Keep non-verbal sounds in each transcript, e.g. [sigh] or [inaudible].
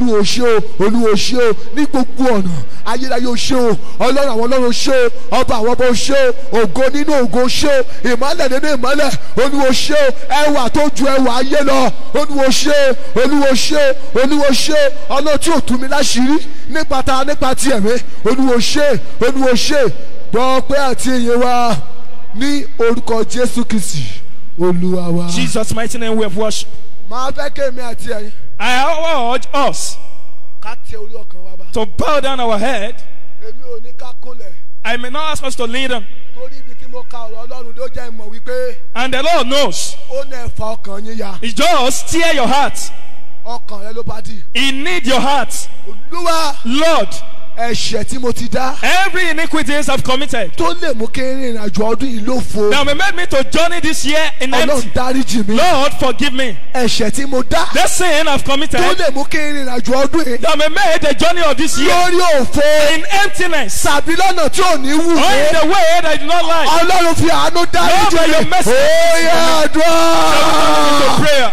olúwo ṣe o olúwo ṣe o ní gbogbo ọ̀nà ayérayé o ṣe o ọlọ́run àwọn ọlọ́run ṣe o ọba àwọn ọba o ṣe o ògo nínú ògo ṣe o ìmọ́lẹ̀ nínú ìmọ́lẹ̀ olúwo ṣe o ẹwà tó ju ẹwà ayé lọ olúwo ṣe o olúwo ṣe o olúwo ṣe o ọlọ́run tí ò tú mi láṣìírí nípa ta nípa ti ẹ̀mí olúwo ṣe olúwo ṣe gbọ́ pé àti ìyẹn wa ní orúkọ jésù kìsì olúwa wa. Jesus' mighty name we have worship. máa fẹ́ kémi àti ẹ̀yin I urge us to bow down our head. I may not ask us to lead them. And the Lord knows. He just tear your heart. He need your heart. Lord ẹ̀ṣẹ̀ tí mo ti dá. Every iniquities I've committed. Tó lè mú kí n rìnrìn àjò ọdún yìí ló fo that may make me to journey this year in ọlọ́run empty. dáríjì mi. Lord, forgive me. ẹ̀ṣẹ̀ tí mo dá. The sin I've committed. Tó lè mú kí n rìnrìn àjò ọdún yìí. That may make the journey of this year. Lórí òfo. In emptiness. Tàbí lọ́nà tí ò ní wù or in the way that I do not like. ọlọ́run fi àánú dáríjì Lord, may your mi mercy- ó yẹ àdúrà. Into prayer.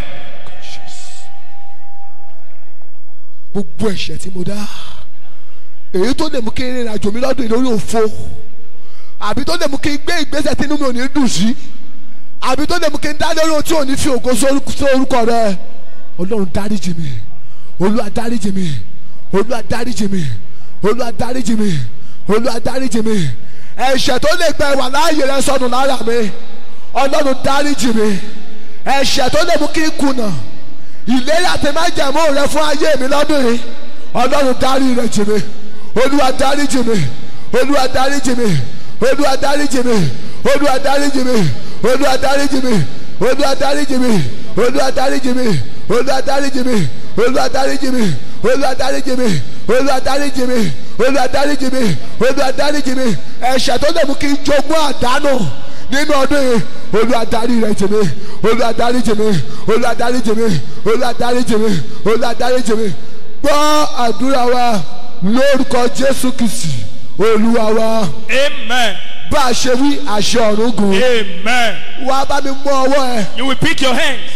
gbogbo ẹ̀ṣẹ̀ tí mo dá èyí tó lè mú kí rìnrìn àjò mi lọ́dún yìí lórí òfo. Àbí tó lè mú kí n gbé ìgbésẹ̀ tí inú mi ò ní dùn sí. Àbí tó lè mú kí n dá lórí ohun tí ò ní fi ògo sórúkọ rẹ. Ọlọ́run dáríjì mi. Olúwa dáríjì mi. Olúwa dáríjì mi. Olúwa dáríjì mi. Olúwa dáríjì mi. Ẹ̀ṣẹ̀ tó lè gba ẹwà láàyè rẹ sọnù lára mi. Ọlọ́run dáríjì mi. Ẹ̀ṣẹ̀ tó lè mú kí n kùnà. Ìlérí àti májẹ̀mú rẹ fún ayé mi lọ́dún yìí. Ọlọ́run dárí rẹ jì mí olúwa dáríjì mi olúwa dáríjì mi olúwa dáríjì mi olúwa dáríjì mi olúwa dáríjì mi olúwa dáríjì mi olúwa dáríjì mi olúwa dáríjì mi olúwa dáríjì mi olúwa dáríjì mi olúwa dáríjì mi olúwa dáríjì mi olúwa dáríjì mi ẹ̀ṣẹ̀ tó lè mú kí n jogún àdánù nínú ọdún yìí olúwa dárí rẹ jì mí olúwa dáríjì mi olúwa dáríjì mi olúwa dáríjì mi olúwa dáríjì mi gbọ́ àdúrà wa lórúkọ jésù kìsì olúwa wa Amen. bá a ṣe wí àṣẹ ọ̀run gùn Amen. wá bá mi mú ọwọ́ ẹ. You will pick your hands.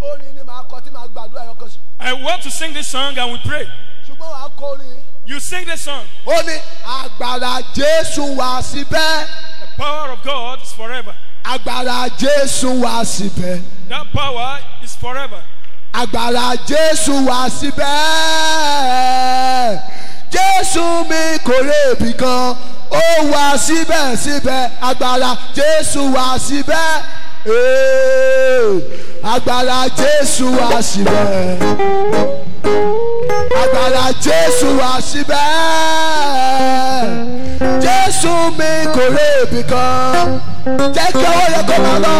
orin ni màá kọ tí màá gbàdúrà yọ kan sí I want to sing this song and we pray. ṣùgbọ́n wàá kọ orin. You sing this song. ó ní agbára jésù wá síbẹ̀ The power of God is forever. agbára jésù wá síbẹ̀ That power is forever. Agbára jésù wá síbẹ̀. Jésù mi kò rébi kan ó wá síbẹ̀síbẹ̀ agbára jésù wá síbẹ̀. Agbára jésù wá síbẹ̀ agbára jésù wá síbẹ̀ jésù mi kò rébi kan jẹ́ kí ọwọ́ yẹ kó máa lọ.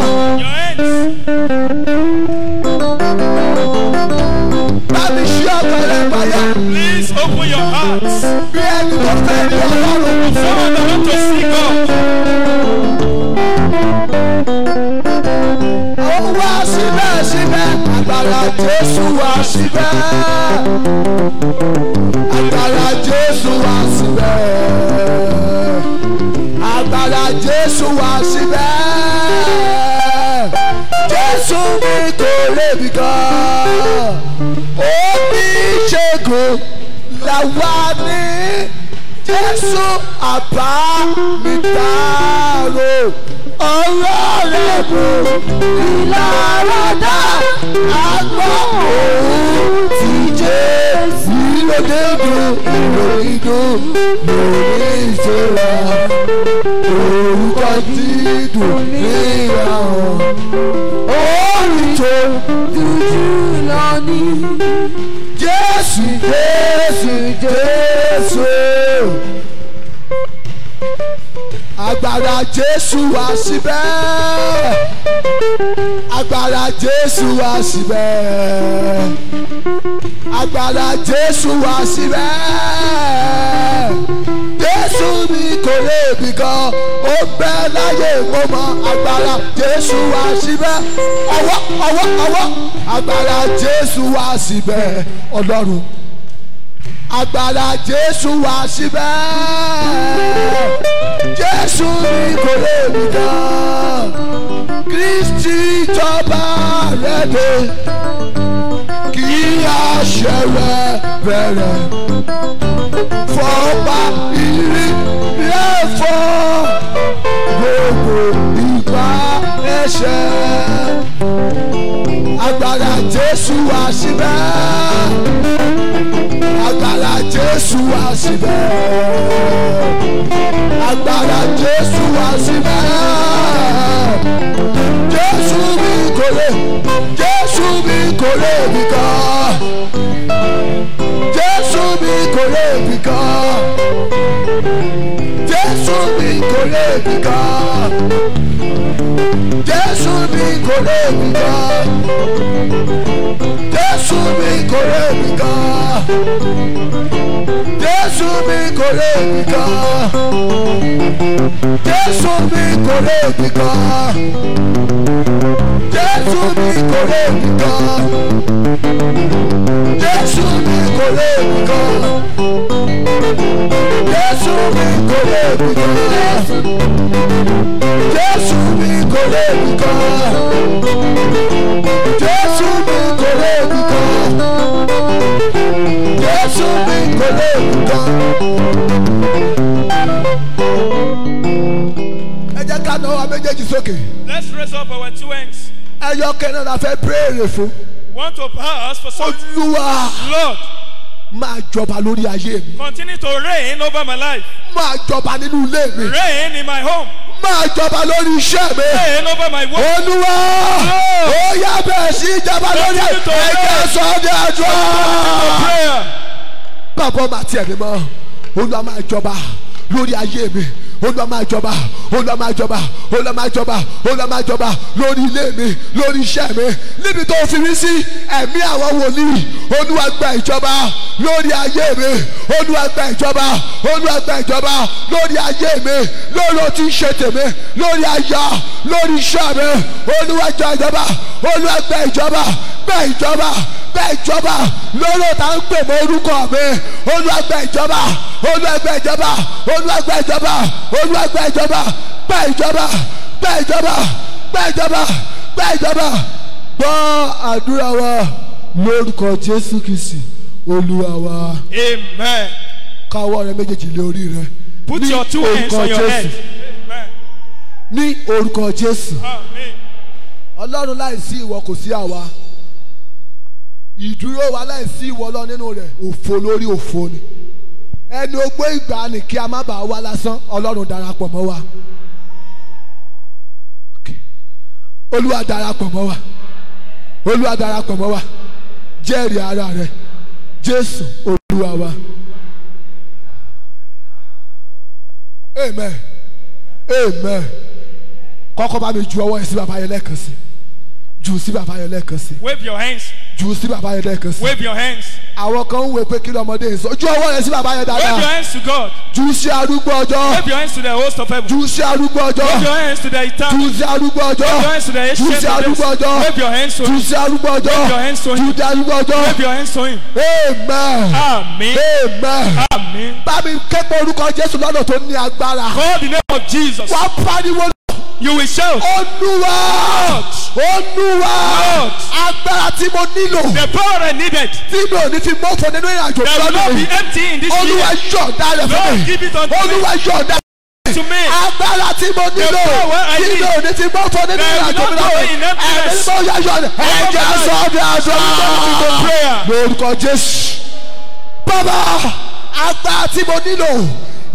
Bámi ṣí ọkọ rẹ̀ báyà. Please open your hearts. Bí ẹni tó fẹ́ ní ọlọ́run. Someone that want to see God. Agbára Jésù wá síbẹ̀. Agbára Jésù wá síbẹ̀. Agbára Jésù wá síbẹ̀. Jésù mi kò lébi kan. Ó ní ìṣègùn làwa ní. Jésù àbá mi dárò. Ọ̀rọ̀ rẹ̀ bò ìlàrọ̀dá. Àgbọ̀ òun ti Jésù. Ìlòdèdùn ìròyìndùn lórí ìṣòro. Orúkọ dídùn ní ìràwọ̀. Orin tó dúdú lọ ní. Jésù Jésù Jésù. Agbára Jésù wá síbẹ̀. Agbára Jésù wá síbẹ̀. Agbára Jésù wá síbẹ̀. Jésù mi kò lè bì kan, ó bẹ́ láyé mo mọ agbára Jésù wá síbẹ̀. Ọwọ́ ọwọ́ ọwọ́ agbára Jésù wá síbẹ̀ Ọlọ́run agbára jésù wá síbẹ̀. Jésù ní kò lè mí dán kristi jọba rẹ̀ dé. Kí àṣẹ rẹ̀ bẹ̀rẹ̀. Fọ́pá ìrì rẹ̀ fọ́. Gbogbo ìgbà ẹ̀ṣẹ̀. Agbára Jésù wá síbẹ̀ agbára Jésù wá síbẹ̀. Agbára Jésù wá síbẹ̀. Jésù mi kò lè Jésù mi kò lè bí kan Jésù mi kò lè bí kan Jésù mi kò lè bí kan mi kò lè kan de Yesu mi kolemika Yesu mi kolemika Yesu mi kolemika Yesu mi kolemika Yesu mi kolemika Yesu mi kolemika Yesu mi kolemika kò lè ẹ jẹ́ ká náwó méjèèjì sókè Let's raise up our two hands. ẹyọ kẹ́nà la fẹ́ béèrè fún Want to ask for something. olúwa Lord, máa jọba lórí ayé mi continue to reign over my life. máa jọba nínú ilé mi Reign in my home. máa jọba lórí iṣẹ́ mi Reign over my work. olúwa ó yá bẹ̀rẹ̀ sí jọba lórí ẹ̀jẹ̀ sọ́dẹ̀ àdúrà. Bàbá ọmọ àti ẹ̀mí mọ́. Olúwa máa jọba lórí ayé mi. Olúwa máa jọba olúwa máa jọba olúwa máa jọba olúwa máa jọba lórí ilé mi lórí iṣẹ́ mi. Níbi tó fi mí sí ẹ̀mí àwọn wòlíì olúwa gba ìjọba lórí ayé mi. Olúwa gba ìjọba olúwa gba ìjọba lórí ayé mi. Lórí o ti ń ṣe tèmi lórí aya lórí iṣẹ́ mi. Olúwa gba ìjọba olúwa gba ìjọba gba ìjọba gba ìjọba lórí o ta ń pè mọ́ orúkọ mi olúwa gba ìjọba olúwa gba ìjọba olúwa gba ìjọba olúwa gba ìjọba gba ìjọba gba ìjọba gba ìjọba gba ìjọba. gbọ́ àdúrà wa lórúkọ jésù kìsì olúwa wa Amen. káwọ́ rẹ méjèèjì lé orí rẹ Put your two hands on your head. Amen. ní orúkọ jésù ọlọ́run láìsí ìwọ kò sí àwa ìdúró wa láìsí ìwọ lọ nínú rẹ̀. Òfo lórí òfo ni. Ẹni ogbó ìgbà ni kí a má bàa wá lásán. Ọlọ́run darapọ̀ mọ́ wa. Okay. olúwa darapọ̀ mọ́ wa. Olúwa darapọ̀ mọ́ wa. Jẹ́rìí ara rẹ̀. Jésù olúwa wa. Amen. Amen. Kọ́kọ́ bá mi ju ọwọ́ yẹn sí bàbá yẹn lẹ́ẹ̀kan sí. Jù sí bàbá yẹn lẹ́ẹ̀kan sí. Wave your hands. Jù sí bàbá yẹn lẹ́ẹ̀kan sí. Wave your hands. àwọn kan ń wé pé kí lọmọdé yìí sọ ju ọwọ́ yẹn sí bàbá yẹn Wave your dáadáa hands to God. jù sí arúgbó ọjọ́ Wave your hands to the host of heaven. jù sí arúgbó Wave your ọjọ́ hands to the jù eternal. sí arúgbó Wave your ọjọ́ hands to the jù ancient sí of arúgbó days. ọjọ́ Wave your hands to jù him. sí arúgbó ọjọ́ Wave your hands to him. jù sí arúgbó ọjọ́ Wave your hands to him. amen Amen. amen Amen. bá mi kẹ́kọ̀ọ́ orúkọ jésù lọ́nà tó ní agbára Call the name of Jesus. wàá pariwo You will shout. Olúwa! Olúwa! Agbára tí mo nílò. The power I needed. Tí mo ní ti mọ́tò nínú ìrìnàjò lọ́dún. There will not be empty in this year. Olúwa yọ̀ọ̀dá rẹ̀ fún mi. Lord give it unto me. Olúwa yọ̀ọ̀dá rẹ̀ to me. agbára tí mo nílò nílò ní ti bọ́ fún nínú ìrìnàjò mi náà ẹ̀mí mo yọ̀yọ̀ ẹ̀jẹ̀ sọ ọ́dẹ àjọ lórúkọ jésù. bàbá agbára tí mo nílò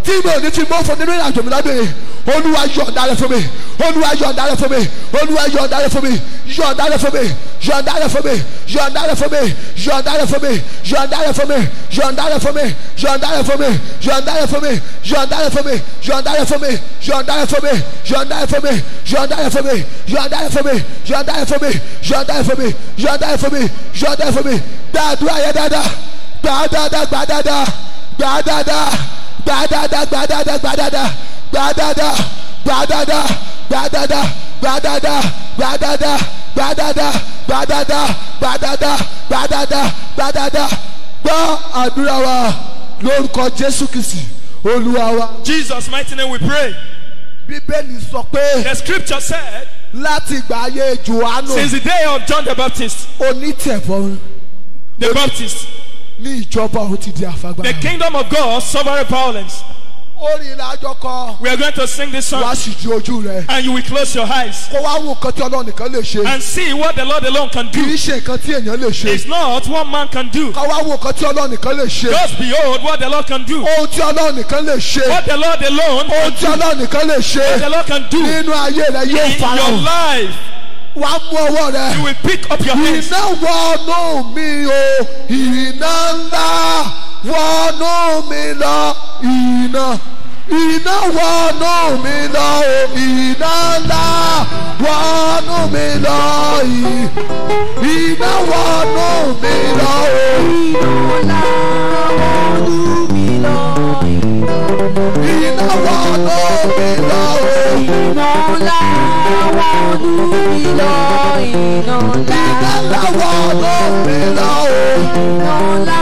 tí mo ní ti bọ́ fún nínú ìrìnàjò mi náà olúwa yọ̀ọ̀dá rẹ̀ fún mi olúwa yọ̀ọ̀dá rẹ̀ fún mi olúwa yọ̀ọ̀dá rẹ̀ fún mi yọ̀ọ̀dá rẹ̀ fún mi yọ̀ọ̀dá rẹ̀ fún mi yọ̀ọ̀dá rẹ̀ fún mi yọ̀ọ̀dá rẹ̀ fún mi yọ̀ọ̀dá rẹ̀ fún mi yọ̀ọ̀dá rẹ̀ fún mi yọ̀ọ̀dá rẹ̀ fún mi yọ̀ọ̀dá rẹ̀ fún mi yọ̀ọ̀dá rẹ̀ fún mi yọ̀ọ̀dá rẹ̀ fún mi yọ̀ọ̀dá rẹ̀ fún mi yọ̀ọ̀dá rẹ̀ fún mi yọ̀ọ̀dá rẹ̀ fún mi yọ̀ọ̀dá rẹ̀ fún mi yọ̀ọ̀dá rẹ̀ fún mi yọ̀ọ̀dá rẹ̀ fún mi yọ̀ọ̀dá rẹ̀ fún mi yọ̀ọ̀dá rẹ̀ fún mi gbàdúrà yẹn dáadáa gbàdáadáa gbàdáadáa gbàdáadáa gbàdáadáa gbàdáadáa gbàdáadáa gbàdáadáa gbàdáadáa gbàdáadáa gbàdáadáa gbàdáadáa gbàdáadáa gbàdáadáa gbàdáadáa gbàdáadáa gbàdáadáa gbọ́ àdúrà wa lórúkọ jésù kìsì olúwa wa. Jesus' mighty name we pray. bíbélì sọ pé The scripture said, láti ìgbà ayé johannu since the day of John the Baptist, onítẹ̀bọmi the Baptist. ní ìjọba òun ti di The àfagbára. kingdom of God suffered violence. Orin ìlàjọ kọ We are going to sing this wá song sì di ojú rẹ. And you will close your eyes. Kó wá wo nǹkan tí ọlọ́run nìkan lè ṣe. And see what the Lord alone can kì do. í ṣe nǹkan tí èèyàn lè ṣe. It's not what man can do. ká wá wo nǹkan tí ọlọ́run nìkan lè ṣe. Just behold what the Lord can do. ohun tí ọlọ́run nìkan lè ṣe. What the Lord alone ohun tí ọlọ́run nìkan lè ṣe. What the Lord can do. Nínú ayé rẹ yóò in your farahàn life. wá mú ọwọ́ rẹ. You will pick up your hands. iná wọnú mi o. Iná ńlá wọnú mi lọ iná iná wọnú mi lọ iná ńlá. Wọnú mi lọ iná wọnú mi lọ o. Iná wọnú mi lọ o iná ńlá wọnú mi lọ o iná ńlá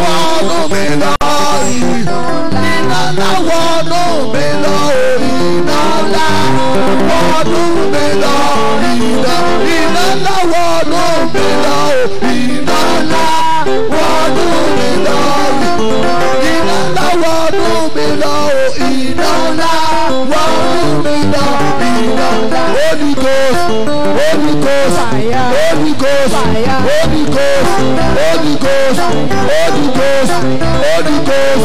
wọnú mi lọ i- iná ńlá wọnú mi lọ o iná ńlá wọnú mi lọ iná iná ńlá wọnú mi lọ o iná ńlá Holy Ghost Holy Ghost Holy Ghost Holy Ghost Holy Ghost Holy Ghost Holy Ghost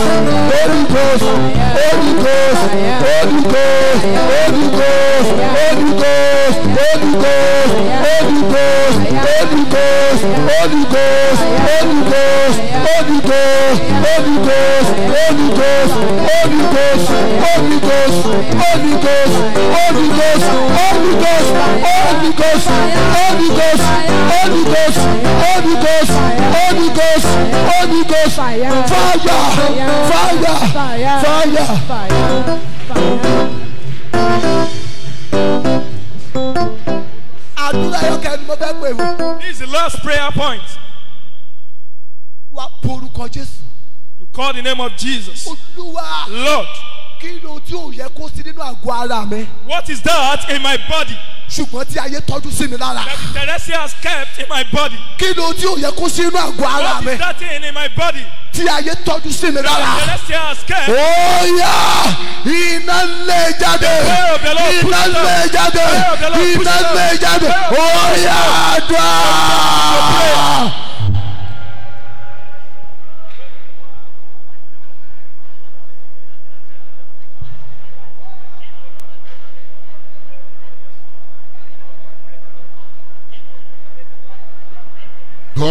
Holy Ghost Holy Ghost Holy Ghost Holy Ghost Holy Ghost Holy Ghost Holy Ghost Holy Ghost Holy Ghost Holy Ghost Holy Ghost Holy Ghost Holy Ghost Holy Ghost Holy Ghost Holy Ghost Holy Ghost Holy Ghost Holy Ghost Holy Ghost Holy Ghost Holy Ghost Holy Ghost Holy Ghost fire fire fire àdúrà yọkẹ́ ni mo fẹ́ pè This is the last prayer point. wá porúkọ Jésù. You call the name of Jesus. Olúwa Lord, kí ló tí ò yẹ kó sí nínú àgọ́ ara mi? What is that in my body ṣùgbọ́n tí ayé tọ́jú sí mi lára. the tenacity has kept in my body. kí ló tí ò yẹ kó sínú àgọ́ ara mi. what is that in my body. tí ayé tọ́jú sí mi lára. that the tenacity has kept. ó yá iná lè jáde iná lè jáde iná lè jáde ó yá àdúrà.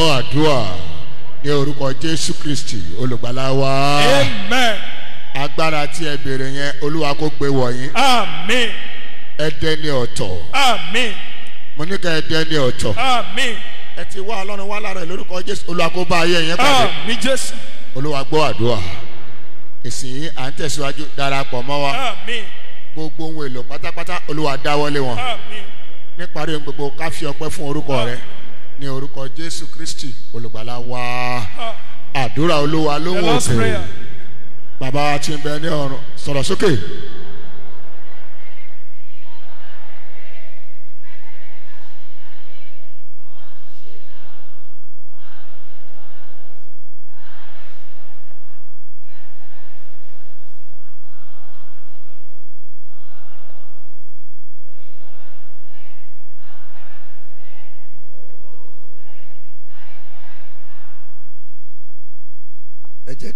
Gbọ́ àdúrà ní orúkọ jésù kristi olùgbàlà wa Amen. agbára tí ẹ béèrè yẹn olúwa kó gbé wọ̀nyí Amen. ẹ dẹni ọ̀tọ̀ Amen. mo ní ká ẹ dẹni ọ̀tọ̀ Amen. ẹ ti wá ọlọ́run wá lára ẹ lórúkọ jésù olúwa kó bá ayé yẹn pàdé Amen. Jesus. olúwa gbọ́ àdúrà ìsìn à ń tẹ̀síwájú darapọ̀ mọ́ wa Amen. gbogbo ohun èlò pátápátá olúwa dáwọ́lé wọn Amen. níparí gbogbo ká fi ọpẹ́ fún orúkọ rẹ ní orúkọ jésù kristi olùgbàlà wa àdúrà olúwa lóhùn last òkè prayer. bàbá ti ń bẹ ní ọ̀run sọ̀rọ̀ sókè.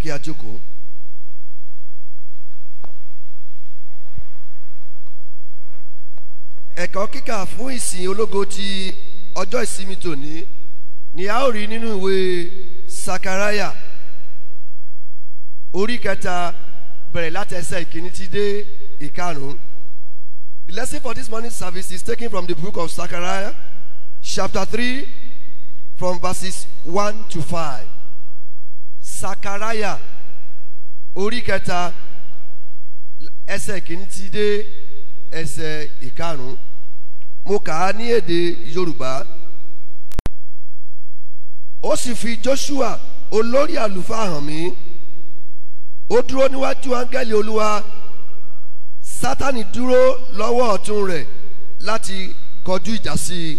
Kí a jókòó. ẹ̀kọ́ kíkà fún ìsìn ológo ti ọjọ́ ìsinmi tòní ni a ó rí nínú ìwé sakaraya orí kẹta bẹ̀rẹ̀ láti ẹsẹ̀ ìkíní tí dé ìkarùn-ún. The lesson for this morning service is taken from the book of Zechariah, chapter 3, from verses 1 to 5. Sakaraya orí kẹta ẹsẹ̀ kìíní ti dé ẹsẹ̀ ìkarùn-ún. Mo kà á ní èdè Yorùbá. Ó sì fi Joshua olórí àlùfáà hàn mí. Ó dúró níwájú áńgẹ́lì Olúwa. Sátánì dúró lọ́wọ́ ọ̀tún rẹ̀ láti kọjú ìjà sí i.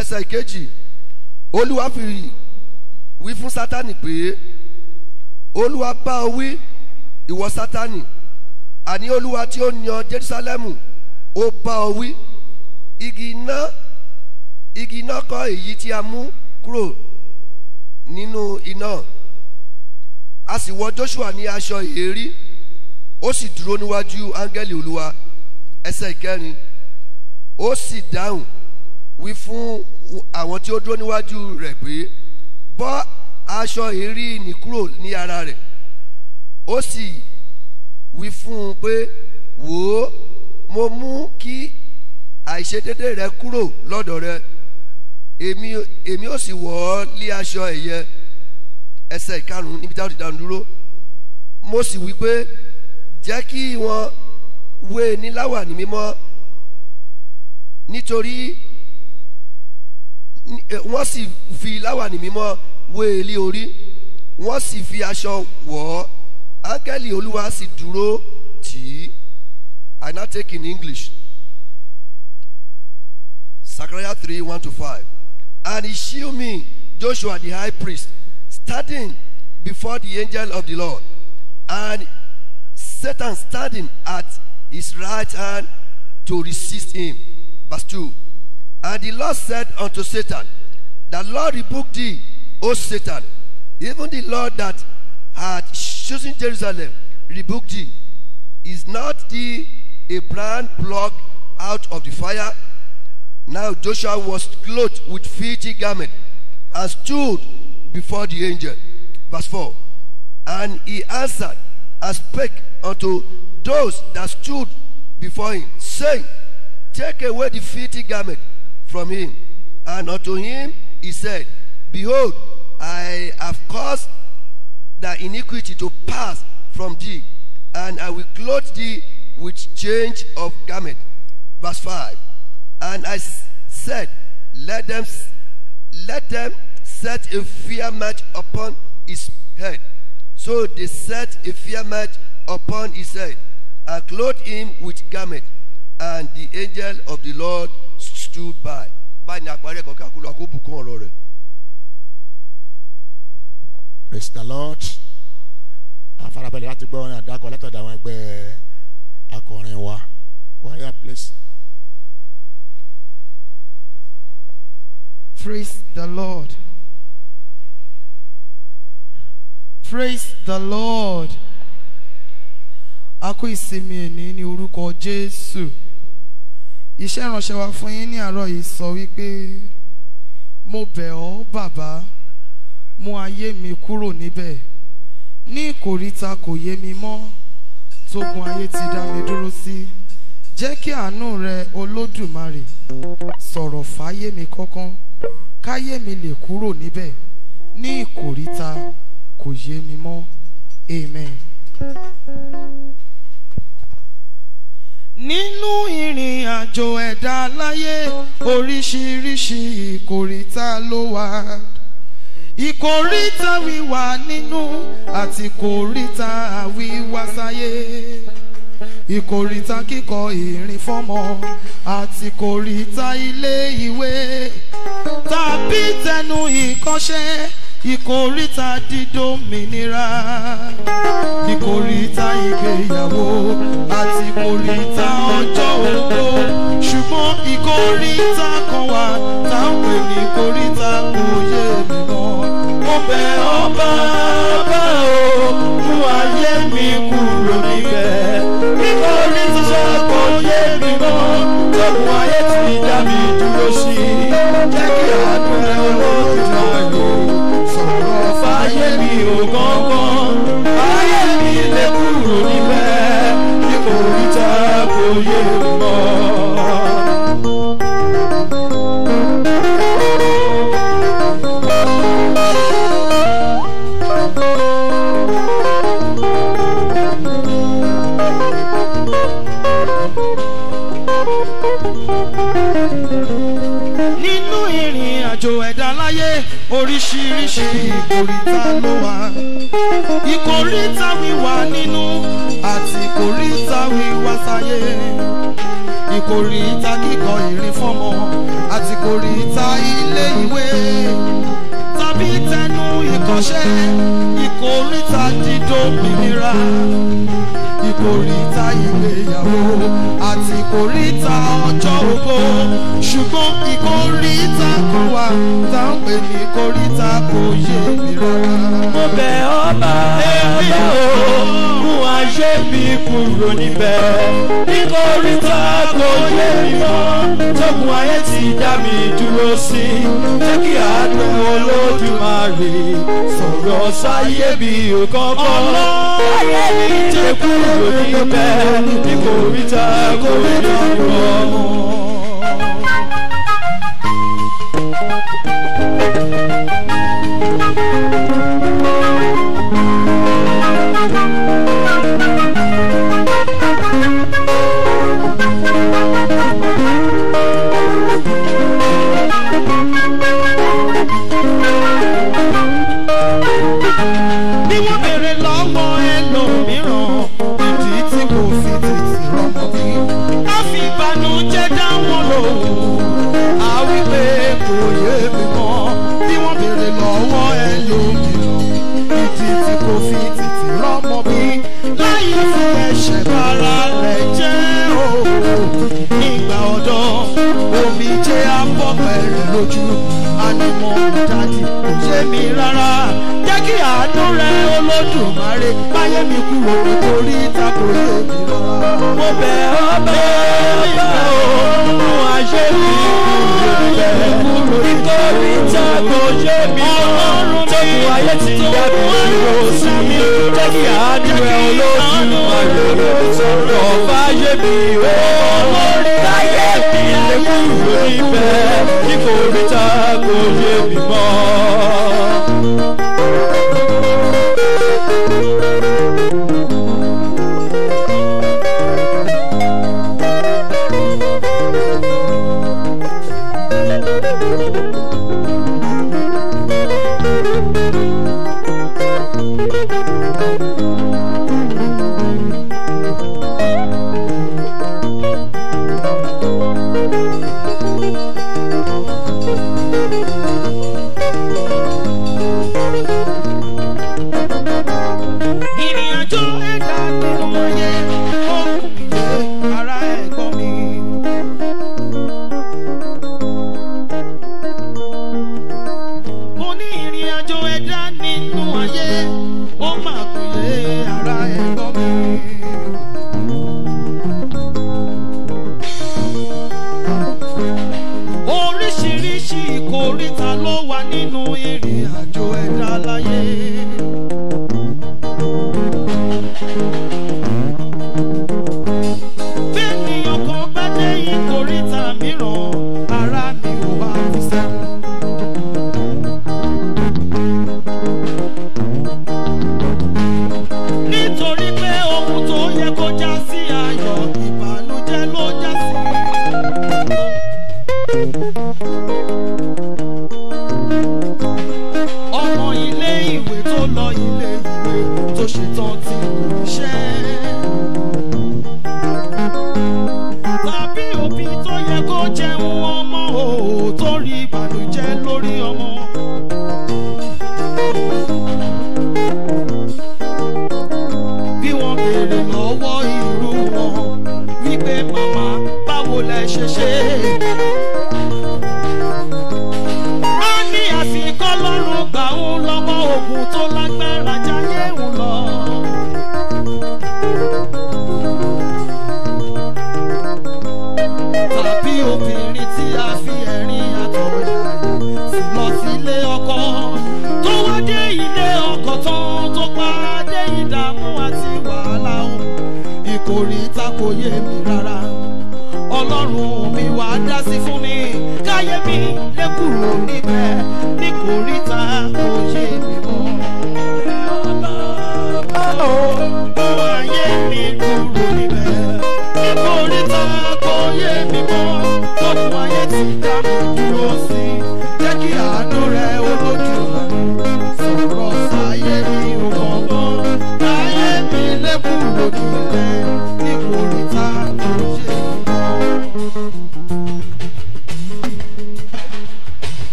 Ẹsẹ̀ ìkejì Olúwa fi wí fún sátani pé olúwa bá ọ wí ìwọ sátani àní olúwa tí ó yan jerusalemu ó bá ọ wí. Igi iná igi iná kọ́ èyí tí a mú kúrò nínú iná. A sì wọ joshua ní aṣọ èérí ó sì dúró níwájú áńgẹ́lì olúwa. Ẹsẹ̀ ìkẹrin ó sì dáhùn wí fún àwọn tí ó dúró níwájú rẹ̀ pé bọ́ aṣọ èérí nì kúrò ní ara rẹ̀. Ó sì wí fún un pé wò ó mo mú kí àìṣedédé rẹ kúrò lọ́dọ̀ rẹ. Èmi èmi ó sì wọ̀ ọ́ lé aṣọ ẹ̀yẹ ẹsẹ̀ ìkarùn-ún níbi táwọn ti dánu dúró. Mo sì wí pé jẹ́ kí wọ́n wé ní láwàní mímọ́. Nítorí ní- wọ́n sì fi láwàní mímọ́ wé e lé orí wọ́n sì fi aṣọ wọ̀ ọ́ áńgẹ́lì olúwa sì dúró tì í I now take in English Zechariah 3 1 to 5. And he shewed me Joshua the high priest standing before the angel of the Lord, and Satan standing at his right hand to resist him. Verse 2. And the Lord said unto Satan, The Lord rebuke thee, O Satan, even the Lord that had chosen Jerusalem rebuke thee. Is not thee a brand plucked out of the fire? Now Joshua was clothed with filthy garment and stood before the angel. Verse 4. And he answered and spake unto those that stood before him, saying, Take away the filthy garment from him. And unto him he said, Behold, I have caused thy iniquity to pass from thee, and I will clothe thee with change of garment. Verse 5. And I said, Let them let them set a firmament upon his head. So they set a firmament upon his head, and clothed him with garment. And the angel of the Lord stood by. Praise the lord àfarabalẹ̀ láti gbọ́ orin àdákọ̀ látọ̀dọ̀ àwọn ẹgbẹ́ akọrin wa choir please. Praise the Lord. Praise the Lord. A kú ìsinmi èní ní orúkọ Jésù. Iṣẹ́ ìránṣẹ́ wa fún yín ní àárọ̀ yìí sọ wípé mo bẹ̀ ọ́ bàbá mú ayé mi kúrò níbẹ̀. Ní ìkòríta kò yé mi mọ́ tógun ayé ti dá mi dúró sí. Jẹ́ kí àánú rẹ Olódùmarè sọ̀rọ̀ fáyé mi kọ́kán káyé mi lè kúrò níbẹ̀ ní ìkòríta kò yé mi mọ́ amen. nínú ìrìn àjò ẹ̀dá láyé oríṣiríṣi ìkòríta ló wà ìkòríta wíwà nínú àti ìkòríta wíwá sáyé. Ìkòríta kíkọ ìrìn fọmọ àti ìkòríta ilé ìwé. Tàbí tẹnu ìkọ́ṣẹ́ ìkòríta dídòmìnira. Ìkòríta ìgbéyàwó àti ìkòríta ọjọ́ ògbó ṣùgbọ́n ìkòríta kan wà táwọn ní ìkòríta kò yé mi mọ́ mo bẹ̀ ọ́ bàbá o mú ayé mi kúrò níbẹ̀. Ìkòríta sọ kò yé mi mọ́ tókun ayé ti dá mi dúró sí jẹ́ kí àánú ẹ olódùmarè sọ̀rọ̀ fáyé mi ò gángan. Ayé mi lè kúrò níbẹ̀. Ìkòríta kò yé mi mọ́. Oríṣiríṣi ìkòríta ló wà. Ìkòríta wíwà nínú àti ìkòríta wíwá sáyé. Ìkòríta kíkọ ìrìn fọmọ àti ìkòríta ilé ìwé. Tàbí bí tẹnu ìkọ́ṣẹ́ ìkórìtà dídòmìnira ìkórìtà ìgbéyàwó àti ìkórìtà ọjọ́ ògbó ṣùgbọ́n ìkórìtà kan wà tá à ń pè ní ìkórìtà kò yé mi rárá. mo bẹ̀ ọ́ bàbá o mú ayé mi kúrò níbẹ̀. Nítorí tá kò yé mi mọ́ tókun ayé ti dá mi dúró sí. Jẹ́ kí àánú olódùmarè sọ̀rọ̀ sáyé mi ò kọ́kọ́ ayé mi. Jẹ́ kúrò níbẹ̀ nítorí tá kò yé mi mọ́. bí omi jẹ́ abọ́pẹ̀rẹ̀ lójú. Ànàmọ́ dáàdì kò yé mi rárá kí àánú rẹ olódùmarè. Báyé mi kúrò nítorí tako yé mi rárá. mo bẹ̀ ọ́ bàbá o mú ayé mi kúrò níbẹ̀ nítorí tá kò yé mi mọ́ tókun ayé ti dá mi dúró sí jẹ́ kí àánú rẹ olódùmarè sọ̀rọ̀ fáyé mi. O láyé mi lè kúrò níbẹ̀ nítorí kò yé mi mọ́.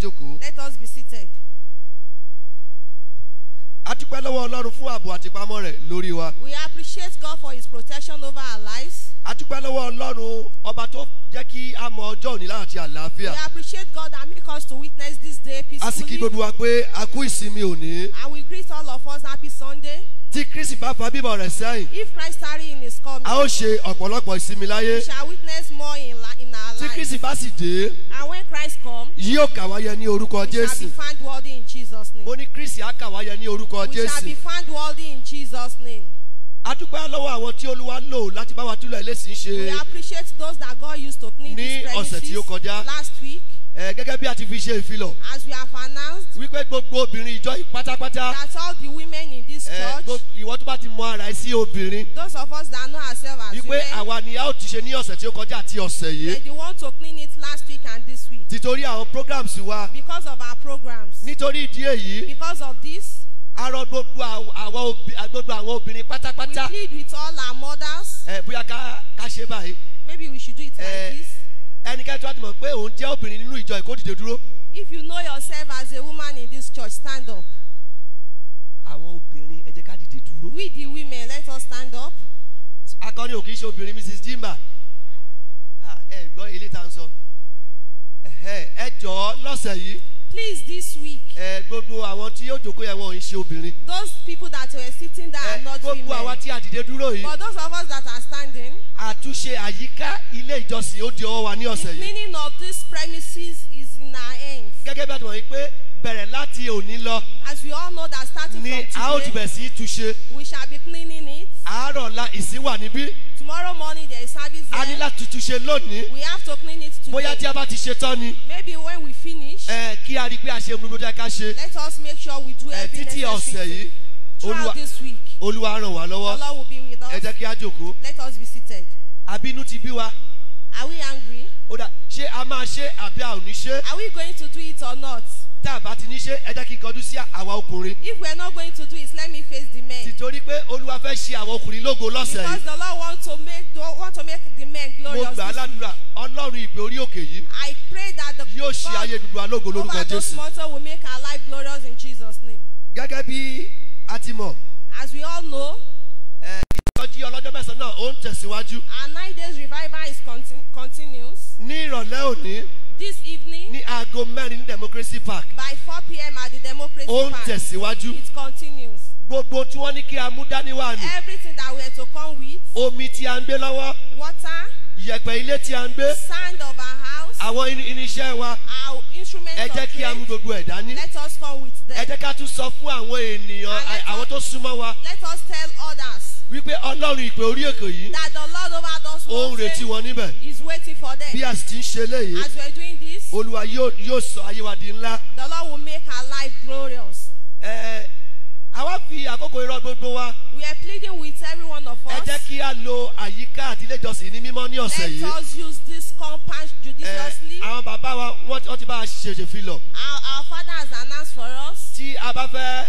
Jókòó. Let us be seated. a dúpẹ́ lọ́wọ́ ọlọ́run fún ààbò àti ìpamọ́ rẹ̀ lórí wa. We appreciate God for his protection over our lives. A dúpẹ́ lọ́wọ́ ọlọ́run ọba tó jẹ́ kí a mọ ọjọ́ òní láti We àlàáfíà. appreciate God that make us to witness this day a sì kí peacefully. gbogbo wa pé a kú ìsinmi òní. And we greet all of us happy Sunday. tí kristi bá fa bíbọ̀ rẹ̀ sẹ́yìn If Christ tarry in his coming, a ó ṣe ọ̀pọ̀lọpọ̀ ìsinmi láyé. we shall witness more in, in our tí lives. kristi bá sì dé And when Christ comes, yóò kà wá yẹ ní orúkọ we shall be jésù. found worthy in Jesus' name. mo ní kristi á kà wá yẹ ní orúkọ We shall be jésù. found worthy in Jesus' name. A dúpẹ́ lọ́wọ́ àwọn tí olúwa lò láti bá wa túlọ̀ We ṣe. appreciate those that God used to clean Ní these ọ̀sẹ̀ tí ó premises kọjá. last week. gẹ́gẹ́ bí a ti fi ṣe ìfilọ̀ As we have announced wípé gbogbo obìnrin ìjọ pátápátá that all the women in this church, ìwọ tó bá ti mọ ara ẹ sí obìnrin those of us that know ourselves as wípé pé them. àwa ni a ó ti ṣe ní ọ̀sẹ̀ tí ó kọjá àti ọ̀sẹ̀ We yìí are the one to clean it last week and this week. títorí àwọn programs wa Because of our programs. nítorí ìdí èyí Because of this, a rọ gbogbo àw- àwọn gbogbo àwọn obìnrin we pátápátá plead with all our mothers. ẹ bóyá ká ká ṣe báyìí Maybe we should do it like this. ẹnikẹ́ni tó bá ti mọ̀ pé òun jẹ́ obìnrin nínú ìjọ ìkódìdè dúró If you know yourself as a woman in this church, stand up. àwọn obìnrin ẹ jẹ́ ká dìde dúró We the women, let us stand up. akọni ò kì í ṣe obìnrin mrs jimba Ah, ẹ gbọ́ ilé à ń sọ ẹ jọ̀ọ́ lọ́sẹ̀ yìí Please, this week, ẹ gbogbo àwọn tí yóò jókòó yẹn wọn ò ń ṣe obìnrin those people that were sitting there are not gbogbo àwa women. tí a dìde dúró yìí For those of us that are standing, àtúnṣe àyíká ilé ìjọsìn ó di ọwọ́ wa ní the ọ̀sẹ̀ yìí cleaning of these premises is in our hands. gẹ́gẹ́ bí a ti mọ̀ pé bẹ̀rẹ̀ láti òní lọ As we all know that starting ni a ó from ti today, bẹ̀ sí túnṣe we shall be cleaning it. àárọ̀ la ìsín wà níbí Tomorrow morning there is service a ní there. láti túnṣe lónìí We have to clean it bóyá tí today. a bá ti ṣe tán ni Maybe when we finish, ẹ, kí a rí i pé a ṣe gbogbo ká ṣe let us make sure we do ẹ, every títí ọ̀sẹ̀ necessary yìí thing olúwa throughout this week. olúwa ràn wá The lọ́wọ́ Lord will be with ẹ us. jẹ́ kí a jòkó Let us be seated. àbínú ti bí wa Are we angry? ó dà ṣé a máa ṣe àbí a ò ní ṣe Are we going to do it or not? Tá a bá ti ní ṣe ẹ jẹ́ kí n kọjú sí àwa ọkùnrin If we're not going to do it, let me face the men. tìtorí pé olúwa fẹ́ ṣe àwọn ọkùnrin lógo lọ́sẹ̀ Because yìí the Lord wants to make want to make the men mo glorious. gbà á ládùúrà ọlọ́run ìpè orí òkè yìí I pray that the yóò ṣe God ayé dúdú alógo lórúkọ over those jésù motto will make our life glorious in Jesus' name. gẹ́gẹ́ bí a ti mọ̀ As we all know, ìtọ́jú ọlọ́jọ́ mẹ́sàn-án náà ó ń tẹ̀síwájú our nine days revival is conti- continues. ní ìrọ̀lẹ́ òní This evening ní aago mẹ́rin ní democracy park. by 4 p.m. at the Democracy ó ń Park, tẹ̀síwájú. it continues. gbogbo tí wọ́n ní kí a mú dání wà ní Everything that we're to come with, omi tí a ń gbé lọ́wọ́. water, ìyẹ̀pẹ̀ ilé tí a ń gbé. sand of our house, àwọn irin- irinṣẹ́ wa. Our instruments ẹ of jẹ́ kí a mú trade, gbogbo ẹ̀ dání. Let us come with ẹ them. jẹ́ ká tún sọ fún àwọn ènìyàn àwọn tó súnmọ́ wa. Let us tell others wípé ọlọ́run ìpè orí èkó yìí that the Lord over those ó ń retí wọn níbẹ̀ is waiting for them. bí a sì ti ń ṣe léyìí As we're doing this, olúwa yóò sọ ayé wa di ńlá the Lord will make our life glorious. ẹ àwa fi àkókò irọ́ gbogbo wa We are pleading with every one of ẹ jẹ́ us. kí a lo àyíká àti ilé ìjọsìn ní mímọ́ ní ọ̀sẹ̀ Let yìí us use this compound judiciously. àwọn bàbá wa wọ́n ti bá a ṣèṣe fi lọ Our, our Father has announced for us. tí a bá fẹ́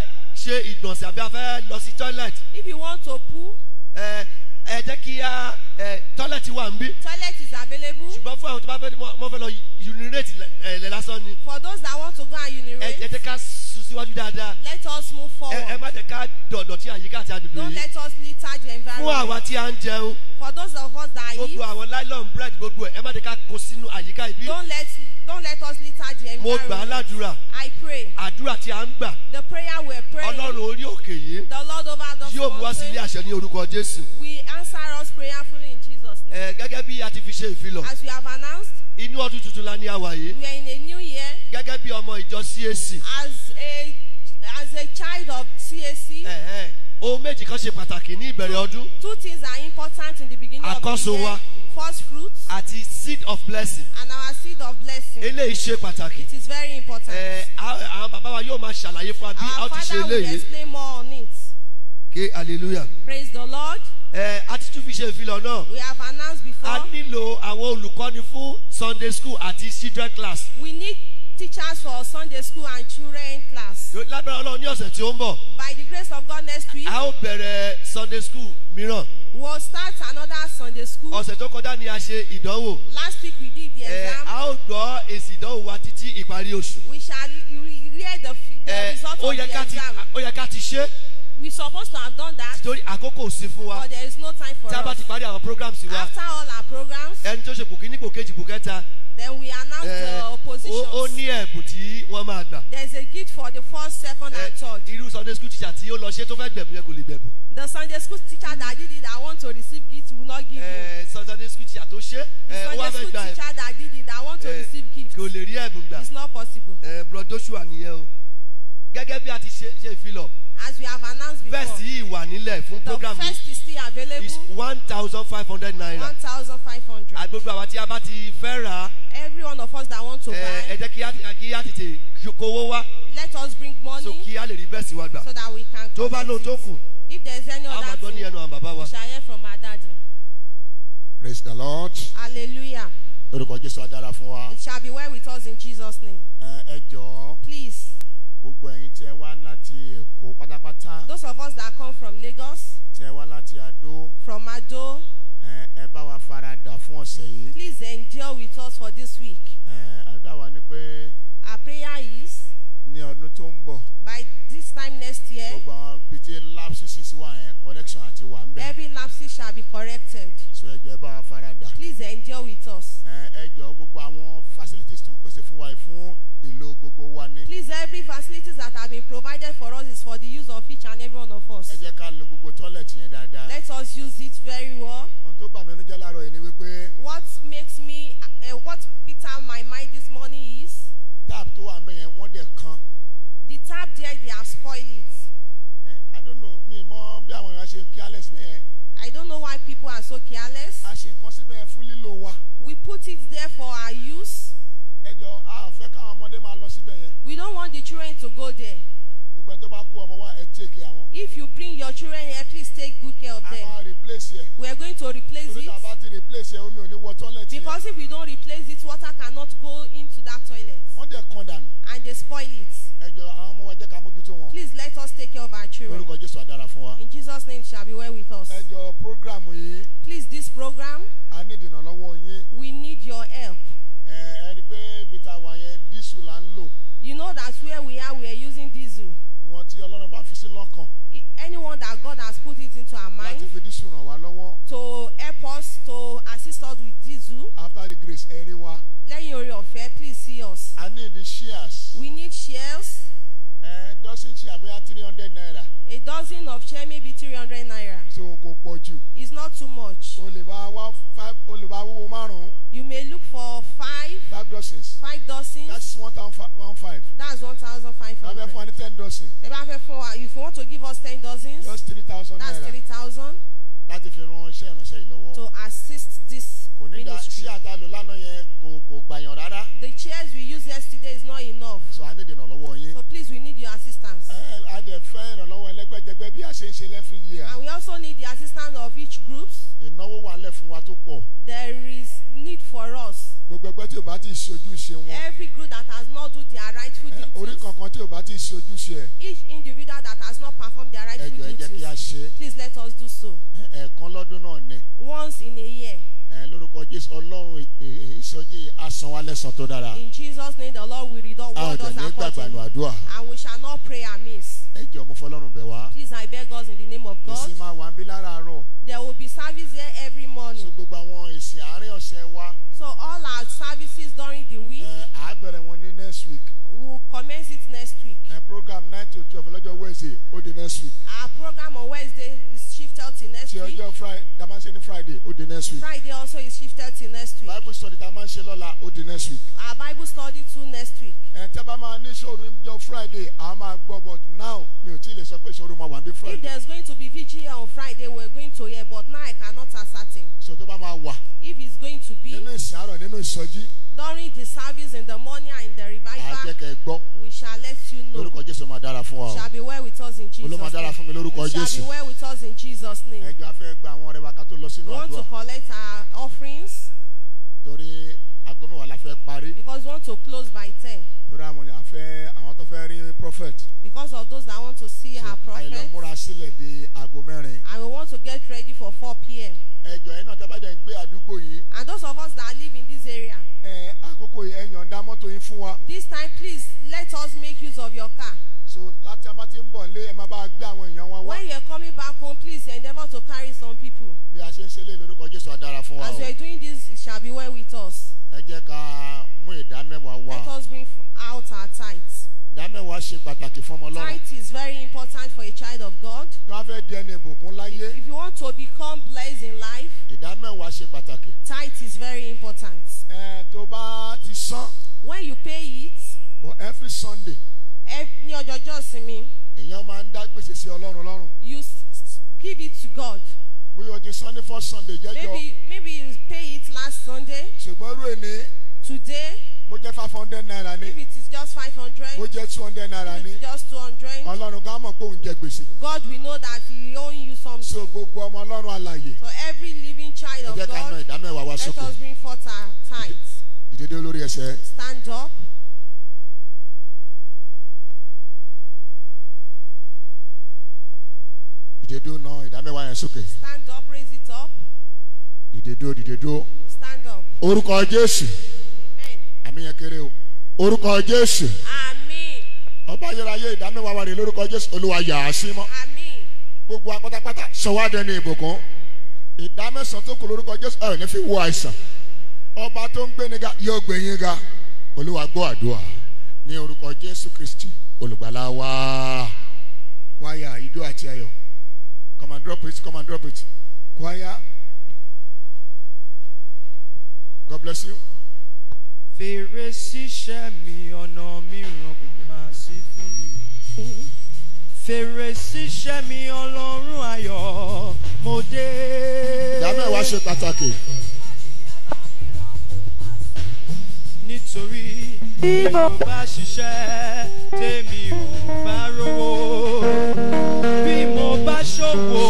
ṣe ìgbọ̀nsẹ̀ àbí a fẹ́ lọ sí toilet? If you want to poo, ẹ ẹ jẹ́ kí a ẹ toilet wà ń bí toilet is available. ṣùgbọ́n fún àwọn tó bá fẹ́ wọ́n fẹ́ lọ urinate ẹ lẹ́ lásán ni. For those that want to go and ẹ urinate, jẹ́ ká sùn síwájú dáadáa. let us move ẹ forward. má jẹ́ ká dọ̀dọ̀ tí àyíká àti agbègbè Don't let us litter the fún àwa environment. tí a ń jẹun. For those of us that eat, gbogbo àwọn nylon bread gbogbo ẹ ẹ má jẹ́ ká kó sínú àyíká ìbí don't let don't let us litter the mo gbà á environment. ládùúrà. I pray. Àdúrà tí a ń gbà. The prayer we're praying, ọlọ́run orí òkè yìí. The Lord over those yóò mú wá sí ilé àṣẹ ní orúkọ jésù. We answer us prayerfully. Ẹ gẹ́gẹ́ bí a ti fi ṣe ìfilọ̀ As we have announced, inú ọdún tuntun la ní àwà yìí we are in a new year gẹ́gẹ́ bí ọmọ ìjọ cac as a as a child of CAC. ẹ ẹ ohun méjì kan ṣe pàtàkì ní ìbẹ̀rẹ̀ ọdún Two things are important in the beginning of the Àkọ́so year. wa. First fruits àti seed of blessing and our seed of blessing. eléyìí ṣe pàtàkì It is very important. ẹ á- àwọn bàbá wa yóò máa ṣàlàyé fún wa bí a Our ti ṣe Father will eléyìí explain more on it. ké hallelujah Praise the Lord. Ẹ a ti tún fi ṣe ìfilọ̀ náà We have announced a before. nílò àwọn olùkọ́ni fún sunday school àti children class We need teachers for Sunday school and children class. lágbára ọlọ́run ní ọ̀sẹ̀ tí ó ń bọ̀ By the grace of God next week, a ó bẹ̀rẹ̀ sunday school mìíràn we'll start another Sunday school. ọ̀sẹ̀ tó kọjá ni a ṣe ìdánwò Last week we did the ẹ exam. a ó gbọ́ èsì ìdánwò wa títí ìparí oṣù We shall hear the, the ẹ result of the exam. ó yẹ ká ti ṣe We're supposed to have done that, torí àkókò sí fún wa but there is no time for tí a bá us. ti parí àwọn programs wa After all our programs, ẹni tó ṣe pò kíní pò kejì pò kẹta then we announce ẹ, the ó ó oppositions. ní ẹ̀bùn tí wọ́n máa gbà There's a gift for the first, second, Ẹ, and third. irú sunday school teacher tí ó lọ ṣe tó fẹ́ gbẹ̀bùn yẹn kò lè gbẹ̀bùn The Sunday school teacher that did it, that want to receive gift, will not give you. ẹ, sunday school teacher tó ṣe The ó Sunday school teacher that did it, that want to receive gift, kò lè rí ẹ̀bùn gbà it's not possible. ẹ, bro joshua nìyẹn o gẹ́gẹ́ bí a ti ṣe ṣe fi as we have announced before. verse yìí wà nílẹ̀ fún program yìí. the first is still available. is one thousand five hundred naira. one thousand five hundred. àgbègbè àwa tí a bá ti fẹ́ rà. every one of us that want to buy. ẹ jẹ́ kí á kí á tètè kówó wá. let us bring money. so kí á lè rí bẹ́ẹ̀sì wa gbà. so that we can. tó bá lóun tó kù. if there is any other thing. a máa gbọ́ ní ẹnu àwọn bàbá wa. we shall hear from our daddy. praise the lord. hallelujah. orúkọ jésù adára fún wa. it shall be well with us in jesus name. ẹ ẹ jọ̀ọ́. please gbogbo ẹ̀yin tí ẹ wá láti Èkó pátápátá. those of us that come from Lagos. tí ẹ wá láti Adó. from Ado, ẹ ẹ bá wa faradà fún ọ̀sẹ̀ yìí. please endure with us for this week. ẹ àdúrà wa ni pé. our prayer is. ní ọdún tó ń bọ̀. by this time next year. gbogbo àwọn bíi ti lapses sí wa correction àti wà ń bẹ̀. every lapse shall be corrected. so ẹ jọ̀ọ́ ẹ bá wa faradà. please endure with us. ẹ ẹ jọ̀ọ́ gbogbo àwọn wà fún ìlò gbogbo wa ni. please every facilities that have been provided for us is for the use of each and every one of us. ẹ jẹ́ ká lo gbogbo toilet yẹn dáadáa. let us use it very well. ohun tó bà mí nínú jẹ́ yìí ni wípé. what makes me uh, what bitter my mind this morning is. tap tó wà ń bẹ yẹn wọ́n dẹ̀ kan. the tap there they have spoiled it. I don't know mi mọ bí àwọn èèyàn ṣe careless ní ẹ. I don't know why people are so careless. a ṣe nǹkan síbẹ̀ fún lílò wa. we put it there for our use. children to go there. if you bring your children here please take good care of them. we are going to replace it. because if we don't replace it water cannot go into that toilet. and they spoil it. please let us take care of our children. in Jesus name shall be well with us. please this program. Ẹsẹ̀ Stand up. ìdédó náà ìdámẹ́wàá yẹn sókè Stand up. Raise it up. ìdédó ìdédó Stand up. orúkọ jésù Amen. àmì yẹn kéré o orúkọ jésù Amen. ọba ayérayé ìdámẹ́wàá wà ní lórúkọ jésù olúwa yà á sí mọ́ Amen. gbogbo apátápátá sọwádẹ ní ìbùkún ìdámẹ́sàn tó kù lórúkọ jésù ẹ̀ ní fi wo àìsàn ọba tó ń gbé ga yóò gbé yín ga. Olúwa gbọ́ àdúrà. Ní orúkọ jésù kristi olùgbàlà wa. Kwaya ijó àti ayọ̀. Come and drop it come and drop it. Kwaya. God bless you. fèrè ṣiṣẹ́ mi ọ̀nà mìíràn kò máa sí fún mi. fèrè ṣiṣẹ́ mi ọlọ́run ayọ̀ mo dé. ìdámẹ́wàá ṣe pàtàkì nítorí bí mo bá ṣiṣẹ́ tèmi ò bá rówó. bí mo bá ṣòwò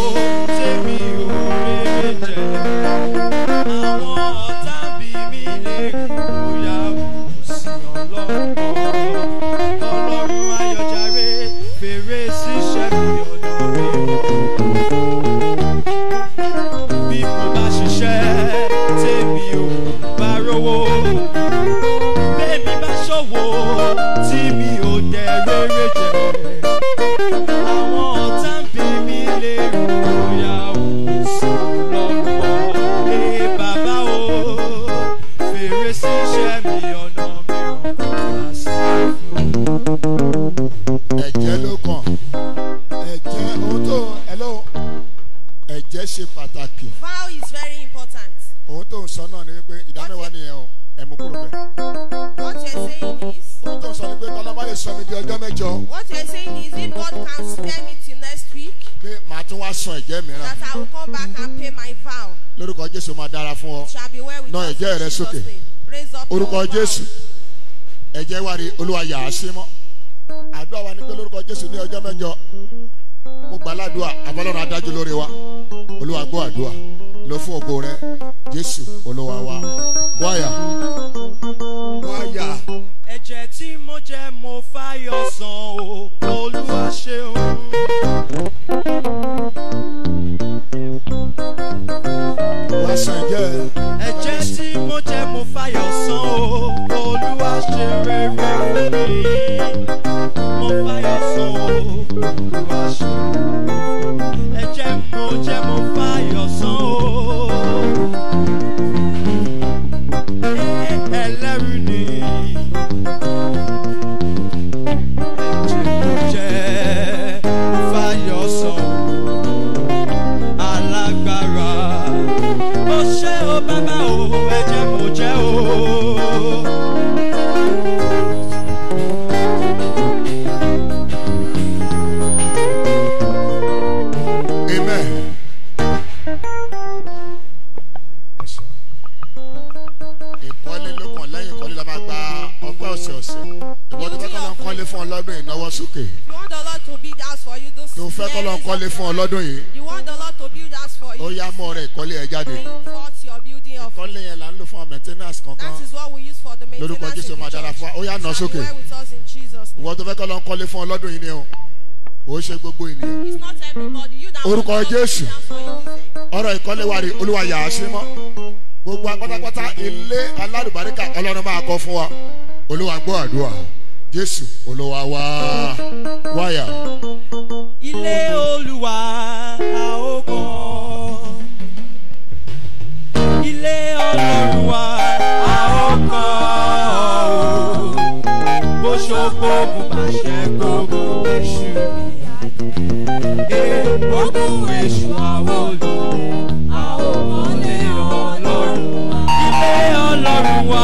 ẹ̀jẹ̀ ṣe pàtàkì Vow is very important. ohun tó ń sọ náà ni pé ìdámẹ́wàá nìyẹn o ẹ̀mú kúrò bẹ̀. What you're saying is, ohun tó ń sọ ni pé tọ́lá bá lè sọ mi di ọjọ́ mẹ́jọ what you're saying is, if God can spare me till next week, pé màá tún wá sun ẹ̀jẹ̀ mìíràn that I will come back and pay my vow. lórúkọ jésù máa dára fún ọ Shall be well with Náà us ẹ̀jẹ̀ in rẹ Jesus' sókè. name. Raise up orúkọ your vow. jésù ẹ̀jẹ̀ wà rí olúwa yà á sí mọ́ àdúrà wa ni pé lórúkọ jésù ní ọjọ́ mẹ́jọ mo gbà ládùúà àbọ̀lọ́run adájú lórí wa. Olúwa gbọ́ àdúrà. Lọ fún ògo rẹ. Jésù olúwa wa. Wáyà. Wáyà. Ẹ̀jẹ̀ tí mo jẹ́ mo fáyọ̀ sàn o. Olúwa ṣeun. wá sàn ẹ̀jẹ̀. Ẹ̀jẹ̀ tí mo jẹ́ mo fáyọ̀ sàn o. Olúwa ṣe rere. fún mi. Alágbára. Ó ṣe ó bàbá o ẹ̀jẹ̀ mo jẹ́ o. ọ̀sẹ̀ ìwọ́n tó fẹ́ kọ́ lọ ń kọ́lé fún ọ lọ́dún yìí náwó sókè You want the Lord to build house for you this tó fẹ́ kọ́ lọ ń kọ́lé fún ọ lọ́dún yìí You want the Lord to build house for you. ó yá mọ́ rẹ̀ ìkọ́lé ẹ̀ jáde Bring forth your building of ìkọ́lé yẹn là ń lò fún maintenance kankan That is what we use for the maintenance Lórúkọ Jésù in máa the dára church. fún wa. Ó yá, nà sókè. in ìwọ́n tó fẹ́ kọ́ lọ ń kọ́lé fún ọ lọ́dún yìí ni o ò ṣe gbogbo ènìyàn It's not everybody. You that Orúkọ the Jésù. ọ̀rọ̀ ìkọ́lé wa rí olúwa yà á sí mọ́ gbogbo apátápátá ilé alárùbáríkà ọlọ́run máa kọ́ fún wa olúwa gbọ́ àdúrà. Jésù olúwa wá. Wáyà. Ilé olúwa a ó kọ́. Ilé ọlọ́run wa a ó kọ́. O bó ṣokòkò bá ṣe gbogbo èṣù ee gbogbo èṣù àwọn olù a ó kọ́lé ọlọ́run ilé ọlọ́run wa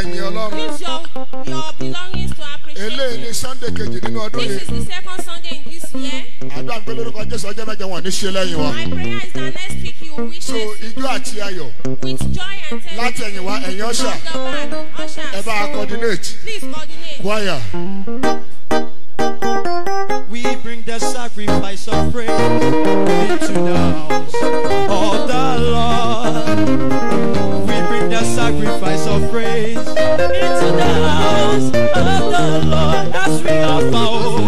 ohun ìní rẹ yin ọlọ́run. Use your your belongings to appreciate eléyìí ní sunday kejì nínú ọdún This is the second Sunday in this year. àdúrà ń pé lórúkọ jésù ọjọ́ mẹ́jọ wọn ní ṣe lẹ́yìn wa My prayer is that next week you will so witness ijó àti ayọ̀ with joy and láti ẹ̀yìn wá ẹ̀yìn ọ̀ṣà From the back, ushers. ẹ bá a coordinate. Please coordinate. choir. We bring the sacrifice of praise into the house of the Lord. Sacrifice of praise into the house of the Lord as we offer oh,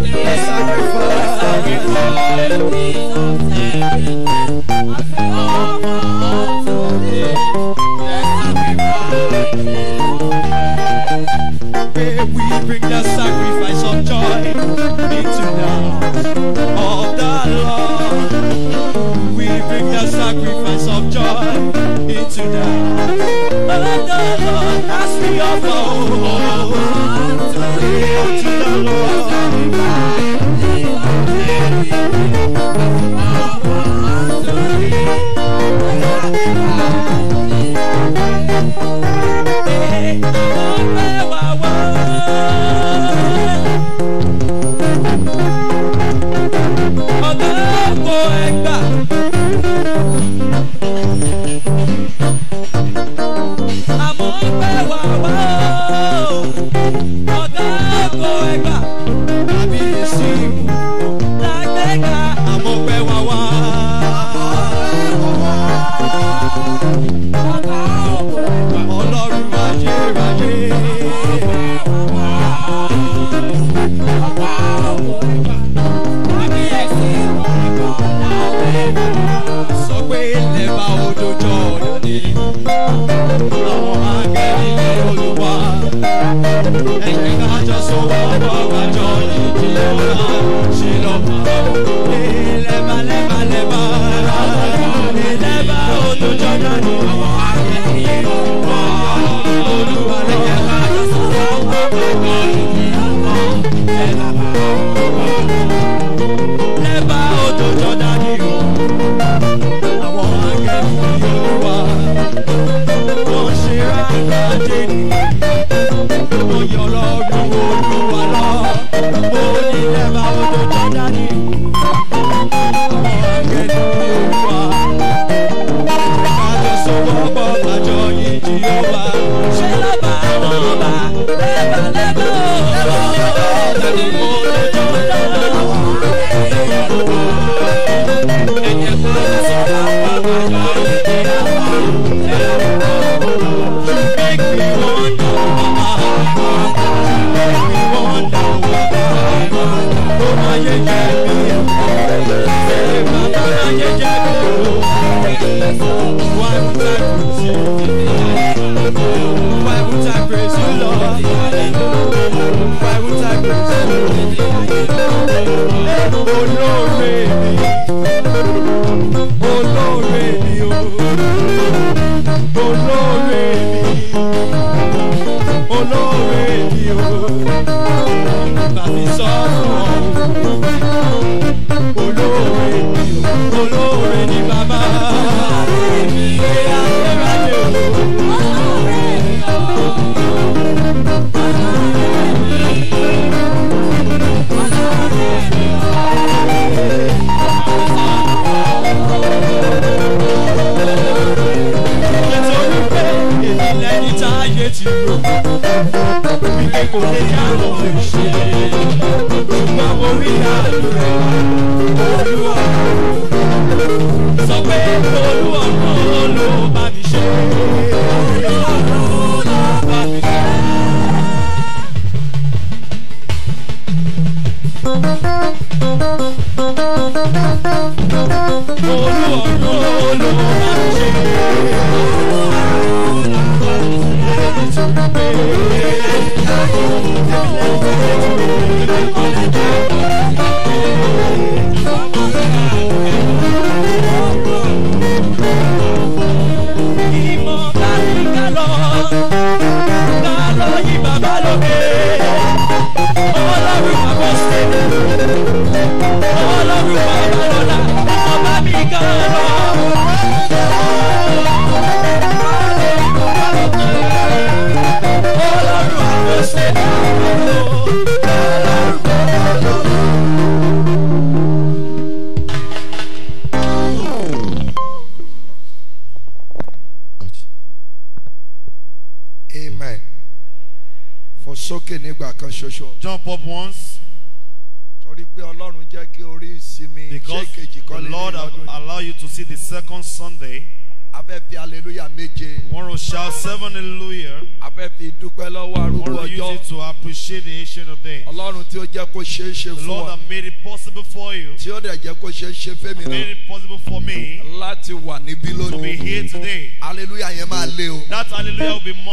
the sacrifice. We bring the sacrifice of joy into the house into the house of the Lord as we offer oh, to the Lord. Hey,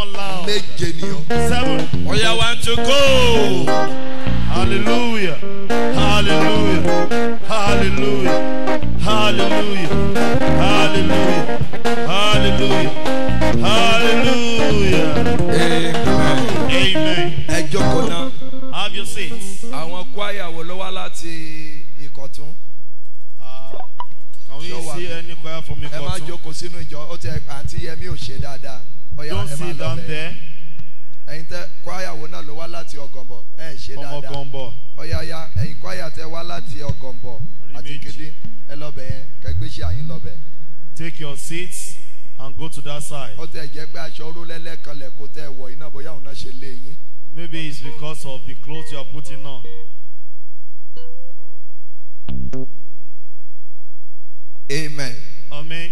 méje ni o. Seven. ọ̀yá one to go. Hallelujah. Hallelujah. Hallelujah. Hallelujah. Hallelujah. Hallelujah. Hallelujah. amen. Amen. ẹ jókòó náà Have your seats. àwọn kwaya wo ló wá láti ìkọ̀tún Uh, can we see any choir from ẹ má jókòó sínú ìjọ ó ti àǹtí yẹmí ò ṣe dáadáa Don't sit down there. ẹ̀yin tẹ kwaya wo náà ló wá láti ọgọ̀mbọ̀ ẹ ṣe dáadáa Ogombo. ọ̀yá ọ̀yá ẹ̀yin kwaya tẹ wá láti ọgọ̀mbọ̀ àti kéde ẹ lọ bẹ̀ yẹn kẹgbẹ́sẹ̀ àyín lọ bẹ̀ Take your seats and go to that side. ó tẹ̀ jẹ́ pé aṣọ oró lẹ́lẹ́kanlẹ̀ kó tẹ̀ wọ̀ iná bóyá òun náà ṣe lé yín Maybe it's because of the clothes you are putting on. amen Amen.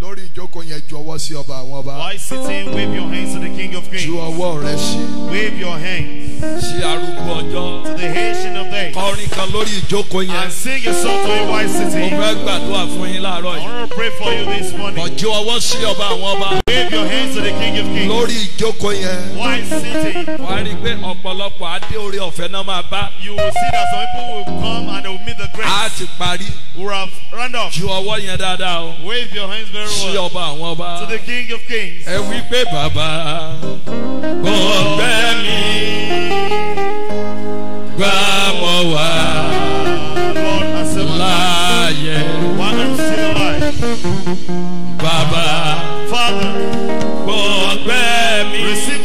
Lórí ìjókòó yẹn ju ọwọ́ sí ọba àwọn ọba While sitting, wave your hands to the King of ju Kings. ọwọ́ rẹ sí Wave your hands sí arúgbó ọjọ́ to the Ancient of Days. kọrin kan lórí ìjókòó yẹn And sing a song to him while mo sitting. fẹ́ gbàdúrà fún yín láàárọ̀ I yìí want to pray for you this morning. ọjọ́ ọwọ́ sí ọba àwọn ọba Wave your hands to the King of Kings. lórí ìjókòó yẹn While sitting, wàá rí i pé ọ̀pọ̀lọpọ̀ adé orí ọ̀fẹ́ náà máa bá you will see that some people will come and they will meet the a grace. ti parí We have round up. ju ọwọ́ yẹn dáadáa o Wave your hands very sí ọba àwọn ọba to the King of Kings. ẹ wí pé bàbá gbọ̀ngbẹ́ mi gbà mọ́ wá Lord, accept my láàyè One and still alive. bàbá Father, gbọ̀ngbẹ́ mi receive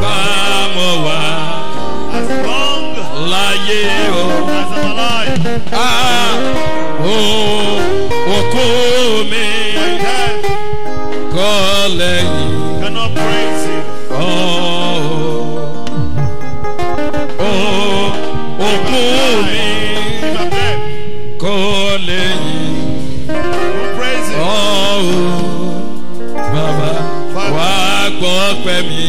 gbà mọ́ wá as long láàyè o. as I'm alive. Ah, oh, òkú mi My death kọ́ lẹ́yìn. cannot praise you. Oh, oh, òkú mi praise? Oh, bàbá gbọ́ pẹ́ mi.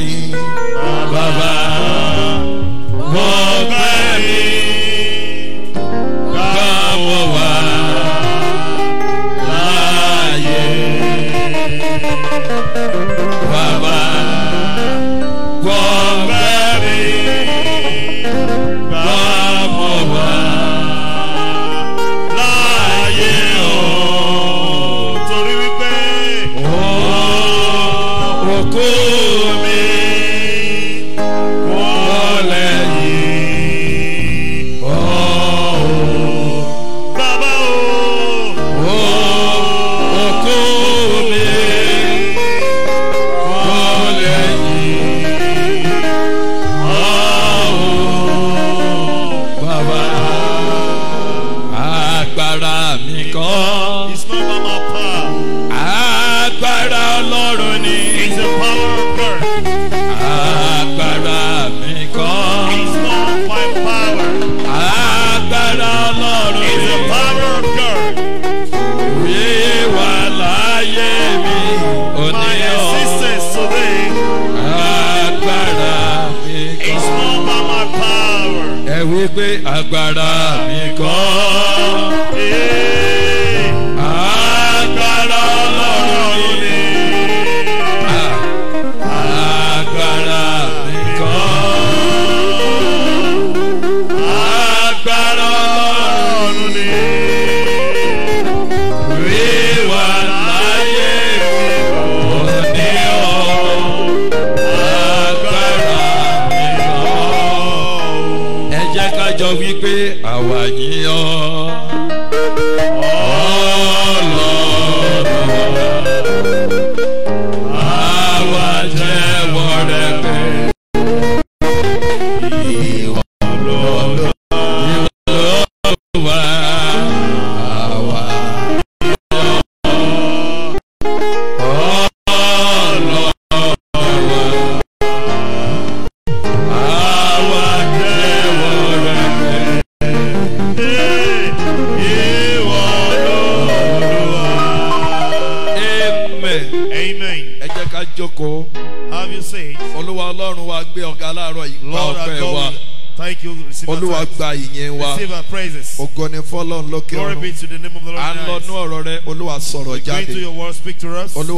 Ẹ wí pé agbára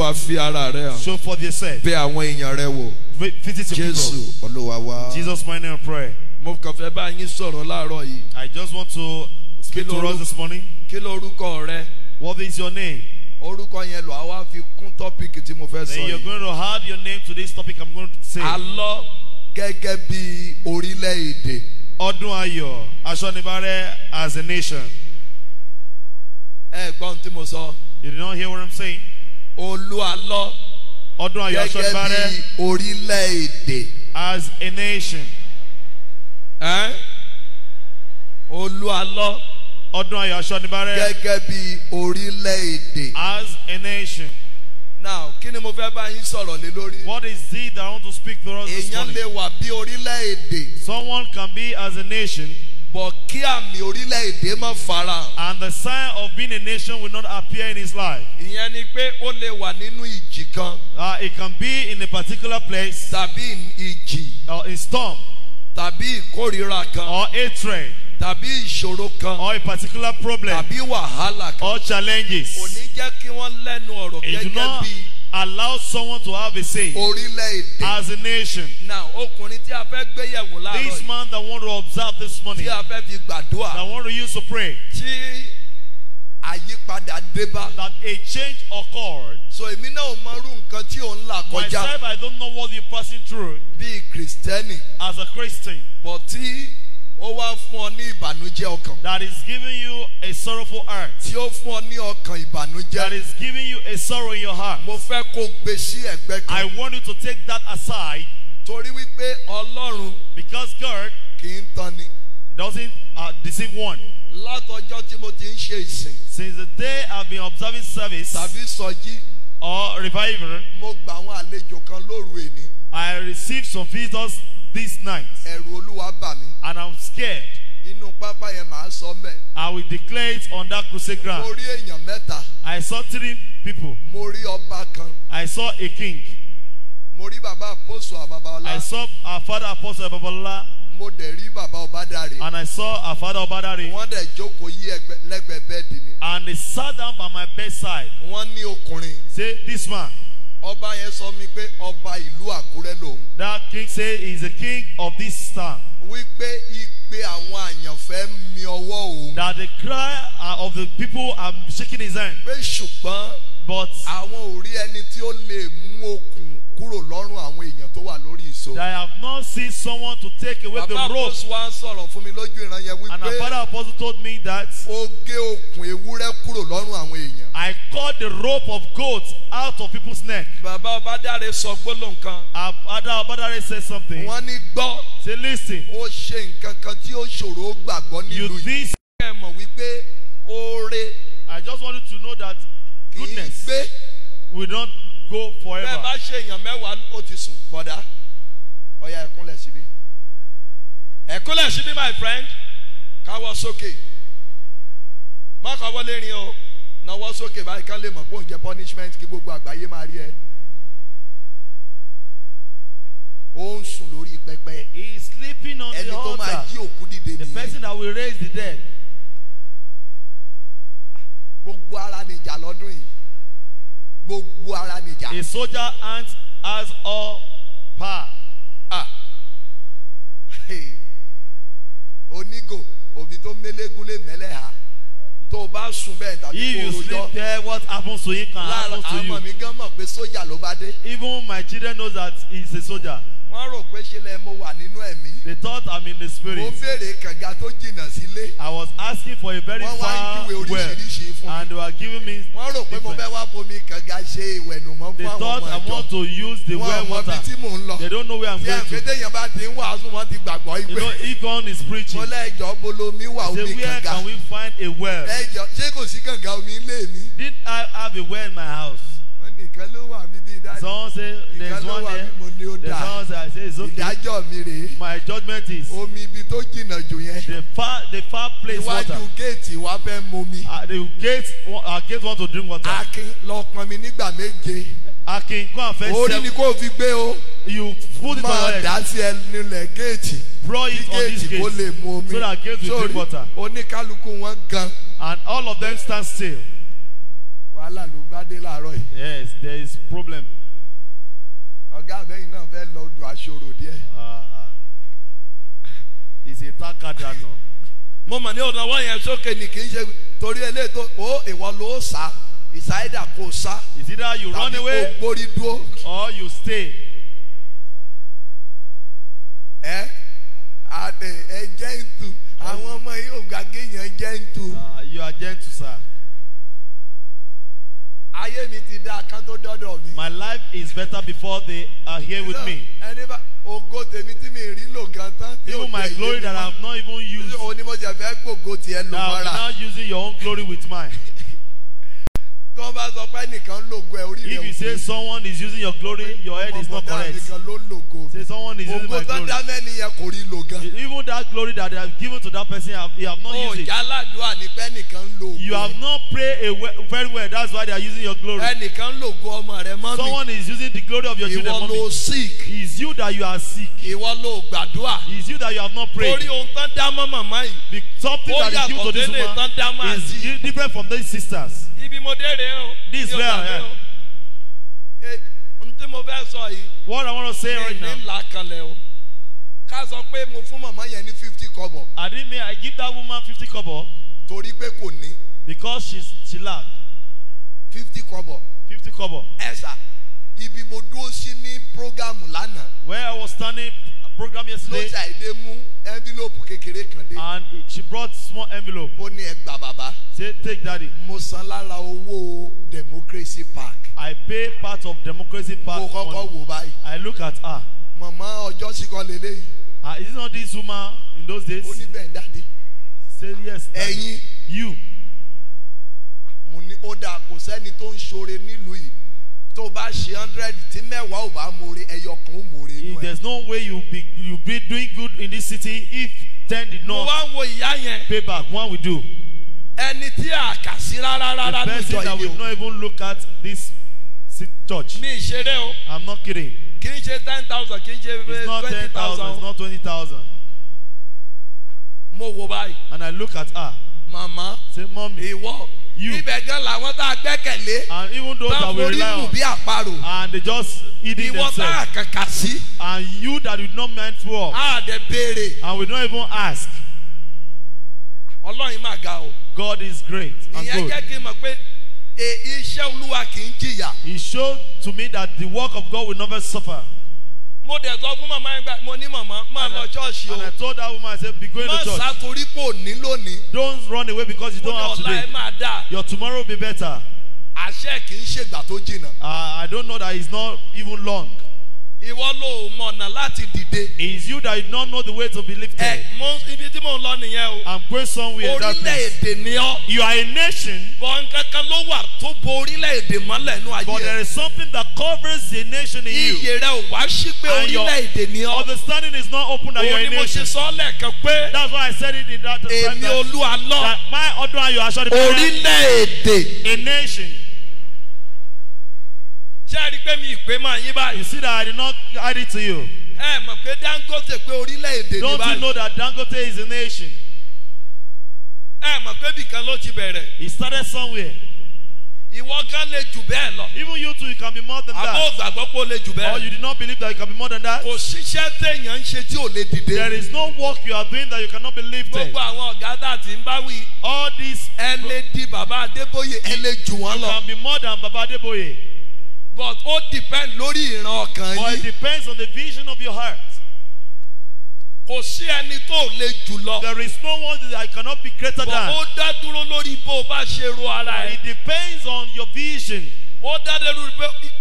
olúwa fi ara rẹ hàn Show forth yourself. bẹ àwọn èèyàn rẹ wò Vi- Visit your jésù people. olúwa wa. Jesus, my name, I pray. mo kàn fẹ́ bá yín sọ̀rọ̀ láàárọ̀ yìí I just want to speak to us this morning. kí lórúkọ rẹ What is your name? orúkọ yẹn lọ àwa fi kún tọ́pìkì tí mo fẹ́ sọ Then you're yìí. going to add your name to this topic I'm going to say. alọ́ gẹ́gẹ́ bí orílẹ̀-èdè Ọdún Ayọ̀, Aṣọ́nibárẹ́ as a nation. ẹ gbọ́n tí mo sọ You did not hear what I'm saying? Olú alọ́ Ọdún Ayọ̀, gẹ́gẹ́ bí orílẹ̀-èdè as a nation. ẹ́ olú alọ́ Ọdún Ayọ̀, Aṣọ́nibárẹ́ gẹ́gẹ́ bí orílẹ̀-èdè. as a nation. now kí ni mo fẹ́ bá yín sọ̀rọ̀ lé lórí. What is it that I want to speak to us this èèyàn morning? lè wà bí orílẹ̀-èdè Someone can be as a nation bọ̀ kí àmì orílẹ̀-èdè má farahàn. and the sign of being a nation will not appear in his life. ìyẹn ni pé ó lè wà nínú ìjì kan Uh, it can be in a particular place tàbí ìjì or in storm tàbí ìkórìíra kan or hatred tàbí ìṣòro kan or a particular problem tàbí wàhálà kan. or kò challenges. ní jẹ́ kí wọ́n lẹ́nu ọ̀rọ̀ gẹ́gẹ́ not bí allow someone to have a say. Orílẹ̀-èdè. as a nation. now ọkùnrin tí a fẹ́ gbéyẹ̀wò láàárọ̀ This yìí. man that want to observe this morning, tí a that fẹ́ fi gbàdúrà. Want to use to pray, tí àyípadà dé bá. that a change occurred. so èmi náà ò mọrú nǹkan tí ò ń là kọjá. Myself, I don't know what you're passing through. Bíi kìrìsìtẹ́nì as a Christian. Bọ̀ tí ó wá fún ọ ní ìbànújẹ́ ọkàn. That is giving you a sorrowful heart, tí ó fún ọ ní ọkàn that ìbànújẹ́ is giving you a sorrow in your heart. mo fẹ́ kó gbé sí ẹ̀gbẹ́ I kan want you to take that aside. Torí wípé ọlọ́run because God kì í tan ni. doesn't uh, deceive one. látọjọ́ tí mo ti ń ṣe ìsìn. Since the day I've been observing service tàbí sọjí. or revival, mo gba àwọn àlejò kan lóru èní. I received some visitors this night. Ẹ̀rù olúwa bà mí. And I'm scared. inú pápá yẹn màá sọ mbẹ I will declare it on that crusade mo ground. rí èèyàn mẹ́ta. I saw three people. mo rí ọba kan. I saw a king. mo rí bàbá àpòsò àbàbàọlá I saw our father Apostle Babalola mo dẹ̀ rí bàbá ọbádàrè and I saw our father Obadari. Wọ́n dẹ̀ jókòó yí ẹgbẹ́ lẹ́gbẹ̀ẹ́ bẹ́ẹ̀dì mi. And they sat down by my bedside. wọ́n ní ọkùnrin. Say, this man, ọba yẹn sọ mi pé ọba ìlú àkúrẹ́ lòun that king say he's the king of this town. wípé igbe àwọn àyànfẹ́ mi ọwọ́ òun That the cry of the people are shaking his hand. pé ṣùgbọ́n But àwọn ò rí ẹni tí ó lè mú okùn kúrò lọ́rùn àwọn èèyàn tó wà lórí ìṣó. I have not seen someone to take away the bàbá rope. àpòsù wa ń sọ̀rọ̀ fún mi lójú ìran yẹn And our wípé father apostle told me that ó gé okùn ewúrẹ́ kúrò lọ́rùn àwọn èèyàn. I cut the rope of goats out of people's neck. bàbá ọbádàrẹ sọ gbólóhùn kan father Obadare said something. wọ́n ní gbọ́ Say, listen, ó ṣe nǹkan kan tí ó ṣòro gbàgbọ́ you nílùú yìí. this. kẹ́ ẹ mọ̀ wípé oore I just want you to know that kì í goodness gbé will not go bẹ́ẹ̀ forever. bá ṣe èèyàn mẹ́wàá ó ti sùn. Bọ̀dá ọ̀ya ẹ̀kúnlẹ̀ síbí. Ẹ̀kúnlẹ̀ síbí my friend. Káwọ́ sókè. Má kọ́wọ́ lérin o. Náwó sókè báyìí ká lè mọ̀ pé òun jẹ́ punishment kí gbogbo àgbáyé máa rí ẹ. Ó ń sùn lórí pẹpẹ. He is sleeping on ẹni the tó máa altar. jí òkú dìde The person nìyẹn that will raise the dead. gbogbo ara nìjà lọ́dún yìí gbogbo ara nìjà A soldier ant has all power. Ah. Onígò òbí tó mélégún lè mẹ́lẹ̀ ha tó o bá sùn bẹ́ẹ̀ tàbí If kó you o sleep rojọ́ there, what happens to him can lára happen to àwọn you. mi gan mọ̀ pé sójà ló bá dé Even my children knows that he's a soldier. Wọ́n rò pé ṣe lẹ mo wà nínú ẹ̀mí They thought I'm in the mo spirit. ń béèrè kànga tó jìnnà sílé I was asking for a very wọ́n wá ń far júwe well, oríṣiríṣi fún and mi they were giving me. wọ́n rò pé mo fẹ́ wá bomi kànga ṣe ìwẹ̀nùmọ́ They fún àwọn thought I ọmọ want ìjọ to use the wọn well àmọ́ bí water. tí mò ń lọ They don't know where I'm tí going to. àkété yẹn bá ti ń wàásù wọn ti gbàgbọ́ You know, one is preaching, mo lẹ́jọ́ bolomi wà say omi where kànga can we find a well? ẹjọ́ ṣé kò sí kànga omi ńlẹ̀ mi Did I have a well in my house? wọ́n nìkan ló wà say there's one there. say I say it's It's okay. ìdájọ́ mi rèé My judgment is omi ibi tó jìnnà jù yẹn the far the far place water. iwájú géètì wa fẹ́ mu mi the gate gate want to drink water. akin lọ pọn mi nígbà méje Akin go and fetch orí ni seven. kò fi gbé o You put it on máa your dá head. sí ẹnu lẹ̀ géètì Pour kí it on this géètì kó lè mu omi so that gate will drink water. oníkálukú wọn gan And all of them stand still. Wàhálà ló bá dé láàárọ̀ yìí Yes, there is problem. ọ̀gá àbẹ́yìn náà fẹ́ lọ odò àṣòro díẹ̀ a takada now. mo mọ̀ ní ọ̀nà yẹn sókè ní kì í ṣe torí eléyìí tó ó ìwọ ló sá ìsáyédà kò sá It's either you run tàbí kò away gbórí dúró or you stay. ẹ ẹ jẹ́ ìtù àwọn ọmọ yìí ò gbà kéèyàn jẹ́ ìtù Uh, you are gentle, sir. Ayé mi ti dá akán tó dọ́dọ̀ mi. My life is better before they are here with me. ẹni bá ògo tèmi tí mi rí lò gan tán. Even my glory that I have not even used. onímọ̀jẹ̀ fẹ́ gbògo tiẹ̀ lò Now, mọ́ra. now using your own glory with mine. Tí wọ́n bá sọ pé nìkan lògo ẹ̀ orí rẹ̀ If you say someone is using your glory, your head is not correct. nìkan ló lògo. Say someone is using my tó glory. dá mẹ́ni yẹn kò rí lò gan. Even that glory that they have given to that person, you have, not ó used it. jáládùá ní pé ẹnìkan ń lo ògo You have not prayed a very well. That's why they are using your glory. ẹnìkan lògo ọmọ rẹ mọ́ mi. Someone is using the glory of your children. ìwọ ló sick. It's you that you are sick. ìwọ ló gbàdúrà. It's you that you have not prayed. torí ohun tán dá mọ́ màmá yìí. Something that is given to this woman is different from these sisters. Ibi mo dé rèé o. This am. o. Eh, n tí mo fẹ́ sọ yìí. What I want to say right now, ńlá o. ká sọ pé mo fún màmá yẹn ní fifty kọ́bọ̀ I didn't mean I give that woman 50 kobo torí pé kò ní because she's, she lacked fifty kọ́bọ̀. 50 kobo. ẹ ṣá ibi mo dúró sí ní prógámù lánàá Where I was standing program ló yesterday ṣàìdé mú ẹ́ńbílòpù kékeré kan dé. and she brought small envelope. ó ní ẹ gbà bàbá. Say, take daddy. mo san lára owó democracy park. I pay part of democracy mo part kọ́kọ́ wò báyìí. I look at her. màmá ọjọ́ sí kan lélẹ́yìí. Uh, is it not this woman in those days? ó ní bẹ́ẹ̀ dáadé. Say yes. daddy. ẹ̀yin You. mo ní ó dáa kò sẹ́ni tó ń ṣoore nílùú yìí tó bá ṣe hundred tí mẹ́wàá ò bá more ẹyọ kan ó more inú ẹ̀. there's no way you be you be doing good in this city if ten did mo not wá ń wo ìyá yẹn pay back, one will do. ẹni tí a kà sí rárá The rárá person níjọ that yìí will o not even look at this church. mi ìṣeré o I'm not kidding. kì í ṣe ten thousand kì í ṣe It's not twenty ten thousand. It's thousand not twenty thousand. mo wo báyìí And I look at her. màmá Say, mommy. ìwọ You. ibẹ̀ gan làwọn tá a gbẹ́kẹ̀lé And even those that forí rely on, bí àparò and they just eating ìwọ tá a themselves. kàkà sí And you that did not mindful of, a dẹ̀ béèrè and will not even ask. ọlọ́yin máa ga o God is great and ìyẹn good. jẹ́ kí n mọ̀ pé e- iṣẹ́ olúwa kì í jìyà He showed to me that the work of God will never suffer. Mo dẹ̀ sọ fún màmá yẹn gbà mo ní màmá And lọ ṣọ́ọ̀ṣì And I o told that woman, I said, be going má to church. torí kò ní lónìí Don't run away because you mo don't ní have ọ̀la ẹ today. máa dà Your tomorrow will be better. àṣẹ kì í ṣègbà tó jìnnà Uh, I don't know that it's not even long. Ìwọ ló mọ ọ̀nà láti dìde It's you that did not know the way to be lifted. ẹ mo ibi tí mò ń lọ nìyẹn o I'm going somewhere. That place. orílẹ̀-èdè ni ọ́ You are a nation, bọ̀ nǹkan kan ló wà tó bo orílẹ̀-èdè mọ́lẹ̀ nú ayé but there is something that covers the nation in you. iyè rẹ ò wá sí pé orílẹ̀-èdè ni ọ́ understanding is not open that you are a ni mo ṣe nation. sọ lẹ́ẹ̀kan pé That's why I said it in that èmi That, olúwa lọ that my and you are sorry. orílẹ̀-èdè A nation. Ṣé rí i pé mi ìpè máa yín báyìí You see that I did not add it to you. ẹ mọ̀ pé dangote pé orílẹ̀-èdè ni Don't you báyìí know that Dangote is a nation? ẹ mọ̀ pé bìkan ló ti bẹ̀rẹ̀ He started somewhere. ìwọ gan lè jù bẹ́ẹ̀ lọ Even you too, you can be more than that. gbàgbọ́ pé ó lè jù Or bẹ́ẹ̀ you did not believe that you can be more than that. kò síṣẹ́ téèyàn ń ṣe tí ò lè dìde There is no work you are doing that you cannot be lifted. gbogbo àwọn ọ̀gá ti ń bá wí All these ẹ lè di bàbá adébóyè ẹ lè jù wọ́n you lọ can be more than Baba Adeboye. But ó depend lórí ìran ọkàn But it yìí depends on the vision of your heart. kò sí ẹni tó lè jù lọ There is no one that I cannot be greater but than. ó dá dúró lórí bó o bá ṣe ro ara ẹ It depends on your vision. ó dá lórí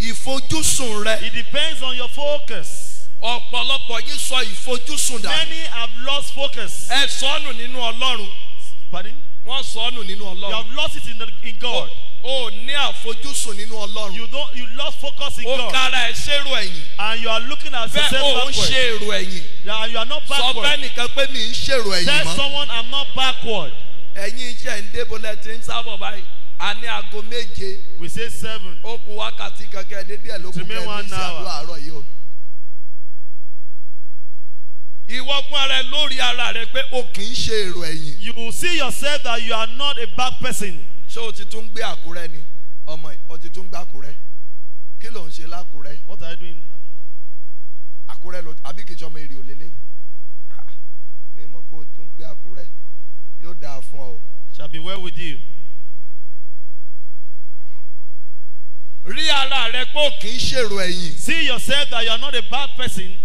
ìfojúsùn rẹ It depends on your focus. ọ̀pọ̀lọpọ̀ yín sọ ìfojúsùn dà Many have lost focus. ẹ sọnù nínú ọlọ́run Pardon? wọ́n sọnù nínú You ọlọ́run have lost it in, the, in God. O ní àfojúsùn nínú ọlọ́run. You don't you lost focus in God. kára ẹ̀ ṣèrò ẹ̀yìn. And you are looking at bẹ́ẹ̀ yourself o ń backward. ṣe èrò ẹ̀yìn. And you are not sọ backward. fẹ́ nìkan pé mi ń ṣèrò ẹ̀yìn Tell mọ́. someone I'm not backward. ẹ̀yin iṣẹ́ ń débò lẹ ti ń sábọ̀ báyìí. a ní aago méje. We say seven. ó kun wákàtí kankan dédé ẹ̀ ló kún Remain kẹ́ one ní àdúrà àárọ̀ yìí o. ìwọ fún ara ẹ lórí ara rẹ pé o kì í ṣe èrò ẹ̀yìn. You see yourself that you are not a back person. Ṣé o ti tún gbé àkúrẹ́ ni ọmọ ẹ̀ o ti tún gbé àkúrẹ́ kí ló ń ṣe lákúrẹ́ What are you doing? àkúrẹ́ ló àbí kìí ṣọmọ èrè òlélẹ́ mi mọ̀ pé o tún gbé àkúrẹ́ yóò dáa fún ọ. Shall be well with you. rí ara rẹ pé o kì í ṣèrò ẹ̀yìn See yourself that you are not a bad person.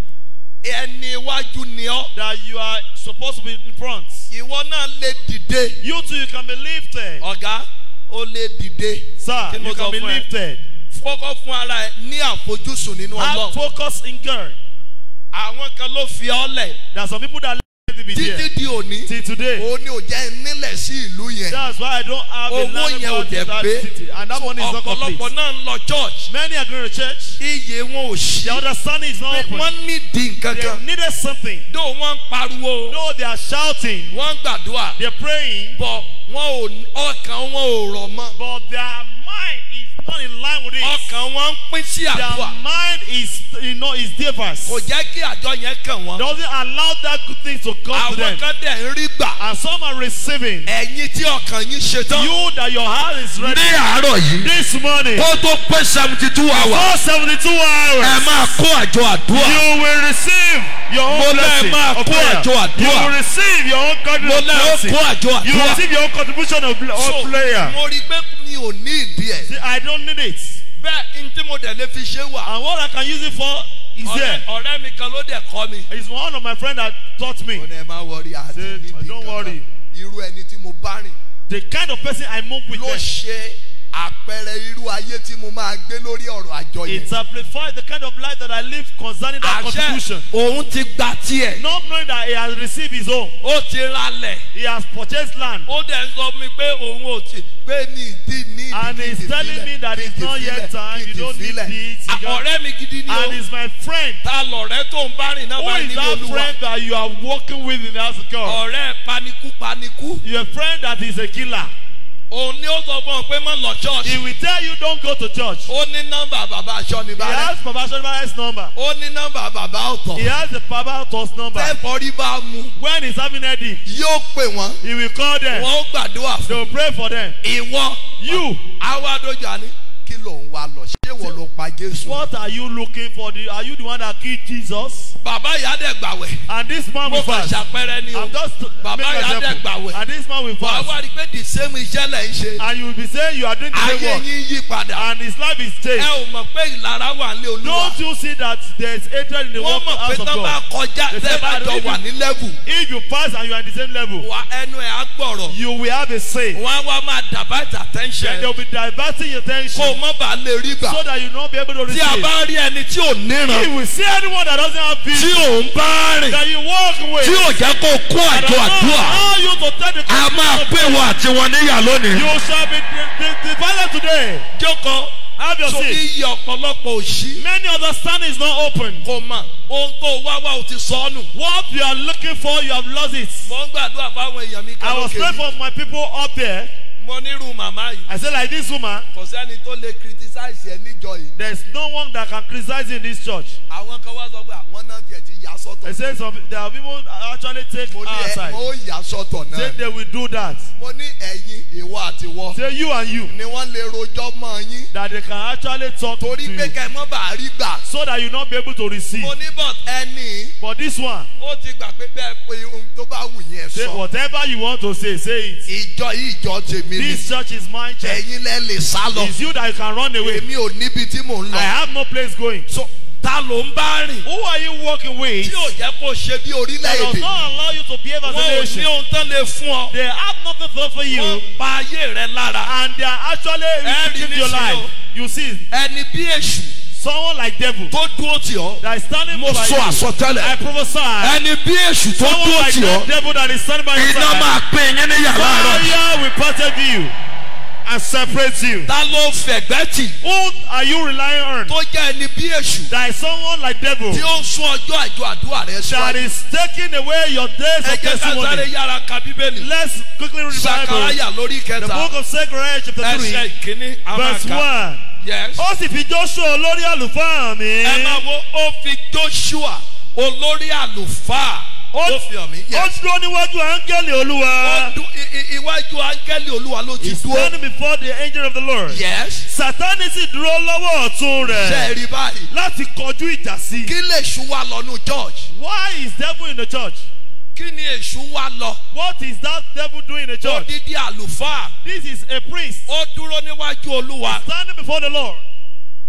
ẹni iwájú ni ọ́ That you are supposed to be in front. ìwọ náà lè dìde You too, you can be lifted. ọ̀gá ó lè dìde Sir, you can be lifted. fọ́kọ́ fún ara ẹ ní àfojúsùn nínú ọlọ́run focus in God. àwọn kan ló fi ọ́ lẹ̀ There are some people that títí di òní. Ni ò jẹ́ nílẹ̀ sí ìlú yẹn. Owó yẹn ò dẹ̀ pé. ọ̀pọ̀lọpọ̀ náà ń lọ church. Iye wọn ò ṣí wọ́n nídìí nǹkan They kan. dó wọ́n ń pariwo. Wọ́n ń gbàdúrà. Bọ̀ wọn ò ọkàn wọn ò rọ̀ mọ́. But their mind is not in line with it. ọkàn wọn ń pín sí Their àdúrà mind is, you know, is diverse. kò jẹ́ kí àjọ yẹn kàn wọ́n Doesn't allow that good thing to come to àwọn them. kan dẹ̀ ń rí gbà And some are receiving. ẹ̀yin tí ọkàn yín ṣe tán You that your heart is ready. ní àárọ̀ yìí This morning, kó tó pé seventy two hours for 72 ẹ hours, máa kó àjọ àdúrà you will receive your Mo own lẹ́ blessing máa of kó prayer. àjọ àdúrà. You will receive your own mo contribution lẹ́ blessing. kó àjọ You will àdúrà receive your own contribution of, bl- So, prayer. mo rí i pé mi ò ní ìdí ẹ̀ See, I don't need it. bẹ́ẹ̀ n tí mo dẹ̀ lè fi ṣe wà And what I can use it for is ọ̀rẹ́ there. ọ̀rẹ́ mi kan ló dẹ̀ kọ́ mi. It's one of my friends that taught me. ní ẹ máa wọrí àti worry. kankan irú ẹni tí mo bá rìn The kind of person I move with ló ṣe àpẹẹrẹ irú ayé tí mo máa gbé lórí ọ̀rọ̀ àjọ yẹn. It amplifies the kind of life that I live concerning that contribution. òun ti gba tiẹ̀ Not knowing that he has received his own. ó ti ralẹ̀ He has purchased land. ó dẹ̀ sọ mi pé òun ò ti pé ní ìdí ní ìdí And kí n he's ti telling me that it's not yet time, you don't need this, got- ọ̀rẹ́ mi gidi ni And o he's my friend. ta lọ̀rẹ́ tó ń bá rìn náà Who bá is nílò that olúwa friend that you are working with in the house of God? ọ̀rẹ́ panikú panikú Your friend that is a killer. Òun ni ó sọ fún ọ pé má lọ He church will tell you don't go to church. ó ní nọ́mbà bàbá aṣọ ní He has Baba Shoniba's number. ó ní nọ́mbà bàbá ọ̀tọ̀ He has the Baba Toss number. tẹ́fọ́ rí bá mu When he's having headache, yóò pè wọ́n he will call them. wọ́n ó gbàdúrà They fún will pray for them. ìwọ You, àwa dojú àní kí ló ń wá lọ ṣé wọ́n ló pa jésù. what are you looking for? The, are you the one that killed Jesus? bàbá ìyá dẹ̀ gbàwẹ̀ And this man mo will kàn fast. ṣàpẹrẹ ni o I'm just Bàbá ìyá dẹ̀ gbàwẹ̀. And this man will wàá fast. wá rí pé the same iṣẹ́ lẹ̀ ń ṣe And you will be saying you are doing the same ayé work. yín yí padà And his life is ẹ changed. ò mọ̀ pé ìlara wà ní olúwa Don't you see that there is hatred in the wọ́n mọ̀ pé house of tán God? kọjá They tẹ́ say, bá "I jọ don't wà ní lẹ́bù If you pass and you are the same level, wà ẹnu ẹ̀ á gbọ̀rọ̀ you will have a say. wọ́n á wá máa divert Then attention they will be diverting your o mọ̀ bá lè rí gbà so that you not be able to tí a receive. bá rí ẹni tí ò níran If you see anyone that doesn't have tí vision, ò ń bá rìn that you walk with, tí ò jẹ́ kó o kó that àjọ does not àdúrà allow you to take the a máa pè wọ́n àti wọn níyà lónìí. You shall be di- di- divided today. jókòó Have your so seat. iye ọ̀pọ̀lọpọ̀ òṣì Many understanding is not open. kò mọ̀ ohun tó wá wá ò ti sọ ọ́ nù. What you are looking for, you have lost it. mo ń gbàdúrà fáwọn èèyàn mi I was praying for my people up there. Mo nírú màmá yìí I said, like this woman, kò sẹ́ni tó lè criticize ẹ níjọ yìí. there's no one that can criticize in this church. àwọn kan wá sọ pé àwọn náà tiẹ̀ ti yà They sọ́tọ̀. say some there are people actually take mo ní our ẹ side. mo yà sọ́tọ̀ Say they will do that. mo ní ẹ̀yin ìwọ àti wọ Say you and you ni wọ́n lè rojọ́ mọ́ yín that they can actually talk to torí pé you kẹ́ ẹ mọ́ bàá rí gbà. so that you not be able to receive. mo ní but ẹni But this one, ó ti gbà pé bẹ́ẹ̀ pé ohun tó bá wù yín ẹ say whatever you want to say, say it. ìjọ ìjọ tèmi ni This church is my church. ẹ̀yin lẹ́ lè sá lọ. It's you that you can run away. èmi ò níbi tí mò ń I have no place going. so ta ló ń bá rìn. Who are you working with tí ò jẹ́ kó ṣe bí that does orílẹ̀-èdè. not allow you to behave as wọn a ò ní nation? ohun tán lè fún ọ. They have nothing to offer you wọ́n pa ayé rẹ lára. and they are actually restricting your nation, life. You see, ẹni bí èṣù someone like devil tó dúró tì ọ́. that is standing mo by sọ you. I àsọtẹ́lẹ̀. prophesy. ẹni bí èṣù tó Someone dúró like tì that ọ́. devil that is standing by your iná side. máa pín yín ní yàrá rẹ. Fire will protect you. And separates you. ta ló fẹ̀gbẹ́ tì Who are you relying on? tó jẹ́ ẹni bí èṣù There is someone like devil tí ó ń sún ọjọ́ àjọ àdúrà rẹ that síwájú. is taking away your days ẹ of jẹ́ ká sáré testimony. yára ka bíbélì. Let's quickly read the Bible. sakaraya lórí The kẹta book of Zechariah chapter ẹsẹ̀ 3 ìkíní verse amaka. 1. yes. Ó sì fi Joshua olórí àlùfáà mi. ẹ máa wo ó fi joshua olórí àlùfáà ó dúró níwájú áńgẹ́lì Olúwa. iwájú áńgẹ́lì olúwa ló ti dúró. standing before the angel of the Lord. yes. Sátánì sì dúró lọ́wọ́ ọ̀tún ṣe rẹ̀ é rí báyìí. láti kọjú ìjà sí. kí lè ṣú wa lọ nù church. Why is devil in the church? kí ni èṣù wa lọ. What is that devil doing in the church? odidi àlùfáà This is a priest ó dúró níwájú olúwa. standing before the Lord.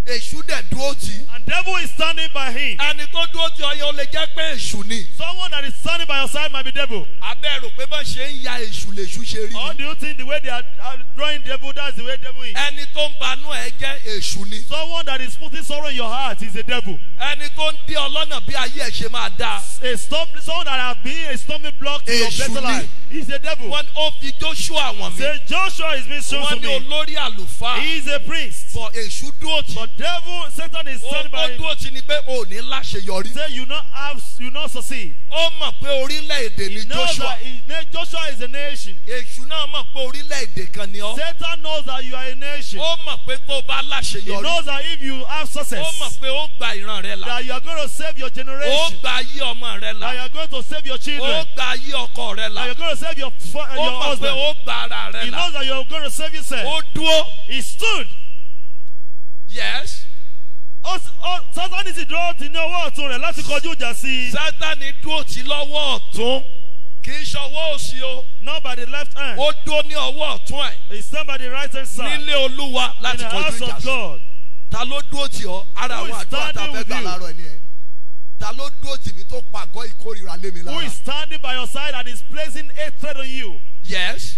Èṣù dẹ̀ dúró tì. And devil is standing by him. ẹni tó dúró tì ọ yẹn ó lè jẹ́ pé èṣù ni. Someone that is standing by your side might be devil. abẹ́ rò pé bá ṣe ń ya èṣù lèṣù ṣe rí Or do you think the way they are, are drawing devil, that's the way devil is? ẹni tó ń banú ẹ jẹ́ èṣù ni. Someone that is putting sorrow in your heart is a devil. ẹni tó ń dí ọlọ́nà bí ayé ẹ̀ ṣe máa dáa. A storm, someone that has been a stumbling block to your better life is a devil. wọ́n ó fi joshua wọ̀n mi. Say Joshua is being shown wọ́n to ní me. olórí àlùfáà. He is a priest. fọ èṣù dúró tì. But devil, Satan is ó standing by ó dúró ní pé ò ní láṣeyọrí. Say you not have, you not succeed. ó mọ̀ pé orílẹ̀-èdè He ni knows joshua. that he, Joshua is a nation. èṣù náà mọ̀ pé orílẹ̀-èdè kan ni ọ́. Satan knows that you are a nation. ó mọ̀ pé tó o bá He láṣeyọrí. knows that if you have ó success, mọ̀ pé ó gba ìran rẹ là. that you are going to save your ó generation, gba ayé ọmọ rẹ that là. you are going to save your ó children, gba ayé ọkọ rẹ that là. you're going to save your, fa- uh, ó your mọ̀ pé husband. ó gba ara rẹ He là. knows that you're going to save yourself. ó dúró. He stood. Yes. Ó s- ó- Satan sì dúró ti ní ọwọ́ ọ̀tún rẹ̀ láti kọjú ìjà sí i. sátani dúró tí lọ́wọ́ ọ̀tún kì í ṣọwọ́ òsì o Not by the left hand. ó dúró ní ọwọ́ ọ̀tún ẹ̀ He stand by the right hand side. nílé olúwa In láti the kọjú house ìjà of sí God. ta ló dúró tì ọ́ ara Who àwọn àdúrà tá a fẹ́ gbà láàárọ̀ ẹni ẹ̀ ta ló dúró tì mí tó pàgọ́ ìkórìíra lé mi Who lára is standing by your side and is placing hatred on you? yes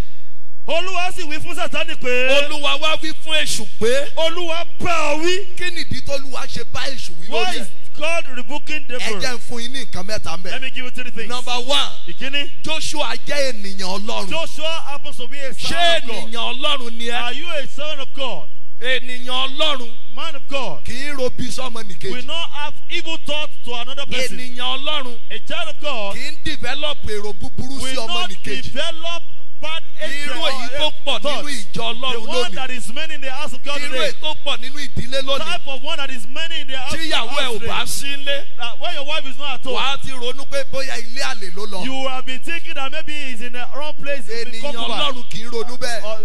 Olúwa sì wí fún Sátánì pé. olúwa wá wí fún èṣù pé Olúwa bá ọ wí. kí nìdí tólúwa ṣe bá èṣù wí Why lórí ẹ̀ God rebuking the ẹ devil? jẹ́ fún yín ní nǹkan mẹ́ta ń Let bẹ̀ me give you three things. number one Ìkíní. joshua jẹ́ ènìyàn ọlọ́run Joshua happens to be a ṣé son of God. ènìyàn ọlọ́run ni ẹ Are you a son of God? ènìyàn ọlọ́run Man of God. kì í robi sọ́mọ We nìkejì not have evil thoughts to another person. ènìyàn ọlọ́run A child of God kì í develop èrò búburú sí ọmọ not nìkejì develop bad irú èyí tó pọ̀ nínú ìjọ The ọlọ́run one lónìí that is many in the house of God irú today. èyí tó pọ̀ nínú ìdílé lónìí Type of one that is many in the house, tíyàwó ẹ ò bá sí That when your wife is not at home, wàá ti ronú pé bóyá ilé àlè ló lọ you have been thinking that maybe he's in the wrong place. ènìyàn ọlọ́run kì í ronú bẹ́ẹ̀ Or,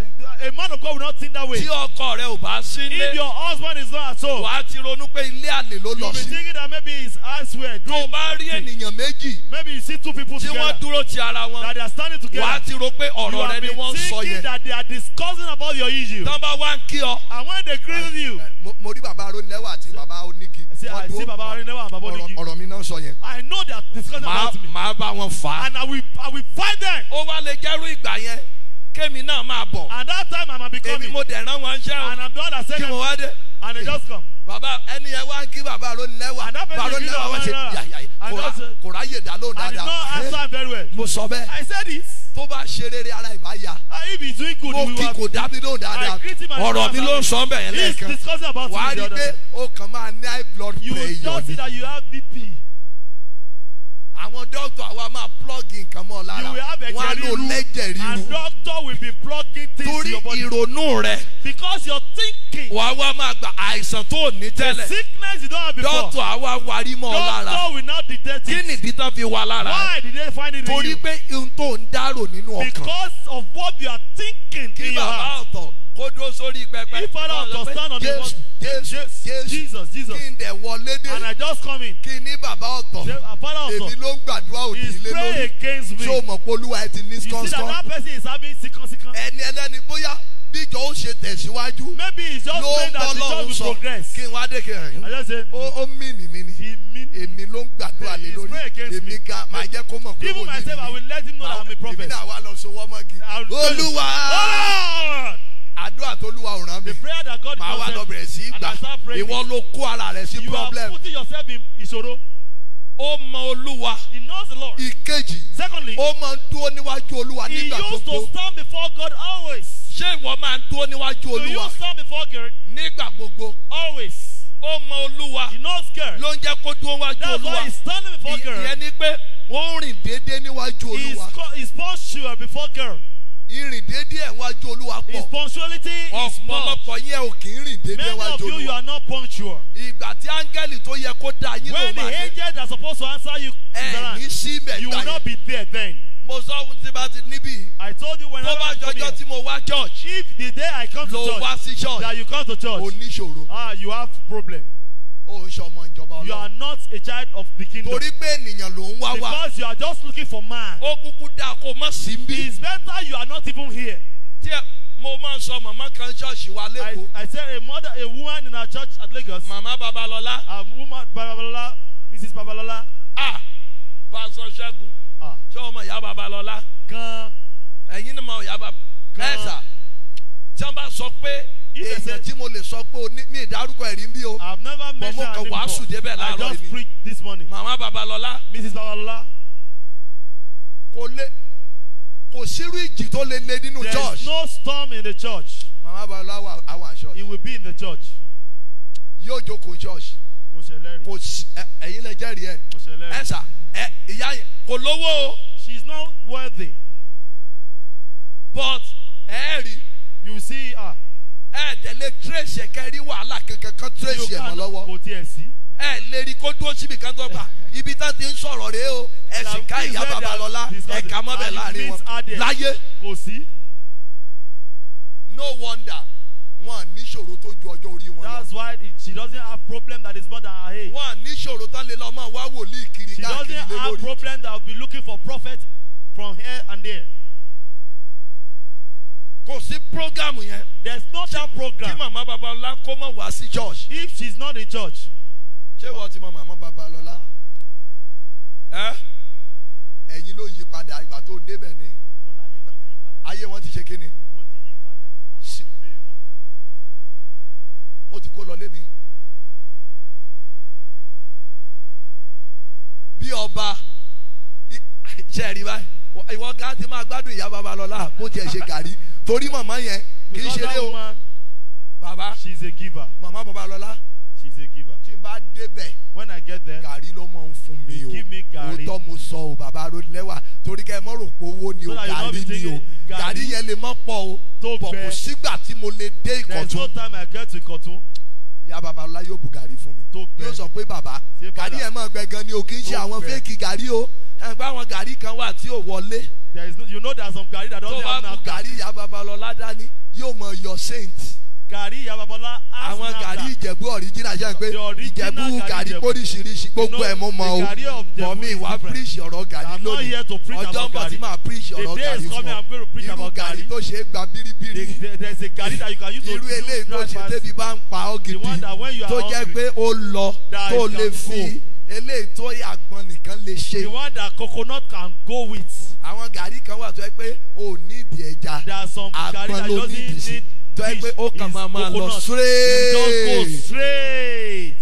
a man of God will not think that way. tí ọkọ rẹ ò bá sí If nlé your husband is not at home, wàá ti ronú pé ilé àlè ló lọ you'll be sí thinking that maybe he's elsewhere. tó o bá rí ènìyàn méjì Maybe you see two people tí wọ́n together dúró ti ara wọn that they are standing together. wàá ti ro pé you ọ̀rọ̀ rẹ have ni been wọ́n ń sọ thinking that they are discussing about your issue. tán bá wá ń kí ọ. And when they greet you, mo- rí bàbá arónilẹ́wà àti bàbá see, I see dúró- Baba Arinewa and Baba ọ̀rọ̀ mi náà sọ yẹn I know they are discussing about me. màá bá wọn fà á. And I will, I will fight them. ó wá lè jẹ́rú ìgbà yẹn kémi náà máa bọ̀ And that time I might be èmi coming. mo dẹ̀ rán wọn ṣẹ́ And o I'm the one that said kí mo wá dé. And they just come. bàbá ẹni yẹn wá ń kí bàbá arónilẹ́wà And that person bàbá greet arónilẹ́wà wá And kò ráyè dá lóhùn I did not dáadáa answer him very well. mo sọ bẹ́ẹ̀ I said this. Tó bá ṣe rere ara ìbá ya. Uh, if he's doing good, mo kí kò dá mi lóhùn dáadáa. I greet him and ọ̀rọ̀ mi ló ń sọ bẹ́ẹ̀ lẹ́ẹ̀kan. discussing about wàá rí pé ó kàn máa ní high blood You pressure just see ni that you have BP. Àwọn dókítà àwa máa plug nǹkan mọ́ ọ lára You will have á lẹ́jẹ̀ ríru And doctor will be plugging things torí your body. ìrònú rẹ Because you're thinking. wàá wá máa gba àìsàn tó ní The tẹ́lẹ̀ sickness you don't have before. dókítà àwa warí mọ́ ọ lára Doctor will not detect kí it. nìdí tán fi wà lára Why did they find it in torí pé ohun tó ń dárò nínú ọkàn Because of what you are thinking kí in your bàbá heart. ọ̀tọ̀ kó dúró sórí pẹpẹ If father kó sọ ọ̀tọ̀ pé, stand on the Jésù Jesus, Jesus, Jesus. kí n dẹ̀ wọlé And I dé just come in. kí ní bàbá ọ̀tọ̀. Say, "Ah, Father èmi ló ń gbàdúrà òdì praying lórí. against me. ṣé o mọ̀ pé olúwa ẹ ti ní You see that that person is having sickon sickon. ẹni ẹlẹ́ni bóyá bíjọ ó ṣe tẹ̀síwájú. Maybe he's just ló ń that bọ́ the church lọ́hùn will sọ. progress. kí n wá dé kí n I just say, ó mìnì mìnì he mean èmi ló ń gbàdúrà lé lórí. èmi ga máa jẹ́ kó mọ̀ pé Even wòlíì myself, I ni will let him know that I'm a èmi prophet. náà wá lọ I will tell you, olúwa! Lord! Àdúrà tó olúwa ò rán mi. The prayer that God màá has lọ bẹ̀rẹ̀ sí gbà. ìwọ ló kó ara rẹ̀ sí You problem. ó mọ olúwa. Ìkejì Secondly, ó máa ń dúró níwájú olúwa nígbà gbogbo. stand before God always. ṣé ìwọ máa ń dúró níwájú olúwa? nígbà gbogbo. Always? ó mọ olúwa. Ló ń jẹ́ kó dúró níwájú olúwa. ìyẹn ni pé ó ń rìn déédéé níwájú olúwa. posture before God. Ìrìn déédéé níwájú olúwa His pọ̀ punctuality is much. ọ̀pọ̀lọpọ̀ yẹn ò kì í rìn déédéé Many of you, you olúwa are not punctual. ìgbà tí áńgẹ́lì tó yẹ kó dá yín ló When the máa dé angel that's supposed to answer you ẹ ní around, sí you will mẹ́ta not yẹn be there then. mo sọ ohun tí bá ti níbí I told you tó whenever bá I come jọjọ́ here, tí mo wá church if the day I come to ló wá church, sí church that you come to church, oníṣòro ah, you have problem. Ń ìjọba You are not a child of the kingdom. torí pé ènìyàn ló ń wá wá. Because you are just looking for man. ó kúkú dáa kó má sí ń bí. It's better you are not even here. tí ẹ- mo máa ń sọ màmá kan ṣọ́ọ̀ṣì wa I, lẹ́kọ̀ọ́ I said a mother, a woman in our church at Lagos, màmá babalọ́lá. A woman, Babalola, Mrs. Babalola, ah pásọ ṣẹ́gun. Ah, ṣé ọmọ ìyá babalọ́lá? Gan, ẹ̀yin ni mo ìyá baba Gan. ẹ̀sà tí wọ́n bá sọ pé èèyàn tí mo lè sọ pé mi ìdárúkọ ẹ̀rí ń bí o mentioned mo kàn wàásù débẹ̀ láàárọ̀ yìí. màmá babalọ́lá Mrs. Babalola, kò lè kò sírú ìjì tó lè le nínú there church is no storm in the church. màmá babalọ́lá wà àwọn àṣọ He will be in the church. yóò jókòó church Mo ṣe lẹ́rìí. kò sí ẹ̀yin lẹ jẹ́rìí ẹ̀ Mo ṣe lẹ́rìí. ẹ ìyá yẹn kò lówó o She's not worthy. but ẹ rí You see her. Ẹ dẹ̀ lè trace ẹ̀kẹ́ rí wàhálà kankan kan You trace ẹ̀ mọ́ lọ́wọ́. kò tiẹ̀ sí. ẹ lè rí kó dúró síbi kan tó gbà. Ibi tá ti ń sọ̀rọ̀ rèé o. Ẹ̀sìn ká ìyá babalọ́lá. ẹ̀ka mọ́bẹ̀ láàárín wọn. Láyé. Kò sí. no wonder. Wọn níṣòro tó ju ọjọ́ orí wọn lọ. That's why she doesn't have problem that is more than her age. wọn níṣòro tán lè lọ mọ wá wòlíì kiri She doesn't káàkiri lé have lórí. problem that will be looking for prophet from here and there. Kò sí prógámù yẹn. There's not that kí program. màmá babalọ́lá kó mọ̀ wá sí church. If she's not in church, ṣé wọ́n ti mọ màmá babalọ́lá? Ẹ? Ẹ̀yin ló yí padà ìgbà tó débẹ̀ ni. Ayé wọn ti ṣe kí ni ó ti kó lọ lémi bí ọba ṣe rí báyìí? Ìwọ gán ti máa gbádùn ìyá babalọ́lá. Bó tiẹ̀ ṣe gàrí torí màmá yẹn kì í ṣeré o. woman, bàbá. she's a giver. màmá a giver. tí n bá débẹ̀ When I get there, gàrí ló mọ̀ ń fún mi o. òótọ́ mo sọ o bàbá rodilẹ́wà torí kẹ́ ẹ mọ́ rò pé owó ni o gàrí ni o. gàrí. Yẹn lè mọ́ pọ̀ o. Bọ̀ kò sígbà tí mo lè dé ìkọ̀tún. time I get to Kotun. ìyá babalọ́lá yóò bu gàrí fún mi. Yóò sọ pé bàbá gàrí yẹn mọ̀ gbẹ gan ni o kì í ṣe àwọn fẹ́ẹ̀kì gàrí o ẹ̀ pé àwọn gàrí kan wà tí ò wọlé. There is no, you know there's some gari that tó doesn't bá have bu NAFDAC. gàrí ìyá babalọ́lá dání yóò mọ yọ saint. Gari Yababola has àwọn gàrí ìjẹ̀bú ọ̀ríjìnà ṣe ń pé ìjẹ̀bú gàrí gàrí póríṣiríṣi gbogbo ẹ̀ mo mọ o. gàrí bọ̀ mi wá píríṣì ọ̀rọ̀ gàrí lónìí. ọjọ́ ń bọ̀ tí gàrí. máa píríṣì ọ̀rọ̀ gàrí fún ọ. Irú gàrí. gàrí. tó ṣe é gba bíríbírí There- there- There's a gari that you can use to irú eléyìí tó ṣe débi bá ń pa ọ́ gidi. are tó jẹ́ pé ó lọ tó lè fi eléyìí tó nìkan lè ṣe The one that coconut can go with. àwọn gàrí kan wà tó yẹ pé ò ní ìdí ẹja There are some àgbọn that sí need tó yẹ pé ó kàn máa máa lọ just straight. goes straight.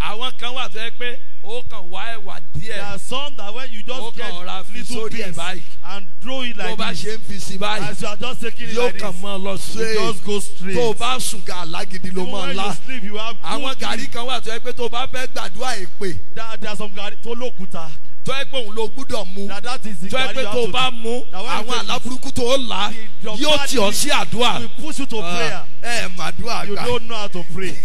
àwọn kan wà tó yẹ pé ó kàn wá ẹ̀wà There are díẹ̀ some that when you just kàn get little ẹ̀ piece and throw it like bá this, ṣe ń fi sí báyìí as you are just taking it yóò like kàn this, máa lọ straight just goes straight. tó o bá sùn gà lágidi ló máa la you sleep, you have àwọn good gàrí sleep. kan wà tó yẹ pé tó o bá fẹ́ gbàdúrà èpè There, are some gari tó lókuta. tó yẹ pé òun ló gbúdọ̀ mu yẹ gari pé tó o bá to mu àwọn aláburúkú tó o là yóò tì ọ́ sí àdúrà prayer. ẹ ẹ màdúrà You gbà don't know how to pray.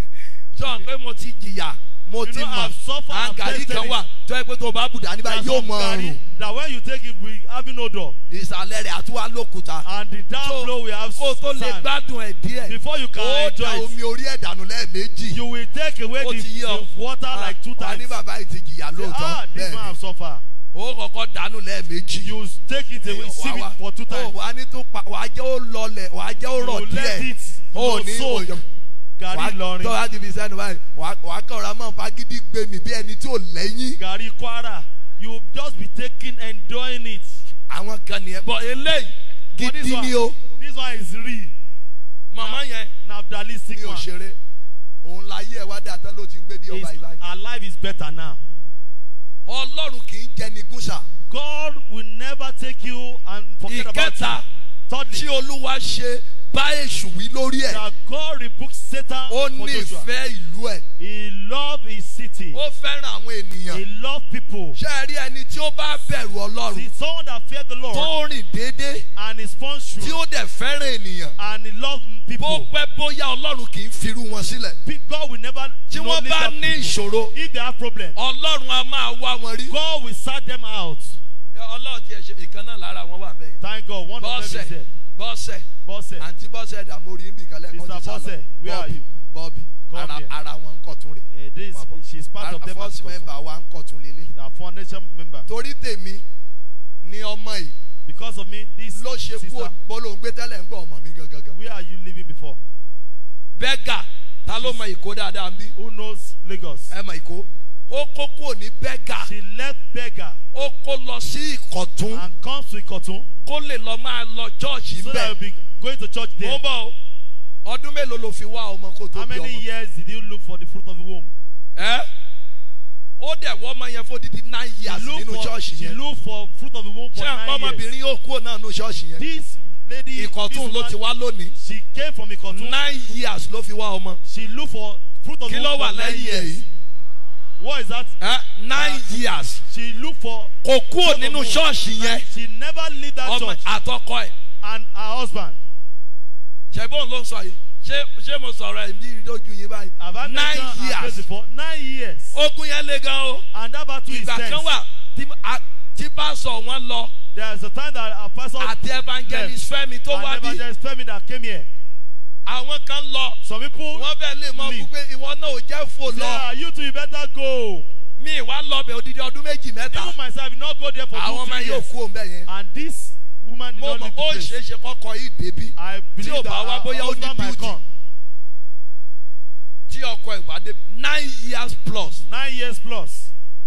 [laughs] sọ pé mo ti jìyà mo ti mọ̀. I've suffered, àwọn I've gàrí tasted kan wà tó yẹ pé tó o bá bù dání báyìí yóò mọ ọrùn that when you take it, we having odor. ìsàlẹ̀ rẹ̀ àtúwá lókùúta And the down So, below we have kó o tó lè sand. gbádùn ẹ̀ díẹ̀ Before you can ó da enjoy it, omi orí ẹ̀ dànù lẹ́ẹ̀mejì. You will take away ó the, the water like two wà ní times. bàbá yìí ti jìyà lóòótọ́. Ah, this man have suffered. ó kọ́kọ́ dànù lẹ́ẹ̀mejì. You take it away, sip it for two ó times. wà ní tó pa wà á jẹ́ ó lọlẹ̀ wà á jẹ́ ó rọ̀ You let díẹ̀. it ó go ní Gari Ìlọrin. tọ́ láti fi sẹ́nu báyìí wà á kọ́ra mọ́ fagídí gbé mi bí ẹni tí ò lẹ́yìn Gari Kwara. You just be taking enjoying it. àwọn kan nìyẹn bọ́ eléyìí gidi ni o This one is real. màmá yẹn Navdalistic mi ò ṣeré òun láyé ẹ̀ wá dé àtọ́ ló ti ń gbé bí ọba ìbáyìí our life is better now. ọlọ́run kì í jẹni gúnṣà God will never take you and forget about ìkẹta you. Thirdly, tí olúwa ṣe bá èṣù wí lórí ẹ̀ God rebuked Satan ó for Joshua. nífẹ̀ẹ́ ìlú ẹ̀ He loved his city. ó fẹ́ràn àwọn He ènìyàn loved people. ṣé ẹ rí ẹni tí ó bá bẹ̀rù ọlọ́run See, someone that feared the Lord tó rìn déédéé and is tí punctual ó dẹ̀ fẹ́ràn ènìyàn and he loved bó people. pẹ́ bóyá ọlọ́run kì í firú wọn sílẹ̀ God will never tí wọ́n bá ní ìṣòro If they have problem, ọlọ́run a máa wá wọn rí. God will sort them out. ọlọ́run tiẹ̀ ṣe ìkan náà lára wọn wà bẹ́ẹ̀. Thank God. One of them is there. Bọ́sẹ̀. Bọ́sẹ̀. àǹtí bọ́sẹ̀ dàmórí ń bì kálẹ̀ kan ti sá lọ. Bọ́sẹ̀, where are you? bọ́bí Come ara wọn ń kọ̀tún rè. Eh, them. first member wa ń kọ̀tún lélẹ̀ The foundation member. torí tèmi ni ọmọ yìí. Because of me, this ló ṣe kú bọ́lóńgbé tẹ́lẹ̀ ń gbọ́ ọmọ mi gangan Where are you living before? bẹ́gà ta ló mọ ìkó dáadáa ń bí? Who knows Lagos? ẹ mọ ìkó ó kó kúrò ní bẹ́gà She left beggar ó kó lọ sí ìkọ̀tún. And comes to Ikotun kó lè lọ máa lọ chọ́ọ̀chì so that bẹ́ẹ̀ will be going to church mo there. ń bọ̀ o. Ọdún mélòó ló fi wá ọmọ kó tó How bí many ọmọ? years did you look for the fruit of the womb? ẹ? Ó dẹ̀ wọ́ ọmọ yẹn fún odidi nine years nínú for, chọ́ọ̀chì she yẹn looked for fruit of the womb for ṣé nine years. ọmọbìnrin yóò kúrò náà nínú chọ́ọ̀chì yẹn? This lady, ìkọ̀tún ló ti wá lónìí. she came from Ikotun. nine years ló fi wá ọmọ. She looked for fruit of kí the ló womb wà for nine lẹ́yìn ẹ̀ years. yìí What is that? ẹ nine years She looked for. kò kúrò nínú chọ́ọ̀chì yẹn She never leave that ọmọ church. àtọkọ ẹ̀ And her husband. ṣẹ̀gbọ́n ló ń sọ yìí ṣé ṣé mo sọ̀rọ̀ ẹ̀ bí lójú yín báyìí Have I nine mentioned face years? Nine years. ogun yẹn le gan o And that battle is ìgbà tense. kan wà tí a- pásọ̀ wọn lọ There is a time that our pastor àti evangelist fẹ́mi tó wá and bí evangelist Femi that came here. Àwọn kan lọ Some people wọ́n fẹ́ lè mọ fún pé ìwọ náà ò jẹ́ fò say, lọ ah, you two, you better go. mi ìwà lọbẹ̀ odidi ọdún méjì mẹ́ta Even myself, you not go there for àwọn two, ọmọ three yóò years. kú òun bẹ́ẹ̀ yẹn And this woman did mo not mọ̀ leave ó the ṣeé place. ṣe kọ́kọ́ yìí débí I believe that her ó husband might come. tí ọkọ ìwà débí nine years plus Nine years plus.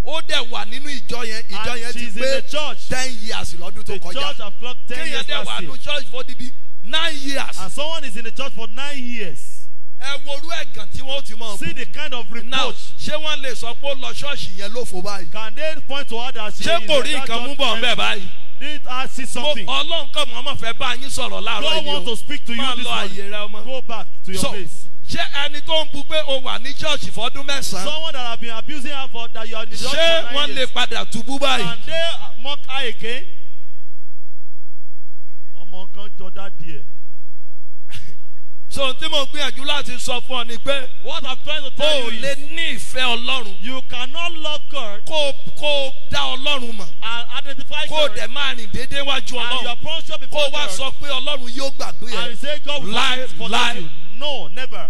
ó dẹ̀ wà nínú ìjọ yẹn ìjọ yẹn ti pé the ten years lọ́dún tó The kọjá church have clocked ten kéèyàn years dẹ̀ wà last nínú year. church didi nine years And someone is in the church for nine years. ẹ worú ẹ̀gàn tí wọ́n ti mọ̀ See the kind of now reproach. ṣé wọ́n lè sọ pé ó lọ ṣọ́ọ̀ṣì yẹn ló fò báyìí Can they point to she ṣé kò rí nǹkan mú church bọ̀ ń bẹ̀ and báyìí Did I see Mo- something? ọlọ́run kọ́ mọ́ ọmọ fẹ́ bá yín sọ̀rọ̀ láàárọ̀ God want yìí to o speak to you máa this lọ àyè morning. rẹ ọmọ Go back to your so place. ṣé ẹni tó ń bu pé o wà ní chọ́ọ̀chì fọ́dún mẹ́sàn-án Someone that have been abusing her for that you are in the church ṣé for wọ́n nine lè years. padà túbú báyìí Can they mock her again? Ọmọ kan jọ dá díẹ̀. [laughs] so tí mo gbìyànjú láti sọ fún ọ ni pé What I'm trying to o tell you lè is ní ìfẹ́ ọlọ́run you cannot love God kó o- kó o dá ọlọ́run mọ̀ and identify kó o God dẹ̀ máa rìn déédéé wájú and you ọlọ́run are punctual kó before o wá God sọ pé ọlọ́run yóò gbàgbé ẹ and say God will Lie, forgive lie. you. No, never.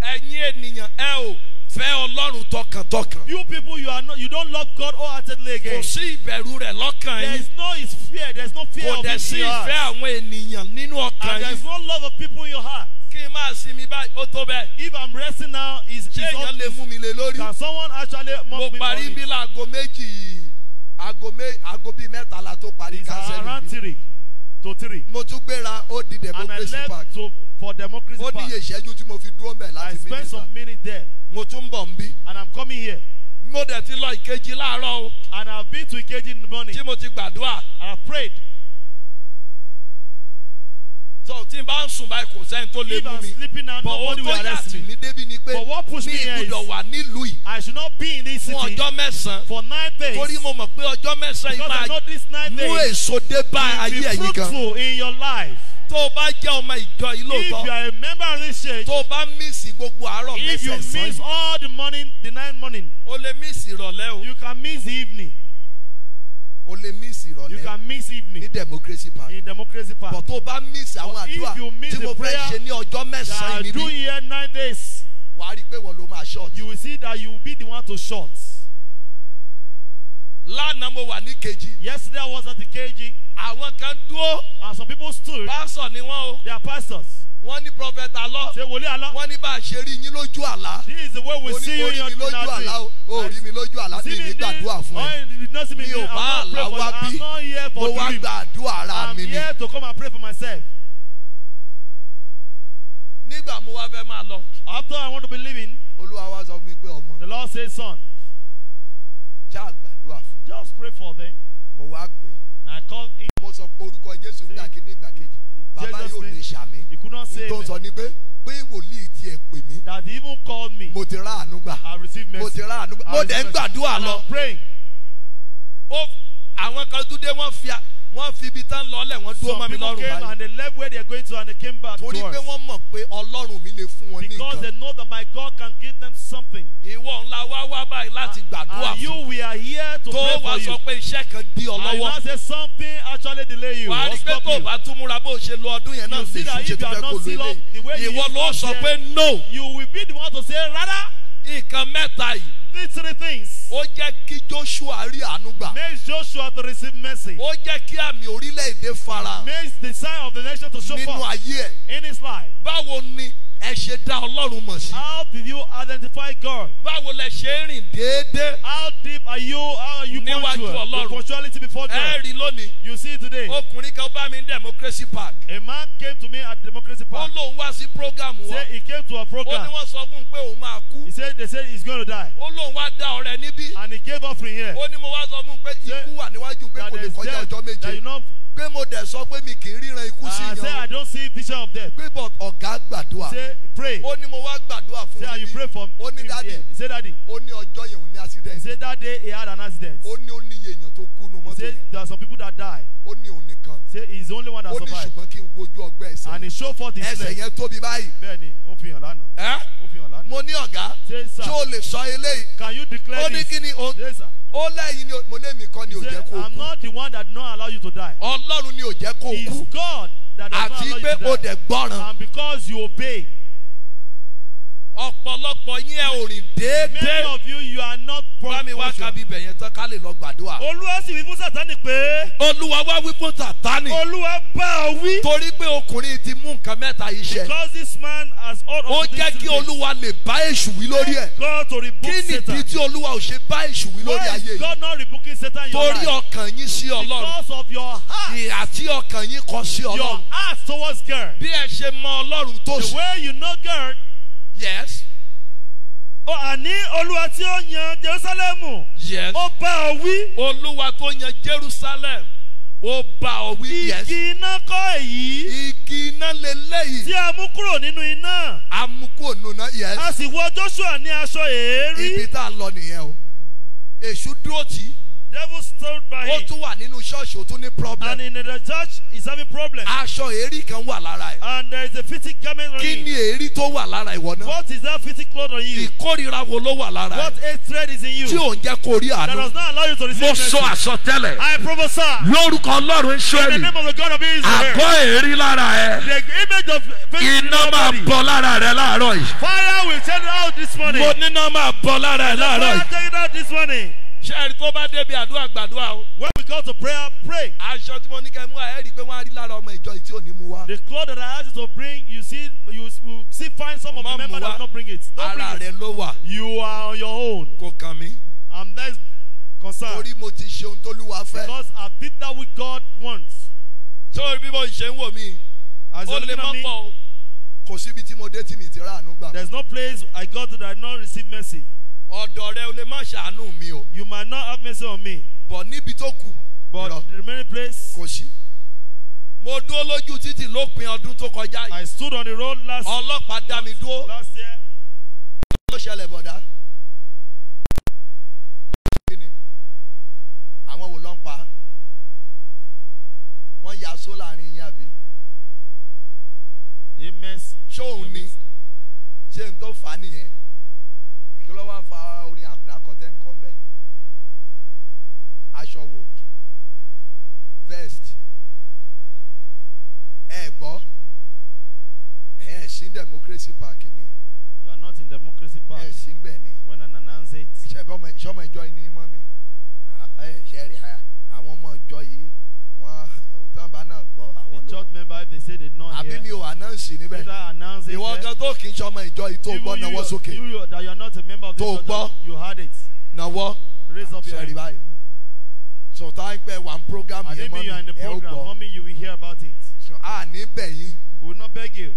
ẹ̀yin ènìyàn ẹ ò fẹ́ ọlọ́run tọkàntọkàn You people, you are not. You don't love God wholeheartedly kò again. sí ìbẹ̀rù rẹ̀ lọ́kàn There yín is no his fear. There is no fear kò of dẹ̀ him sí in your ìfẹ́ heart. àwọn ènìyàn nínú ọkàn And there yín is no love of people in your heart. kí n máa sinmi báyìí ó tó bẹ́ẹ̀ If I'm resting now, is is ṣé èèyàn lè mú mi lé lórí Can someone actually mo mock me for parí it? bí láago méjì aago bíi mẹ́ta la tó parí It's around kánsẹ́lì three to three. mo tún gbéra ó di And I democracy park left to for democracy ó park. níye ìṣẹ́jú tí mo fi dúró mbẹ̀ I láti spent mínísítà some minutes there, mo tún bọ̀ ń bí and I'm coming here. mo dẹ̀ ti lọ ìkejì láàárọ̀ o And I've been to Ikeji in the morning. tí mo ti gbàdúrà And I've prayed. So tí n bá ń sùn báyìí kò sẹ́ni tó lè mú I'm mi ohun nobody tó will yà me. mí débi ni pé But what pushed mi me here ìgbúdọ̀ is- wà nílùú yìí I should not be in this fún city ọjọ́ mẹ́sàn-án for nine days. torí mo mọ̀ pé ọjọ́ mẹ́sàn-án yìí Because I máa nine mú days èso dé bá ayé ẹ̀yìn kan fruitful in your life. tó o bá jẹ́ ọmọ ìjọ yìí If you are a member of this church, tó o bá mísì gbogbo àárọ̀ if you mẹ́sàn-án miss all the morning, the night morning, o lè mísì ìrọ̀lẹ́ o you can miss the evening. O lè You ìrọ̀lẹ́ can miss ní evening democracy park in democracy park. bọ̀ tó o bá mísì àwọn But if àdúrà you miss tí mo fẹ́ prayer ṣe ní ọjọ́ mẹ́sàn-án That yìí do níbí here nine days, wà á rí i pé wọ́n ló máa ṣọ́ọ̀tì. you will see that you will be the one to short. lánàá mo wà ní kejì Yesterday I was at the KG àwọn kan dúró and some people stood. pásọ̀ ni wọ́n o They are pastors. Wọ́n ní prophet alọ́ Say, Wòlíì Allah, wọ́n ní bá a ṣe rí yín lójú àlá this is the way we ní see you in orí your mi in lójú our àlá o dream. rí mi lójú àlá mi ní gbàdúrà fún ẹ. Mi ò I'm bá àlá wá bí. I'm mo wá dream. gbàdúrà ara I'm mi ni here to come and pray for myself. nígbà mo wá fẹ́ máa lọ After I want to be living, olúwa wá sọ fún mi pé ọmọ the Lord says, son, ṣáà gbàdúrà fún just pray for them. mo wá pè I call him. mo sọ pé orúkọ jésù nígbà kíní ìgbà kejì bàbá yóò lè ṣàmì He could not say tó ń sọ ni pé pé wòlíì tiẹ̀ pè mí. That he even called me. mo ti rà àánú gbà. I received mo ti rà àánú gbà. Mo dẹ̀ ń gbàdúrà lọ. Ó àwọn kan tún dé wọ́n fi wọ́n fi ibi tán lọ́lẹ̀ wọ́n dúró Some mọ́ mi people lọ́rùn came báyìí. and they left where they're going to and they came back torí to pé wọ́n mọ̀ pé ọlọ́run mi lè fún wọn ní Because they nǹkan know that my God can give them something. ìwọ ńlá wá wá báyìí láti gbàdúrà And you, fún. we are here to tó pray for sọ you. pé iṣẹ́ kan dí ọ And lọ́wọ́. now say something actually delay you. wàá rí pé tó o bá tún múra bó o ṣe lo ọdún yẹn náà You see lè that ṣe if tó you are fẹ́ kó ilé. you ìwọ ló sọ pé no. You will be the one to say, rather, nǹkan mẹ́ta yìí. These three things. Ó jẹ́ kí joshua rí àánú gbà. Makes Joshua to receive mercy. ó jẹ́ kí àmì orílẹ̀-èdè farahàn Makes the sign of the nation to show nínú forth ayé ẹ̀. in his life. báwo ni ẹ ṣe dá ọlọ́run mọ̀ sí How did you identify God? báwo lẹ ṣe ń rìn déédéé How deep are you? How are you Níwájú punctual? Ọlọ́run. Your punctuality before ẹ God. rí lónìí You see today, ọkùnrin kan bá mi ní democracy park a man came to me at Democracy ó Park. lóun wá sí program wa Say he came to a ó ní program. wọ́n sọ fún un pé òun máa kú He said they said he's going to die, ó lóun wá dá ọrẹ níbí and he gave offering here. ó ní mo wá sọ fún un pé ikú wà níwájú pé That kò lè kọjá ọjọ́ that méje you know. Pé mo dẹ̀ sọ pé mi kì í ríran ikú sí I say I yan don't see vision of death. pé but ọ̀gá gbàdúrà Say pray. ó ní mo wá gbàdúrà fún Say and you pray for ó ní. He said daddy. ó ní ọjọ́ yẹn ò ní He accident said that day he had an accident. ó ní ó ní iye èèyàn tó kú nu He mọ́tò yẹn there are some people that die. ó ní òun nìkan Say he's the only one that ó ní survived. ṣùgbọ́n kí n wojú ọgbẹ́ ẹsẹ̀ And he showed forth his ẹsẹ̀ strength. yẹn tóbi báyìí Bẹ́ẹ̀ni, ó fi hàn lánàá. ẹ́ Ó fi hàn lánàá. mo ní ọ̀gá Say sir, ṣé o lè sọ eléyìí can you declare ó ní this? kí ni o- Yes sir. Ó lẹ́yìn ni o- mo lémi kọ́ ni ò jẹ́ kó o I'm kú not the one that not allow you to die. ọlọ́run ni ò jẹ́ kó o It's kú God that does not àti allow pé you o to die. dẹ̀ gbọ́ràn And because you obey, ọ̀pọ̀lọpọ̀ yín ẹ ò rìn many déédéé of you you are not bá mi wá punctual. kábí ibẹ̀ yẹn tán ká lè lọ gbàdúrà. Olúwa sì wí fún Sátánì pé olúwa wá wí fún tàtánì Olúwa bá ọ wí. torí pé ọkùnrin ti mú nǹkan mẹ́ta yìí ṣe Because this man has all ó of these jẹ́ kí things. olúwa lè bá èṣù wí lórí ẹ̀ God to kí rebuke nìdí Satan. tí olúwa ò ṣe bá èṣù wí lórí Why ayé is yìí God not rebuking Satan in your torí life? ọkàn yín sí ọlọ́run Because of your heart. ìhà tí ọkàn yín kọ sí Your heart towards God. bí ẹ ṣe mọ ọlọ́run tó The way you know God. Yes Ó àní Olúwa tí ó yan Jerusalemu. yes Ó bá ọ wí. olúwa tó yan jerusalem ó bá ọ wí yes Igi iná kọ́ èyí. igi iná lélẹ́yìí Tí a mú kúrò nínú iná. amúkú ònúná yes A sì wọ Joshua ní aṣọ ibi èérí. tá a lọ nìyẹn o èṣù dúró tì í Devil stood by ó him. tún wà nínú ṣọ́ọ̀ṣì ó tún ní problem And in the church he's having problem. aṣọ èrí kan wà lára ẹ̀ And there is a fitting garment on kí him. ni èrí tó wà lára ìwọ náà What is that fitting cloth on you? ìkórira wo ló wà lára What ẹ̀ hatred is in you? tí ò ń jẹ́ kó rí That àánú does not allow you to receive mo mercy. sọ àsọtẹ́lẹ̀ I prophesy. lórúkọ ọlọ́run In the israẹli name of the God of Israel. àgọ́ èrí lára ẹ̀ The image of faith in iná your máa body. bọ́ lára rẹ̀ láàárọ̀ yìí Fire will turn out this morning. mo níná máa bọ́ lára ẹ̀ láàárọ̀ Fire yìí. turn it out this morning. Ṣẹ́ẹ̀rì tó bá débi àdúrà gbàdúrà o When we go to prayer, pray. aṣọ tí mo ní kẹ́ mú ẹ rí i pé wọ́n á rí lára ọmọ ìjọ yìí tí ò ní mú wá The cloth that I asked you to bring, you see, you see find some of the members that not bring it. Don't ara bring it. rẹ̀ ló wà You are on your own. kò kàn mí I'm that's concerned. torí mo ti ṣe ohun tólúwa fẹ́ Because I did that which God wants. sórí bí mo ṣe ń wò mí As looking má at me, kò síbi tí mo dé tí mi ti rà àánú gbà there's no place I go to that I not receive mercy. Ọ̀dọ̀ rẹ o lè má ṣàánú mi o. You might not have mercy on me. bọ̀ níbi tó kù But irọ́, the remaining place, kò sí. mo dúró lójú títì lópin ọdún tó kọjá yìí. I stood on the road last ọlọ́pàá dá mi dúró. last year. ló ṣẹlẹ̀ bọ̀dá. Àwọn wo ló ń pa wọ́n ya só láàárín yín àbí? Ṣóun ni ṣé n tó fà á nìyẹn kí ló wá fa orin àkùdákọ̀tẹ́ nǹkan bẹ́ẹ̀? Aṣọ wo? Vest. Ẹ gbọ́. Ẹ sí democracy park ni. You are not in democracy park. Ẹ̀ sí bẹ́ẹ̀ ni. when I announce it. ṣọmọ ìjọ yìí ni mọ́ mi? Ẹ ṣe rí àwọn ọmọ ìjọ yìí wọ́n òtún àbá náà gbọ́ The àwọn ló church mọ̀ member, if they say they not àbí mi here, ò ànáǹsì níbẹ̀ later announce it. ìwọ gan tó kì í ṣọmọ ìjọ yìí tó gbọ́ náwó sókè you, that you are not a member of the Tó church, gbọ́. you had it. náwó Raise up your hand. báyìí sọ̀tá pẹ́ wà ń program I yẹn didn't mọ́ mean you are in the mi ẹ ó program. gbọ́ Mommy, you will hear about it. So, a ní bẹ̀yìn We will not beg you.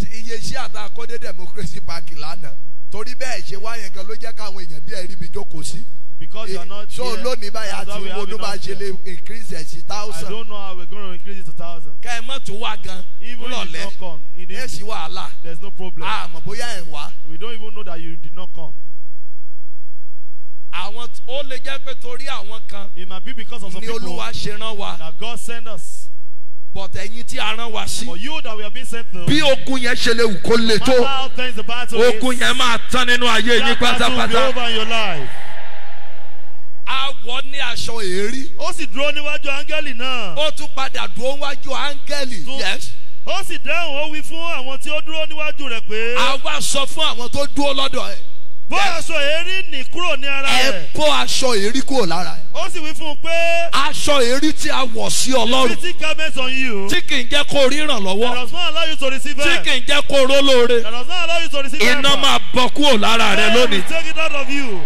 iye iṣẹ́ àtàkọ́dé democracy park lánàá torí bẹ́ẹ̀ ṣe wá yẹn gan ló jẹ́ káwọn èèyàn díẹ̀ rí mi jókòó sí Because because you are not so here. lónìí báyìí àti we ronú bá ṣe lè increase ẹ̀ sí I thousand. don't know how we're going to increase it to thousand. ká ẹ mọ̀ tó wá gan Even if you don't come, it ẹ is, sì wàhálà there's no problem. àmọ̀ bóyá ẹ̀ wá. We don't even know that you did not come. àwọn ó lè jẹ́ pé torí àwọn kan It might be because of some ni people olúwa ṣe rán wa that God sent us. but ẹ̀yin tí a rán wa sí. For you that we have been sent to, bí ogun yẹn ṣe lè wù kó le no matter tó how tense the battle is, ogun yẹn máa tán nínú ayé yín that battle will be pátápátá. over in your life. A wọ ní aṣọ èérí Ó sì dúró níwájú áńgẹ́lì náà. ó tún padà dúró wájú áńgẹ́lì. Yes. Ó sì dáhùn ó wí fún àwọn tí ó dúró níwájú rẹ̀ pé. a wá sọ fún àwọn tó dúró lọ́dọ̀ ẹ̀. Bó aṣọ èérí nì kúrò ní ara ẹ rẹ̀. bó aṣọ èérí kúrò lára ẹ̀. Ó sì wí fún un pé. aṣọ èérí tí a wọ̀ sí ọlọ́run Fifty garments on you. tí kì í jẹ́ kó ríran lọ́wọ́ does not allow you to receive tí help. kì í jẹ́ kó rólóore allow you to receive help. iná máa bọ́ kúrò lára rẹ Help will lónìí. take it out of you.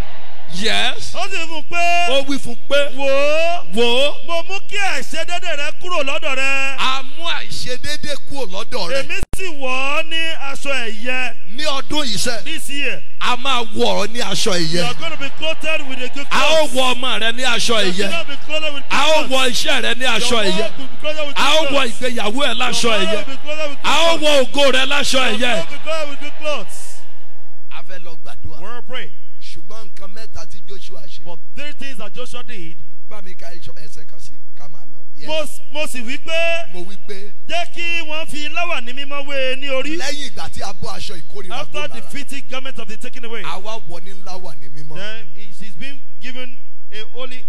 Yes. Ó sì fún pé. ó wí fún pé Wò ó. wò ó Mo mú kí àìṣedédé rẹ kúrò lọ́dọ̀ rẹ. a mú àìṣedédé kúrò lọ́dọ̀ rẹ Èmi sì wọ̀ ọ́ ní aṣọ ẹ̀yẹ. ní ọdún yìí sẹ́ This year, a máa wọ̀ ọ́ ní aṣọ you ìyẹ́ are going to be clothed with a good a ó clothes. wọ ọmọ rẹ ní aṣọ You are ìyẹ́ going to be clothed with good a ó clothes. wọ iṣẹ́ rẹ ní aṣọ with a ó wọ clothes. ìgbéyàwó ẹ láṣọ good a ó clothes. wọ ògo rẹ láṣọ be clothed with good clothes. a fẹ́ lọ gbàdúrà We're pray. ṣùgbọ́n nǹkan mẹ́ta tí joshua ṣe. But three things that Joshua did. bá mi ka ẹsẹ̀ kan sí ká máa lọ. Mo sì wí pé mo wí pé jẹ́ kí wọ́n fi láwàní mímọ́ wé e ní orí. lẹ́yìn ìgbà tí a bọ́ aṣọ ìkórìíra kó After the lára fifty garment of the taken away. àwa wọ ní ńlá wà ní mímọ́. Then he- he's been given a holy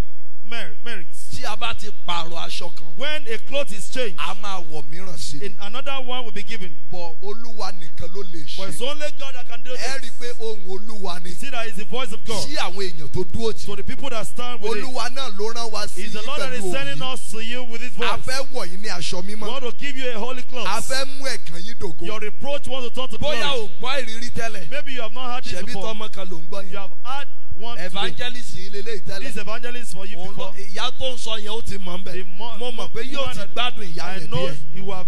mer- merit. Tí a bá ti pààrọ̀ aṣọ kan When a cloth is changed, a máa wọ̀ mìíràn sí i. another one will be given. bọ̀ olúwa nìkan ló lè For it's only God that can do ẹ rí i this. pé ohun olúwa ni. See that is the voice of God. sí àwọn èèyàn tó dúró tì. So the people that stand with it, olúwa náà ló rán wa sí is the i Lord that pẹ̀lú is sending us to you with his a voice. fẹ́ wọ̀ yín ní aṣọ mímọ́. want to give you a holy a cloth. fẹ́ mú ẹ̀kan yín dògo. Your reproach wants to turn to bóyá ò gbọ́ ìrírí tẹ́lẹ̀. Maybe you have not had this ṣebí before. tọmọ kan ló ń gbọ́ You have had one evangelist yìí tẹ́lẹ̀. This evangelist for you before. ìyá tó ń sọ yẹn ó ti mọ̀ ń bẹ̀. mo- mọ̀ pé yóò ti gbádùn ìyá I yẹn díẹ̀.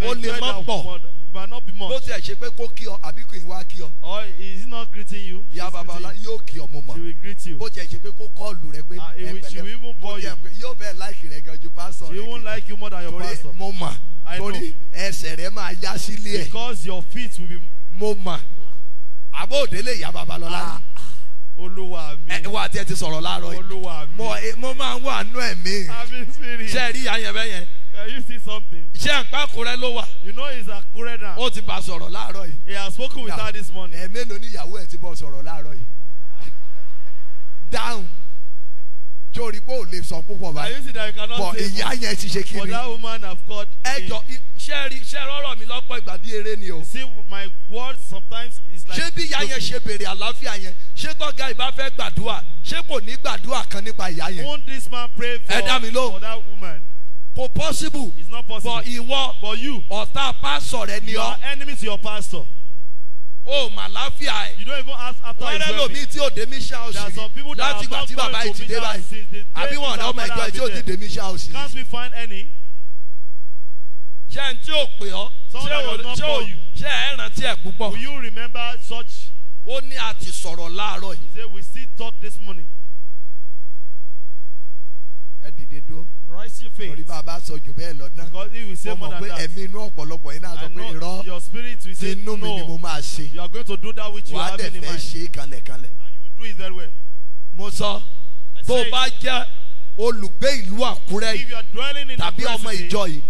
Ó lè má pọ̀. bó tiẹ̀ ṣe pé kó kí ọ àbí kò í wá kí ọ. Or is he not greeting you? ìyá babalá yóò kí ọ mo She mọ̀. will greet you. bó tiẹ̀ ṣe pé kó kọ́ọ̀lù rẹ pé Ah, ẹ she even pẹ̀lẹ́ mo call jẹ́ you. pé yóò bẹ́ẹ̀ láìkì rẹ gan ju She rẹ won't kì. like you more than your torí pastor. mo mọ̀ torí ẹsẹ̀ rẹ máa yá sílé ẹ̀ Because your feet will be mo mọ̀ àbó òdélé ìyá babalọ́lá Olúwa mi. ẹ wá tí ẹ ti sọ̀rọ̀ láàárọ̀ yìí Olúwa mi. mo mo máa ń wà nú ẹ̀mí in spirit. ṣe rí ìyá yẹn bẹ́ẹ̀ yẹn Can you see something? ṣé àpákùrẹ́ ló wà You know he's a now. ó ti bá a sọ̀rọ̀ láàárọ̀ yìí He has spoken with her this morning. ẹ̀ mélòó ní ìyàwó ẹ̀ ti bọ́ sọ̀rọ̀ láàárọ̀ yìí dáhùn torí pé ò lè sọ púpọ̀ báyìí you see that you cannot say ìyá more? yẹn ti ṣe But kiri that woman have called ẹ jọ i- ṣe rí ṣe rọrọ mi lọ́pọ̀ ìgbà bí eré ni o You see, my words sometimes is like. ṣé bí ìyá yẹn ṣe béèrè àlàáfíà yẹn ṣé tọ́gá ìbá fẹ́ gbàdúrà ṣé kò ní gbàdúrà kan nípa ìyá yẹn Won't this man pray for, Ẹ dá mi lóhùn. for that woman? kò possible It's not possible. bọ̀ ìwọ But you, ọ̀tá pásọ̀ rẹ ni you ọ́ are enemy to your pastor. ó mà láfíà ẹ̀ You don't even ask after wọ́n his rẹ́ well-being. lómi tí ò dé mission house that láti not tí bàbá yìí ti dé báyìí àbí wọn ọ̀dọ́ ọmọ father ìjọ ẹ̀ have tí ò ti dé mission house Can't rí we find any? Ṣé ẹni tí ò pè ọ́ ṣé ò ṣé ẹ̀ rántí ẹ̀ púpọ̀ Will you remember such? ó ní àti sọ̀rọ̀ láàárọ̀ yìí He said, we still talk this morning. ẹ dìde dúró Rise your torí faith. bàbá sọ jù bẹ́ẹ̀ lọ náà Because he will say mo more mọ̀ than pé that. ẹ̀mí inú ọ̀pọ̀lọpọ̀ yín náà sọ pé irọ́ your spirit will say tinú mi ni mo no. máa ṣe You are going to do that which you wàá have dẹ̀ in fẹ́ mind. ṣe é kanlẹ̀kanlẹ̀. And you will do it very well. mo sọ tó say, bá jẹ́ olùgbé ìlú àkúrẹ́ yìí tàbí ọmọ ìjọ yìí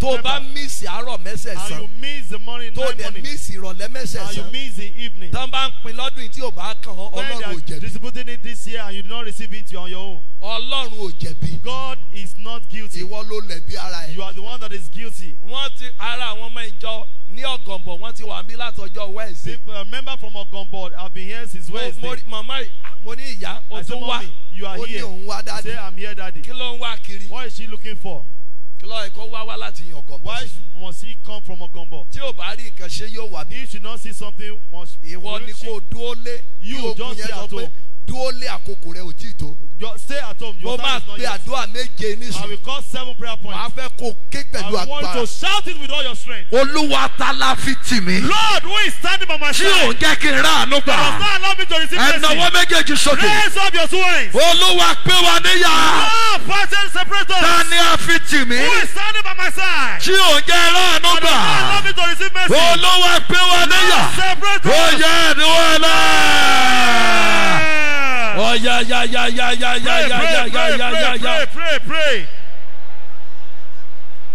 tó bá mísì àárọ̀ mẹ́sẹ̀sán you miss the morning, tó dẹ̀ mísì ìrọ̀lẹ́ mẹ́sẹ̀sán miss the evening. tán bá ń pin lọ́dún yìí tí ò bá kàn they ọlọ́run ò jẹ̀bi distributing it this year and you did not receive it, you are on your own. ọlọ́run ò jẹ̀bi God is not guilty. ìwọ ló lẹ̀bi ara ẹ̀. You are the one that is guilty. wọ́n ti ara àwọn ọmọ ìjọ ní ọ̀gànbọ̀ wọ́n ti wà bí látọjọ́ wẹ́ẹ̀sì. The member from have been here since Wednesday. yìí- mo ní ìyá o tún wá you ó ní òun wá dáadé kí ló ń wá kiri What is she looking for? kí ló ẹ̀kọ́ wá wá láti yan ọ̀gànbọ̀ Why must he come from Ogunbo? tí ò bá rí nǹkan ṣe yóò wà bí. He should not see something. Must ìwọ ni kò dúró lé You just stay at home. Dúró lé àkókò rẹ ò tí ì tó. Stay at home. mo Your máa time is not pe yet. àdúrà méje I nísìnyí. will call seven prayer màá points. fẹ́ kó ké I pẹ̀lú want you agbára. to shout it with all your strength. olúwa ta la fi tì mí. Lord, who is standing by my tí ò side? jẹ́ kí n ráàánú gbà. Does not allow me to receive mercy. méjèèjì sókè. Raise up your two hands. olúwa pé wa níyà. Lord, person separate ta us. ni a fi tì mí. Who is standing by my side? tí ò jẹ́ ráàánú Does gbà. not allow me to receive mercy. olúwa pé wa níyà. Lord, separate ó us. yẹ ẹ̀dínwó náà. Ó yá yá yá yá yá yá Pray, yá yá pray, yá pray, pray, pray, pray, pray.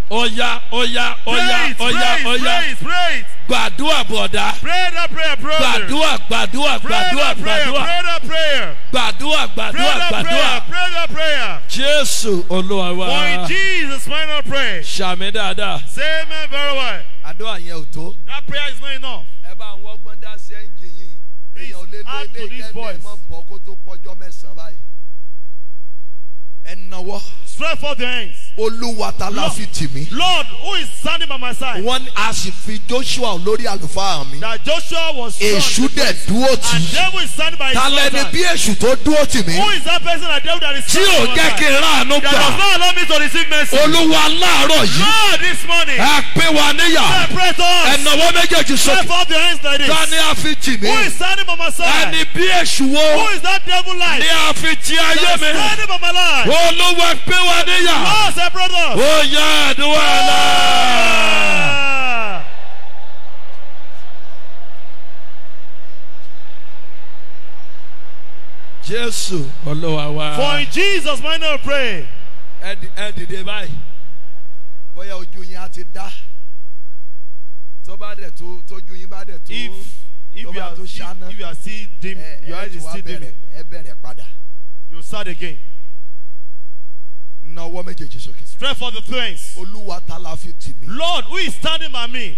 ó yá ó yá ó yá Pray it, ó yá pray it, gbàdúrà bọ̀dá. Pray that prayer, brother. gbàdúrà gbàdúrà gbàdúrà prayer, gbàdúrà pray that prayer. gbàdúrà gbàdúrà prayer, gbàdúrà. pray that prayer. jésù olúwa For in wa. Jesus' final prayer. sàmì dáadáa. Say amen very well. àdúrà yẹn ò tó. That prayer is not enough. ẹ bá ń wọ́gbọ́n add to this voice. ẹ nawọ́. spread forth hands olúwa ta la fi tì mí. Lord, who is standing by my side? wọ́n a sì fi joshua lórí àlùfáà mi. That Joshua was strong èṣù dẹ̀ dúró tì And devil is standing by his ta lẹni side. bí èṣù tó dúró tì mí. Who is that person that devil that is tí standing ò by my jẹ́ side? kí n ráàánú That does gbà. not allow me to receive mercy. olúwa láàárọ̀ yìí. Lord, this morning, ẹ pé wa níyà. separate us. ẹ̀nàwọ́ méjèèjì sókè. forth your hands like this. ta ni a fi tì mí. Who is standing by my side? ẹni bí èṣù Who wo. is that devil like? ni a fi ti ayé That is mi. standing by my life. olúwa pé wa níyà. Lord, separate us. ó yẹ àdúrà náà. Jésù olúwa wa. For in Jesus' mighty name we pray. ẹ dì- ẹ dìde báyìí. bóyá ojú yín á ti dá. tó bá dẹ̀ tó tójú yín bá dẹ̀ tó. If if you are if, if you are still dim, your eyes is still dim. bẹ̀rẹ̀ ẹ bẹ̀rẹ̀ padà. You start again. Nawọ́ méjèèjì sókè. Stretch for the flames. olúwa ta la fi tì mí. Lord, who is standing by me?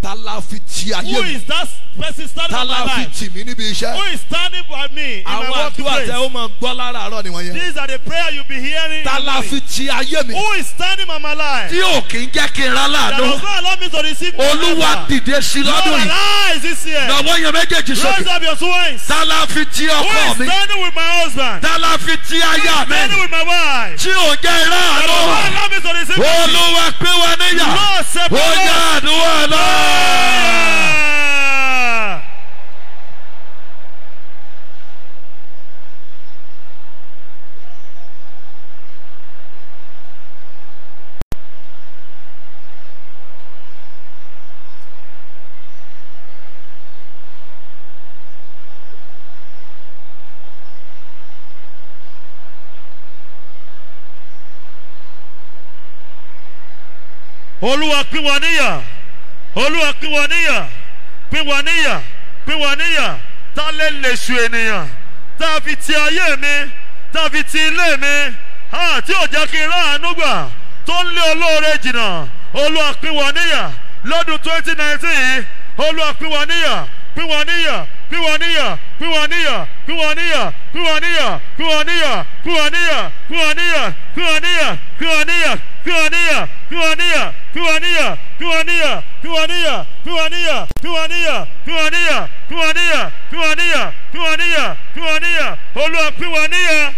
Ta la fi ti ayé Who mi. is that person standing ta by my fi life? tì mí níbi Who iṣẹ́. is standing by me in my àwọn working àdúrà tẹ ó máa gbọ́ láràárọ̀ nìwọ̀n yẹn. These are the prayer you'll be hearing. ta in the la morning. fi ti ayé mi. Who is standing by my life? tí ò kí ń jẹ́ kí n rán That does láàánú. not allow me to receive my olúwa answer. dìde sí Lord, lọ́dún yìí. arise this year. nàwọ́ yẹn méjèèjì Raise sókè. up your two hands. ta la fi ti Who ọkọ is mi. standing with my husband? ta la fi ti Who aya is standing mi. with my wife? tí ò jẹ́ That does not allow me to receive mercy. olúwa pé wa níyà. Lord, separate àdúrà náà. Ah. wa níyà olúwa pín wa níyà pín wa níyà pín wa níyà tá lè lè ṣu ènìyàn tá a fi ti ayé mi tá a fi ti ilé mi ah, tí ò jẹ́ kí n ráàánú gbà tó ń lé olóore jìnnà olúwa pín wa níyà lọ́dún twenty nineteen yìí olúwa pín wa níyà pín wa níyà pín wa níyà pín wa níyà pín wa níyà pín wa níyà pín wa níyà pín wa níyà pín wa níyà pín wa níyà pín wa níyà pín wa níyà pín wa níyà pín wa níyà pín wa níyà pín wa níyà pín wa níyà pín wa níyà pín wa níyà pín wa níyà pín wa níyà pín wa níyà pín wa níyà olúwa pín wa níyà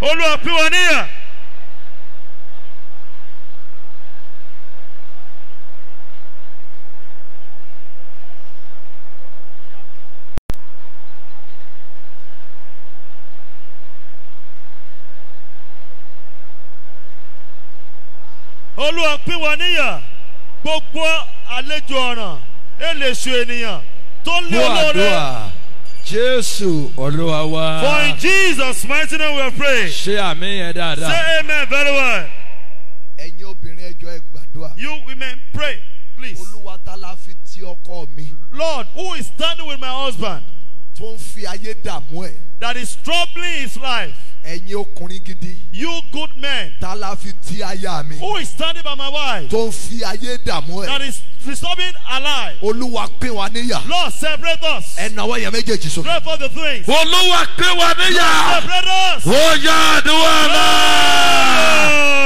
olúwa pín wa níyà. Olúwa pín wa níyà gbogbo àlejò ọ̀ràn èlèṣù ènìyàn tó lé olóore. jésù olúwa wa. For in Jesus' mighty name we are praying. ṣé àmì yẹn dáadáa. Say amen very well. ẹ̀yin obìnrin ẹjọ́ ẹ gbàdúrà. You women pray, please. olúwa ta la fi ti ọkọ mi. Lord, who is standing with my husband tó ń fi ayé dààmú ẹ̀. that is troubling his life? Ẹ̀yin ọkùnrin gidi. You good men, ta la fi ti aya mi. who is standing by my wife tó ń fi ayé dààmú that ẹ̀. is disturbing her life? olúwa pín wa níyà. Lord, separate us. ẹ nawọ́ yẹn méjèèjì sókè. Pray for the things. olúwa pín wa níyà. Separate us. ó yá àdúrà náà. Ah.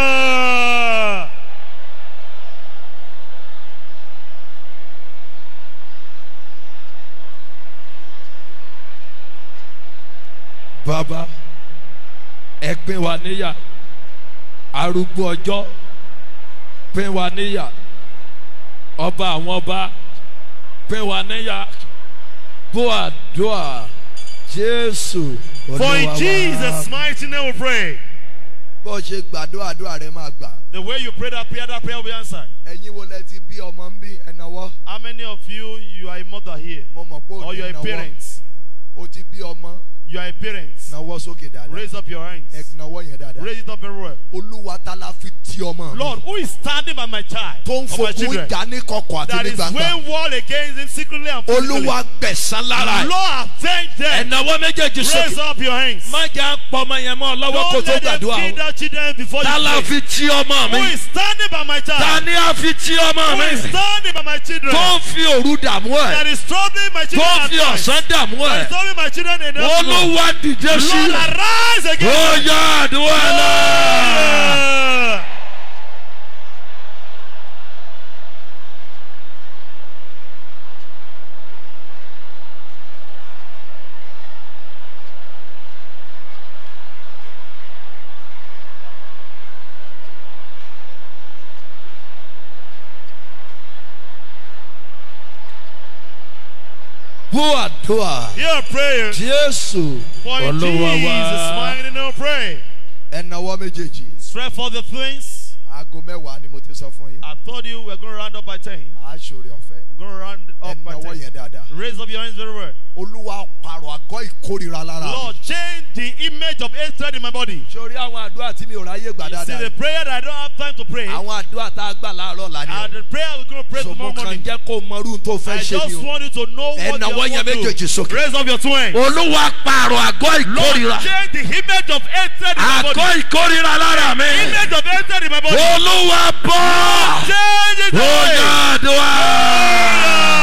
Ẹ pín wa níyà arúgbó ọjọ́ pín wa níyà ọba àwọn ọba pín wa níyà bó àdúrà jésù For in Olúwa wa. Jesus' mighty name we pray. bó o ṣe gbàdúrà àdúrà rẹ máa gbà The way you pray that prayer, that prayer will be answered. ẹ̀yin wo lẹ ti bí ọmọ ń bí ẹnáwó How many of you, you are a mother here? mo mọ̀ pé Or o you are ní a náwó parent? o ti bí ọmọ You are a parent. náwó sókè dáadáa Raise up your hands. ẹ náwó yẹn dáadáa Raise it up very well. olúwa ta la fi ti ọmọ mi Lord, who is standing by my child? tó ń fokùn children? ìjà ní kọkọ àti That is when war against him secretly and physically. olúwa gbẹ̀sán lára ẹ̀ Lord, avenge them. ẹ̀nàwọ́ méjèèjì Raise sókè up your hands. má jẹ́ pọ́mọ yẹn mọ́ ọ lọ́wọ́ kó Don't tó let them kill their children before ta la you fi pray. ti ọmọ Who is standing by my ta child? ni a fi ti ọmọ Who is standing by my children? tó ń fi òru dààmú That ẹ̀ is troubling my tó children ń at fi night. ọ̀sán dààmú That is ẹ̀ troubling my children in the afternoon. olúwa dìde Lord, sílẹ̀ arise ó again. yá àdúrà náà. Yeah. bó àdúrà Your prayer. jésù For in olúwa Jesus' wa. mighty name, pray. ẹnáwó méjèèjì Stretch for the things. Aago mẹ́wàá ni mo ti sọ fún yín I told you we're going to round up by 10. a ṣòro ọ̀fẹ́ I'm going to round up by ẹnáwó 10. yẹn dáadáa Raise up your hands very well. olúwa pààrọ̀ àgọ́ ìkórira lára mi. Lord, change the image of hatred in my body. sórí àwọn àdúrà tí mi ò ráyè gbà You see, dáadáa the prayer that I don't have time to pray, àwọn àdúrà tá a gbà láàárọ̀ lánàá and the prayer going to pray so mo tomorrow kàn morning. jẹ́ kó mọrú tó fẹ́ I ṣe just ni o want you to know what you yẹn want méjèèjì to sókè. Raise up your two hands. olúwa pààrọ̀ àgọ́ Lord, ìkórira change the image of hatred in my àgọ́ body. ìkórira lára mi Image of hatred in my body. Olúwa bọ́ Change it ó away. yá àdúrà. Ah.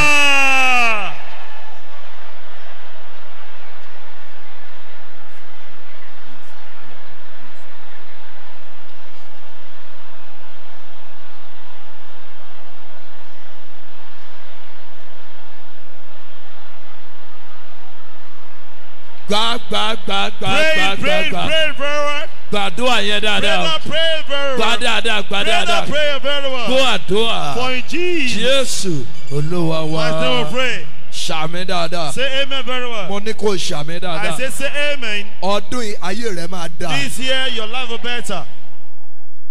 gbà gbà gbà gbà Pray, gbà gbà pray, gbà pray very well. gbàdúrà yẹn Pray dáadáa o that prayer very gbà well. dáadáa gbà Pray dáadáa that prayer very gbọ́ well. àdúrà For in Jesus' jésù olúwa mighty name we wa pray. ṣàmì dáadáa Say amen very well. mo ní kó ṣàmì I dáadáa say, say amen. ọdún yìí ayé rẹ máa dáa This year, your life will better.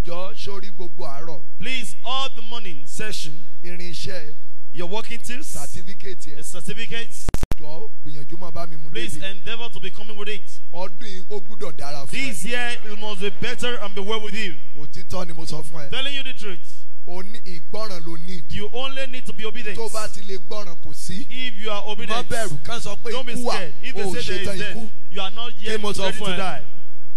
jọ sórí gbogbo àárọ̀ Please, all the morning session, irinṣẹ́ your working tools, sàtífíkẹ́tì ẹ̀ your certificates, jọ gbìyànjú máa bá mi mú please débi endeavor to be coming with it. ọdún yìí ó gbúdọ̀ dára fún ẹ This year, it must be better and be well with you. òtítọ́ ni mo sọ fún ẹ Telling you the truth, o ní ìgbọràn ló ní you only need to be obedient. tó bá ti lè gbọràn kò sí If you are má obedient, bẹ̀rù kán sọ pé ikú. If o ò ṣetán ikú you are not yet ready to die.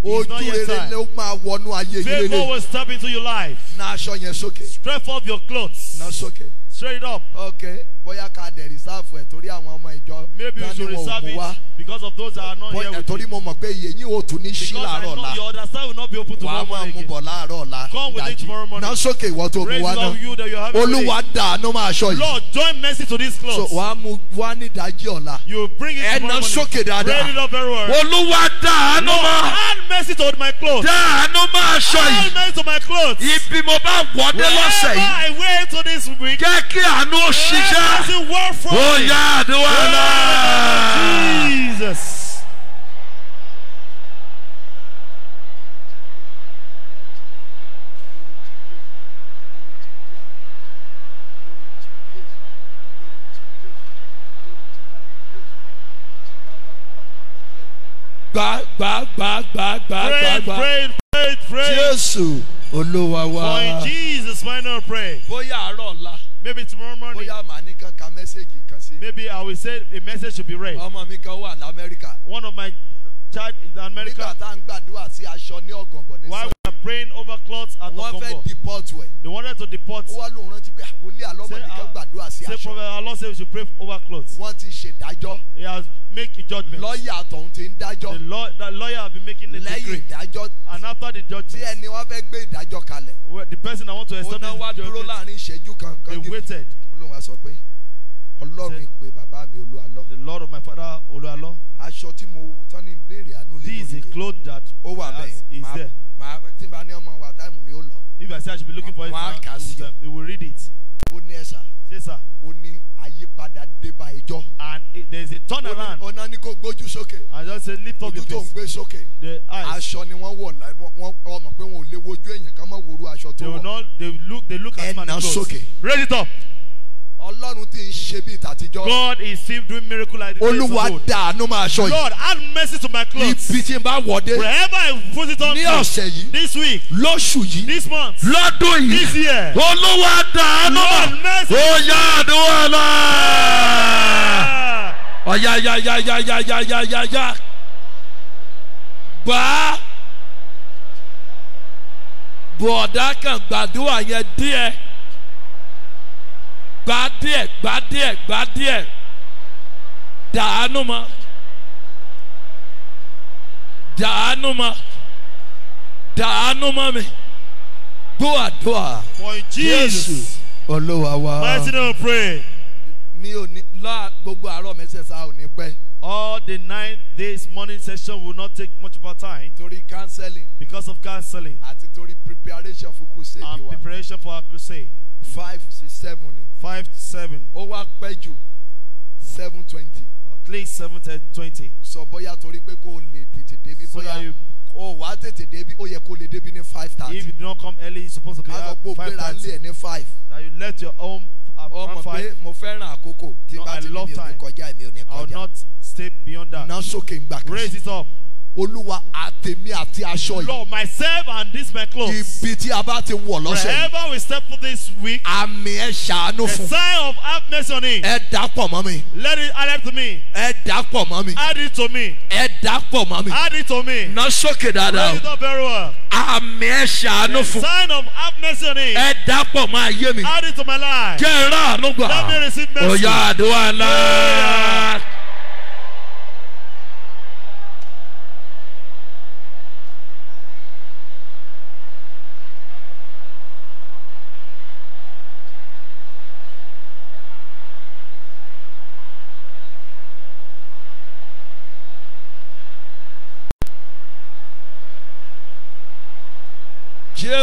Ojú rere ló máa wọnú ayé yìí lélẹ̀ will step into your life. na aṣọ yẹn sókè Stretch forth your clothes. na sókè Straight up. ok bóyá ká dẹ̀ rìsáàfù ẹ̀ torí àwọn ọmọ ìjọ Maybe you should reserve mú it because of those that are not here with torí you. mo mọ̀ pé iye yín ò tún ní sí Because I láàárọ̀ know ọ̀la your understanding will not be open wàá tomorrow máa morning mú again. bọ̀ láàárọ̀ ọ̀la Come with it tomorrow morning. na sókè ìwọ tó mú wá náà olúwa dàánú máa aṣọ yìí Lord, join mercy to this so clothes. wàá mú wá ní ìdajì ọ̀la You bring it tomorrow morning. sókè dáadáa. Raise it up very well. olúwa dàánú Lord, mọ́ add mercy to my clothes. dàánú mọ́ aṣọ Add yìí mercy to my clothes. ibi mo bá wọdé lọ́sẹ̀ Wherever yìí I wear to this week, jẹ́ kí àánú ó let ṣiṣẹ́ mercy work for ó me. yá àdúrà náà. Jesus. gbà gbà gbà gbà gbà gbà Pray, gbà pray, pray, pray. jésù olúwa For wa. in Jesus' mighty name, pray. bóyá àárọ̀ ọ̀la Maybe tomorrow morning, bóyá màá ní kán mẹ́sẹ̀gì kan sí maybe I will say a message should be read. ọmọ mi kan wà lamẹ́ríkà One of my child in nígbà America, tá à ń gbàdúrà sí aṣọ ní ọ̀gànbọ̀ ní while we are praying over cloths at wọ́n fẹ́ Okombo, deport they wanted to deport. ó wá lóun rántí pé àwòlé àlọ́mọ Say, kan uh, gbàdúrà sí Say, aṣọ Prophet Allah said we should pray over clothes. wọ́n ti ṣèdájọ́ He has made a judgment. lọ́ọ̀yà tọ̀hún ti ń dájọ́ The, law, the lawyer have been making the lẹ́yìn decree. ìdájọ́ And after the tí judgment, ẹni wọ́n fẹ́ gbé ìdájọ́ kalẹ̀ well, the person that want to ó establish the dúró judgment, láàárín ìṣẹ́jú kan they waited. olóhùn wa sọ pé ọlọ́run ìpè bàbá mi olú alọ́. The Lord of my father, Oluwalo. aṣọ tí mo tán ní ìbéèrè àánú lé This is a lórí cloth that ó wà has- is there. màá tí n bá ní ọmọ wa táìmù mi ó lọ. If I say I should be looking for it á now, they sí will- they read it. ó ní ẹ̀sà Say, sir. ó ní àyípadà dé bá ìjọ. And it, there is a turnaround. ọ̀nà ní kò gbójú sókè And just say, lift up ojú your tó ń face. gbé sókè The eyes. aṣọ ni wọ́n wọ̀ wọ́n ọmọ pé wọn ò lè wojú èèyàn ká má woru aṣọ They tó will wọ̀. not, they will look, they look at man Ẹ̀nà in clothes. sókè. Raise it up. Ọlọ́run tí ń ṣe bíi tàtijọ́ God is still doing miracle like the days of olúwa old. máa aṣọ yìí Lord, add mercy to my clothes. ibi tí n bá wọ̀ dé Wherever I put it on ní to, ọ̀sẹ̀ yìí this week, lóṣù yìí this month, lọ́dún yìí this year. olúwa dànù Lord, mercy. ó yá àdúrà náà ọ̀yá yá yá yá yá yá yá yá yá gbà á bọ̀dá kan gbàdúrà yẹn díẹ̀ gbà díẹ̀ gbà díẹ̀ gbà díẹ̀. Dàánù mọ́. Dàánù mọ́. Dàánù mọ́ mi. Gbọ́ àdúrà Jesus, olúwa wa. mighty name mi ò ní lọ gbogbo àárọ̀ mẹ́sẹ̀sá ò ní pẹ́. All the nine days morning session will not take much of our time. Torí counseling. Because of counseling. Àti torí preparation fún crusade and preparation for our crusade. Five sí seven ni Five to seven, ó wá pẹ́ jù seven twenty at least seven twenty. sọ bóyá torí pé kó o lè tètè débi So that bóyá you, o wá tètè débi ó yẹ kó lè débi ní five if thirty you do not come early, you're supposed to be ká sọ at pé o five gbéra lé thirty. ẹ̀ ní five That you left your home at ọmọ around pé five. mo fẹ́ràn àkókò tí No, bá I ti ní mi love ò ní time. kọjá mi ò ní I will not stay beyond that. ná sókè ń gbà kan Raise it up. Olúwa àtèmi àti aṣọ yìí Lord, myself and this my clothes. ibi tí a bá ti wọ̀ lọ́sẹ̀ Wherever we step foot this week, àmì ẹ̀ ṣàánú fún sign of have mercy on it. ẹ dàpọ̀ mọ́ mi Let it add to me. ẹ dàpọ̀ mọ́ mi Add it to me. ẹ dàpọ̀ mọ́ mi Add it to me. ná sókè dáadáa Raise it up very well. àmì ẹ̀ ṣàánú fún sign of have mercy on it. ẹ dàpọ̀ mọ́ ayé mi Add it to my life. jẹ́ ẹ rà àánú gbà Let me receive mercy. òyà àdúrà ńlá.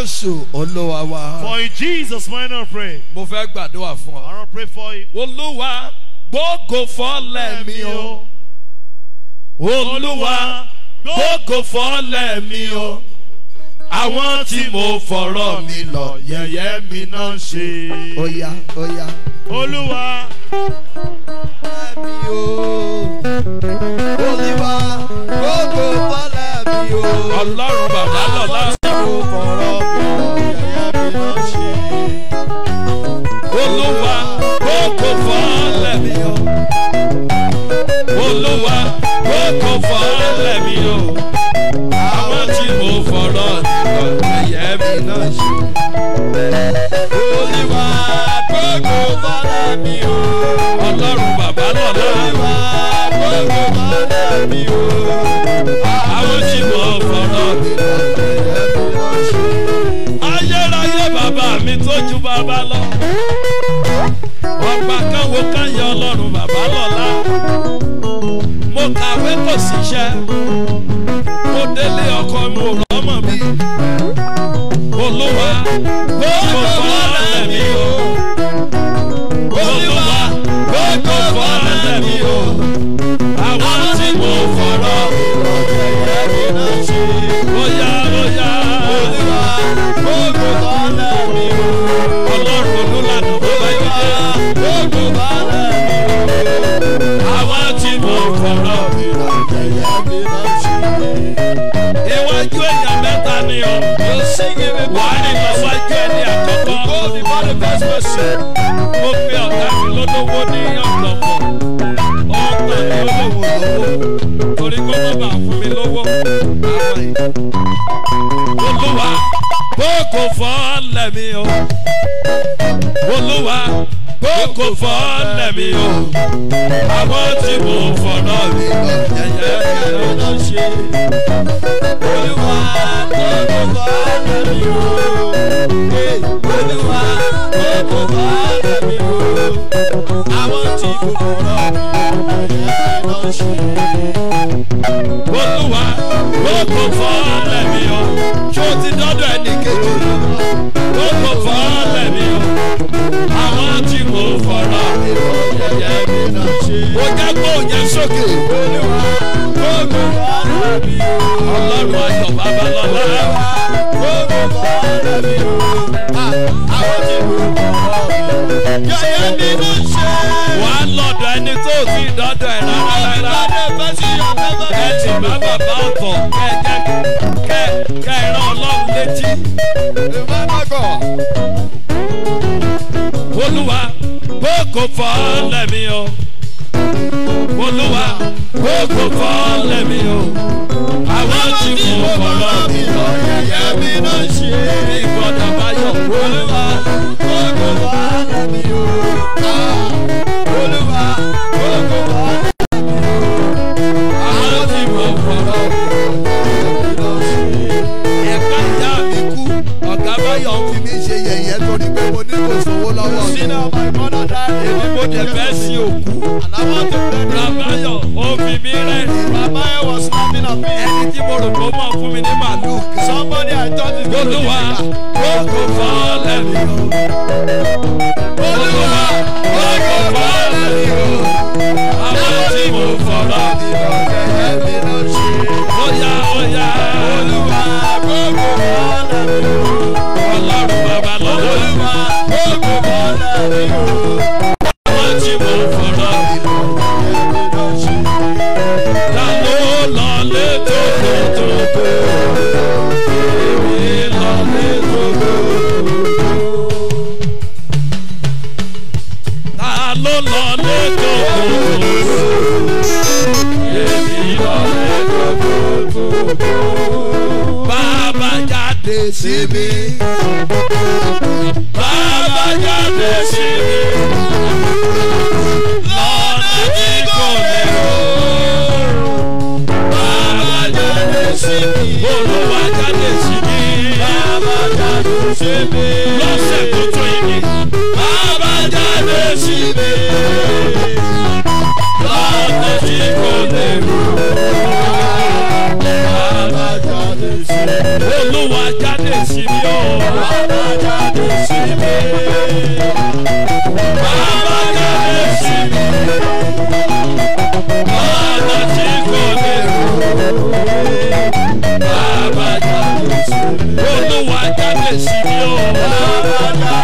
Jésù olúwa wa For in Jesus' mighty name I pray. mo fẹ́ gbàdúrà fún I ọ. want to pray for you. olúwa gbógo fọ́lẹ̀ mi o. olúwa gbógo fọ́lẹ̀ mi o. àwọn tí mo fọ̀rọ̀ mi lọ yẹ̀yẹ́ mi náà ń ṣe. oya oya. Olúwa, mi o. Olúwa, gbogbo fọlẹ̀ mi o. ọlọ́run bàbá lọ́la. Mo fọ̀rọ̀ mi gbógo fọ́lẹ̀ mi o. olúwa gbógo fọ́lẹ̀ mi o. àwọn tí mo fọ̀rọ̀ yẹ̀yẹ́ mi náà ṣe. Olúwa, gbogbo fọlẹ̀ mi o. ọlọ́run bàbá lọ́la. Olúwa, gbogbo fọlẹ̀ mi o. àwọn tí mo fọ̀rọ̀. Yẹ̀yẹ́ mi lọ ṣe. ayérayé bàbá mi tó ju bàbá lọ ọba kánwo káyọ ọlọ́run bàbá lọ́la mo kàwé kò síṣẹ́ mo délé ọkọ mi ò lọ́mọ bí olúwa mo fọ́. Wà á ní lọ́wọ́jú ẹni àkọ́kọ́. mo pe ọ̀gá mi lólówó ní ọ̀pọ̀pọ̀. ọ̀pọ̀ ni olówó lówó. torí kó má bàa fún mi lówó. olúwa kókò fọ́ lẹ́mi o. olúwa kókò fọ́ lẹ́mi o. àwọn tí mo fọ̀rọ̀ mi lọ yẹ̀yẹ́ mi ló lọ ṣe. mi o. Olúwa ó kò bá rẹ̀ mi o. Àwọn tí kò kúrọ̀ mi ẹ̀ lọ ṣe. Olúwa ó kò fọ́ rẹ̀ mi o. Ṣé o ti dọ́dọ̀ ẹnì kejì lọ́wọ́? Ó kò fọ́ rẹ̀ mi o. Àwọn tí kò fọ̀rọ̀ mi o. Yẹ̀yẹ́ mi lọ ṣe. Mo jẹ́ kó yẹ sókè. Olúwa ó kò fọ́ rẹ̀ mi o. Ọlọ́run ayọ̀ bàbá lọ́la babalọ́lá gbogbo fọ́ọ̀lẹ̀ mi o àwọn fọ̀rọ̀ mi lọ yẹyẹ mi náà ṣe. wà á lọ́dọ̀ ẹni tó ti dọ́dọ̀ ti olúwa gbogbo fọ́ lẹ́mi o olúwa gbogbo fọ́ lẹ́mi o. Àwọn tí mo fọ̀rọ̀ mi lọ yẹ̀yẹ́ mi náà ṣe. É gbọ́dọ̀ báyọ̀ olúwa. Gbogbo fọ́ lẹ́mi o. Olúwa mo dẹ̀ fẹ́ sí òkú. tó fẹ́ mi. ó rẹ́rìn. bàbáyọ̀ was laughing at me. ẹni tí mo rò pé ó mọ̀ fún mi ní màlúù kan. somebody I thought is going to be olúwa gbogbo fọ́ọ̀lẹ̀ mi o. olúwa Bàbá jáde sí mi. Olúwa jáde sí mi Bàbá jáde sí mi. Olúwa jáde sí mi o. Bàbá jáde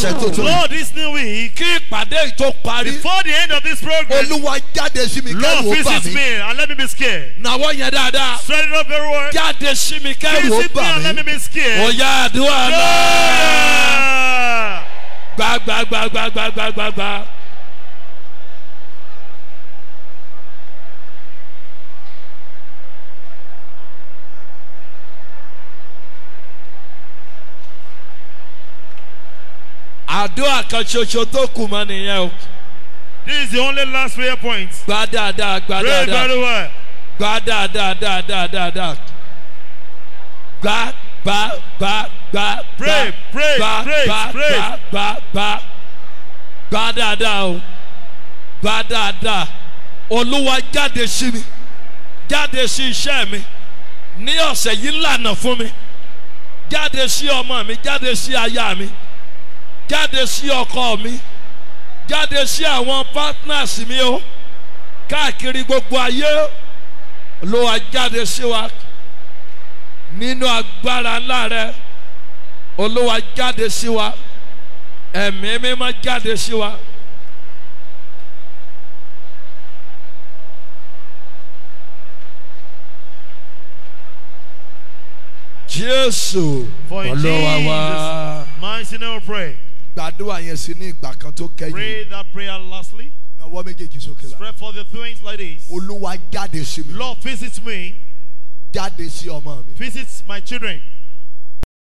ọ̀sẹ̀ tuntun. Lord, this new week, kí ìpàdé tó parí. before the end of this program, olúwa jáde sí mi Lord, kẹ́rù ó bà visit mí me and let me be scared. nàwọ́ yẹn dáadáa. Spread it up very well. jáde sí mi kẹ́rù ó Visit me bà and let me mí. be scared. ó yá àdúrà náà. Yeah. gbàgbàgbàgbàgbàgbàgbà. àdúrà kan ṣoṣo tó kù mọ́ nìyẹn o. This is the only last prayer point. gbá dáadáa Pray dáadáa very well. gbá dáadáa dáadáa dáadáa. gbá gbá gbá gbá. Pray, pray, pray, pray. gbá gbá gbá. gbá dáadáa o. gbá dáadáa. olúwa jáde sí mi jáde sí iṣẹ́ mi ní ọ̀sẹ̀ yìí lànà fún mi jáde sí ọmọ mi jáde sí aya mi jáde sí ọkọ mi jáde sí àwọn partners mi o káàkiri gbogbo ayé ló wá jáde sí wa nínú agbára ńlá rẹ olúwa jáde sí wa ẹ̀mí mímọ́ jáde sí wa. jésù For in olúwa wa. Jesus' mighty name we pray. Gbàdúrà yẹn sí ní ìgbà kan tó kẹ́yìn Pray that prayer lastly. náwó méjèèjì sókè la Spread for the things like this. olúwa jáde sí mi Lord, visit me. jáde sí ọmọ mi Visit my children.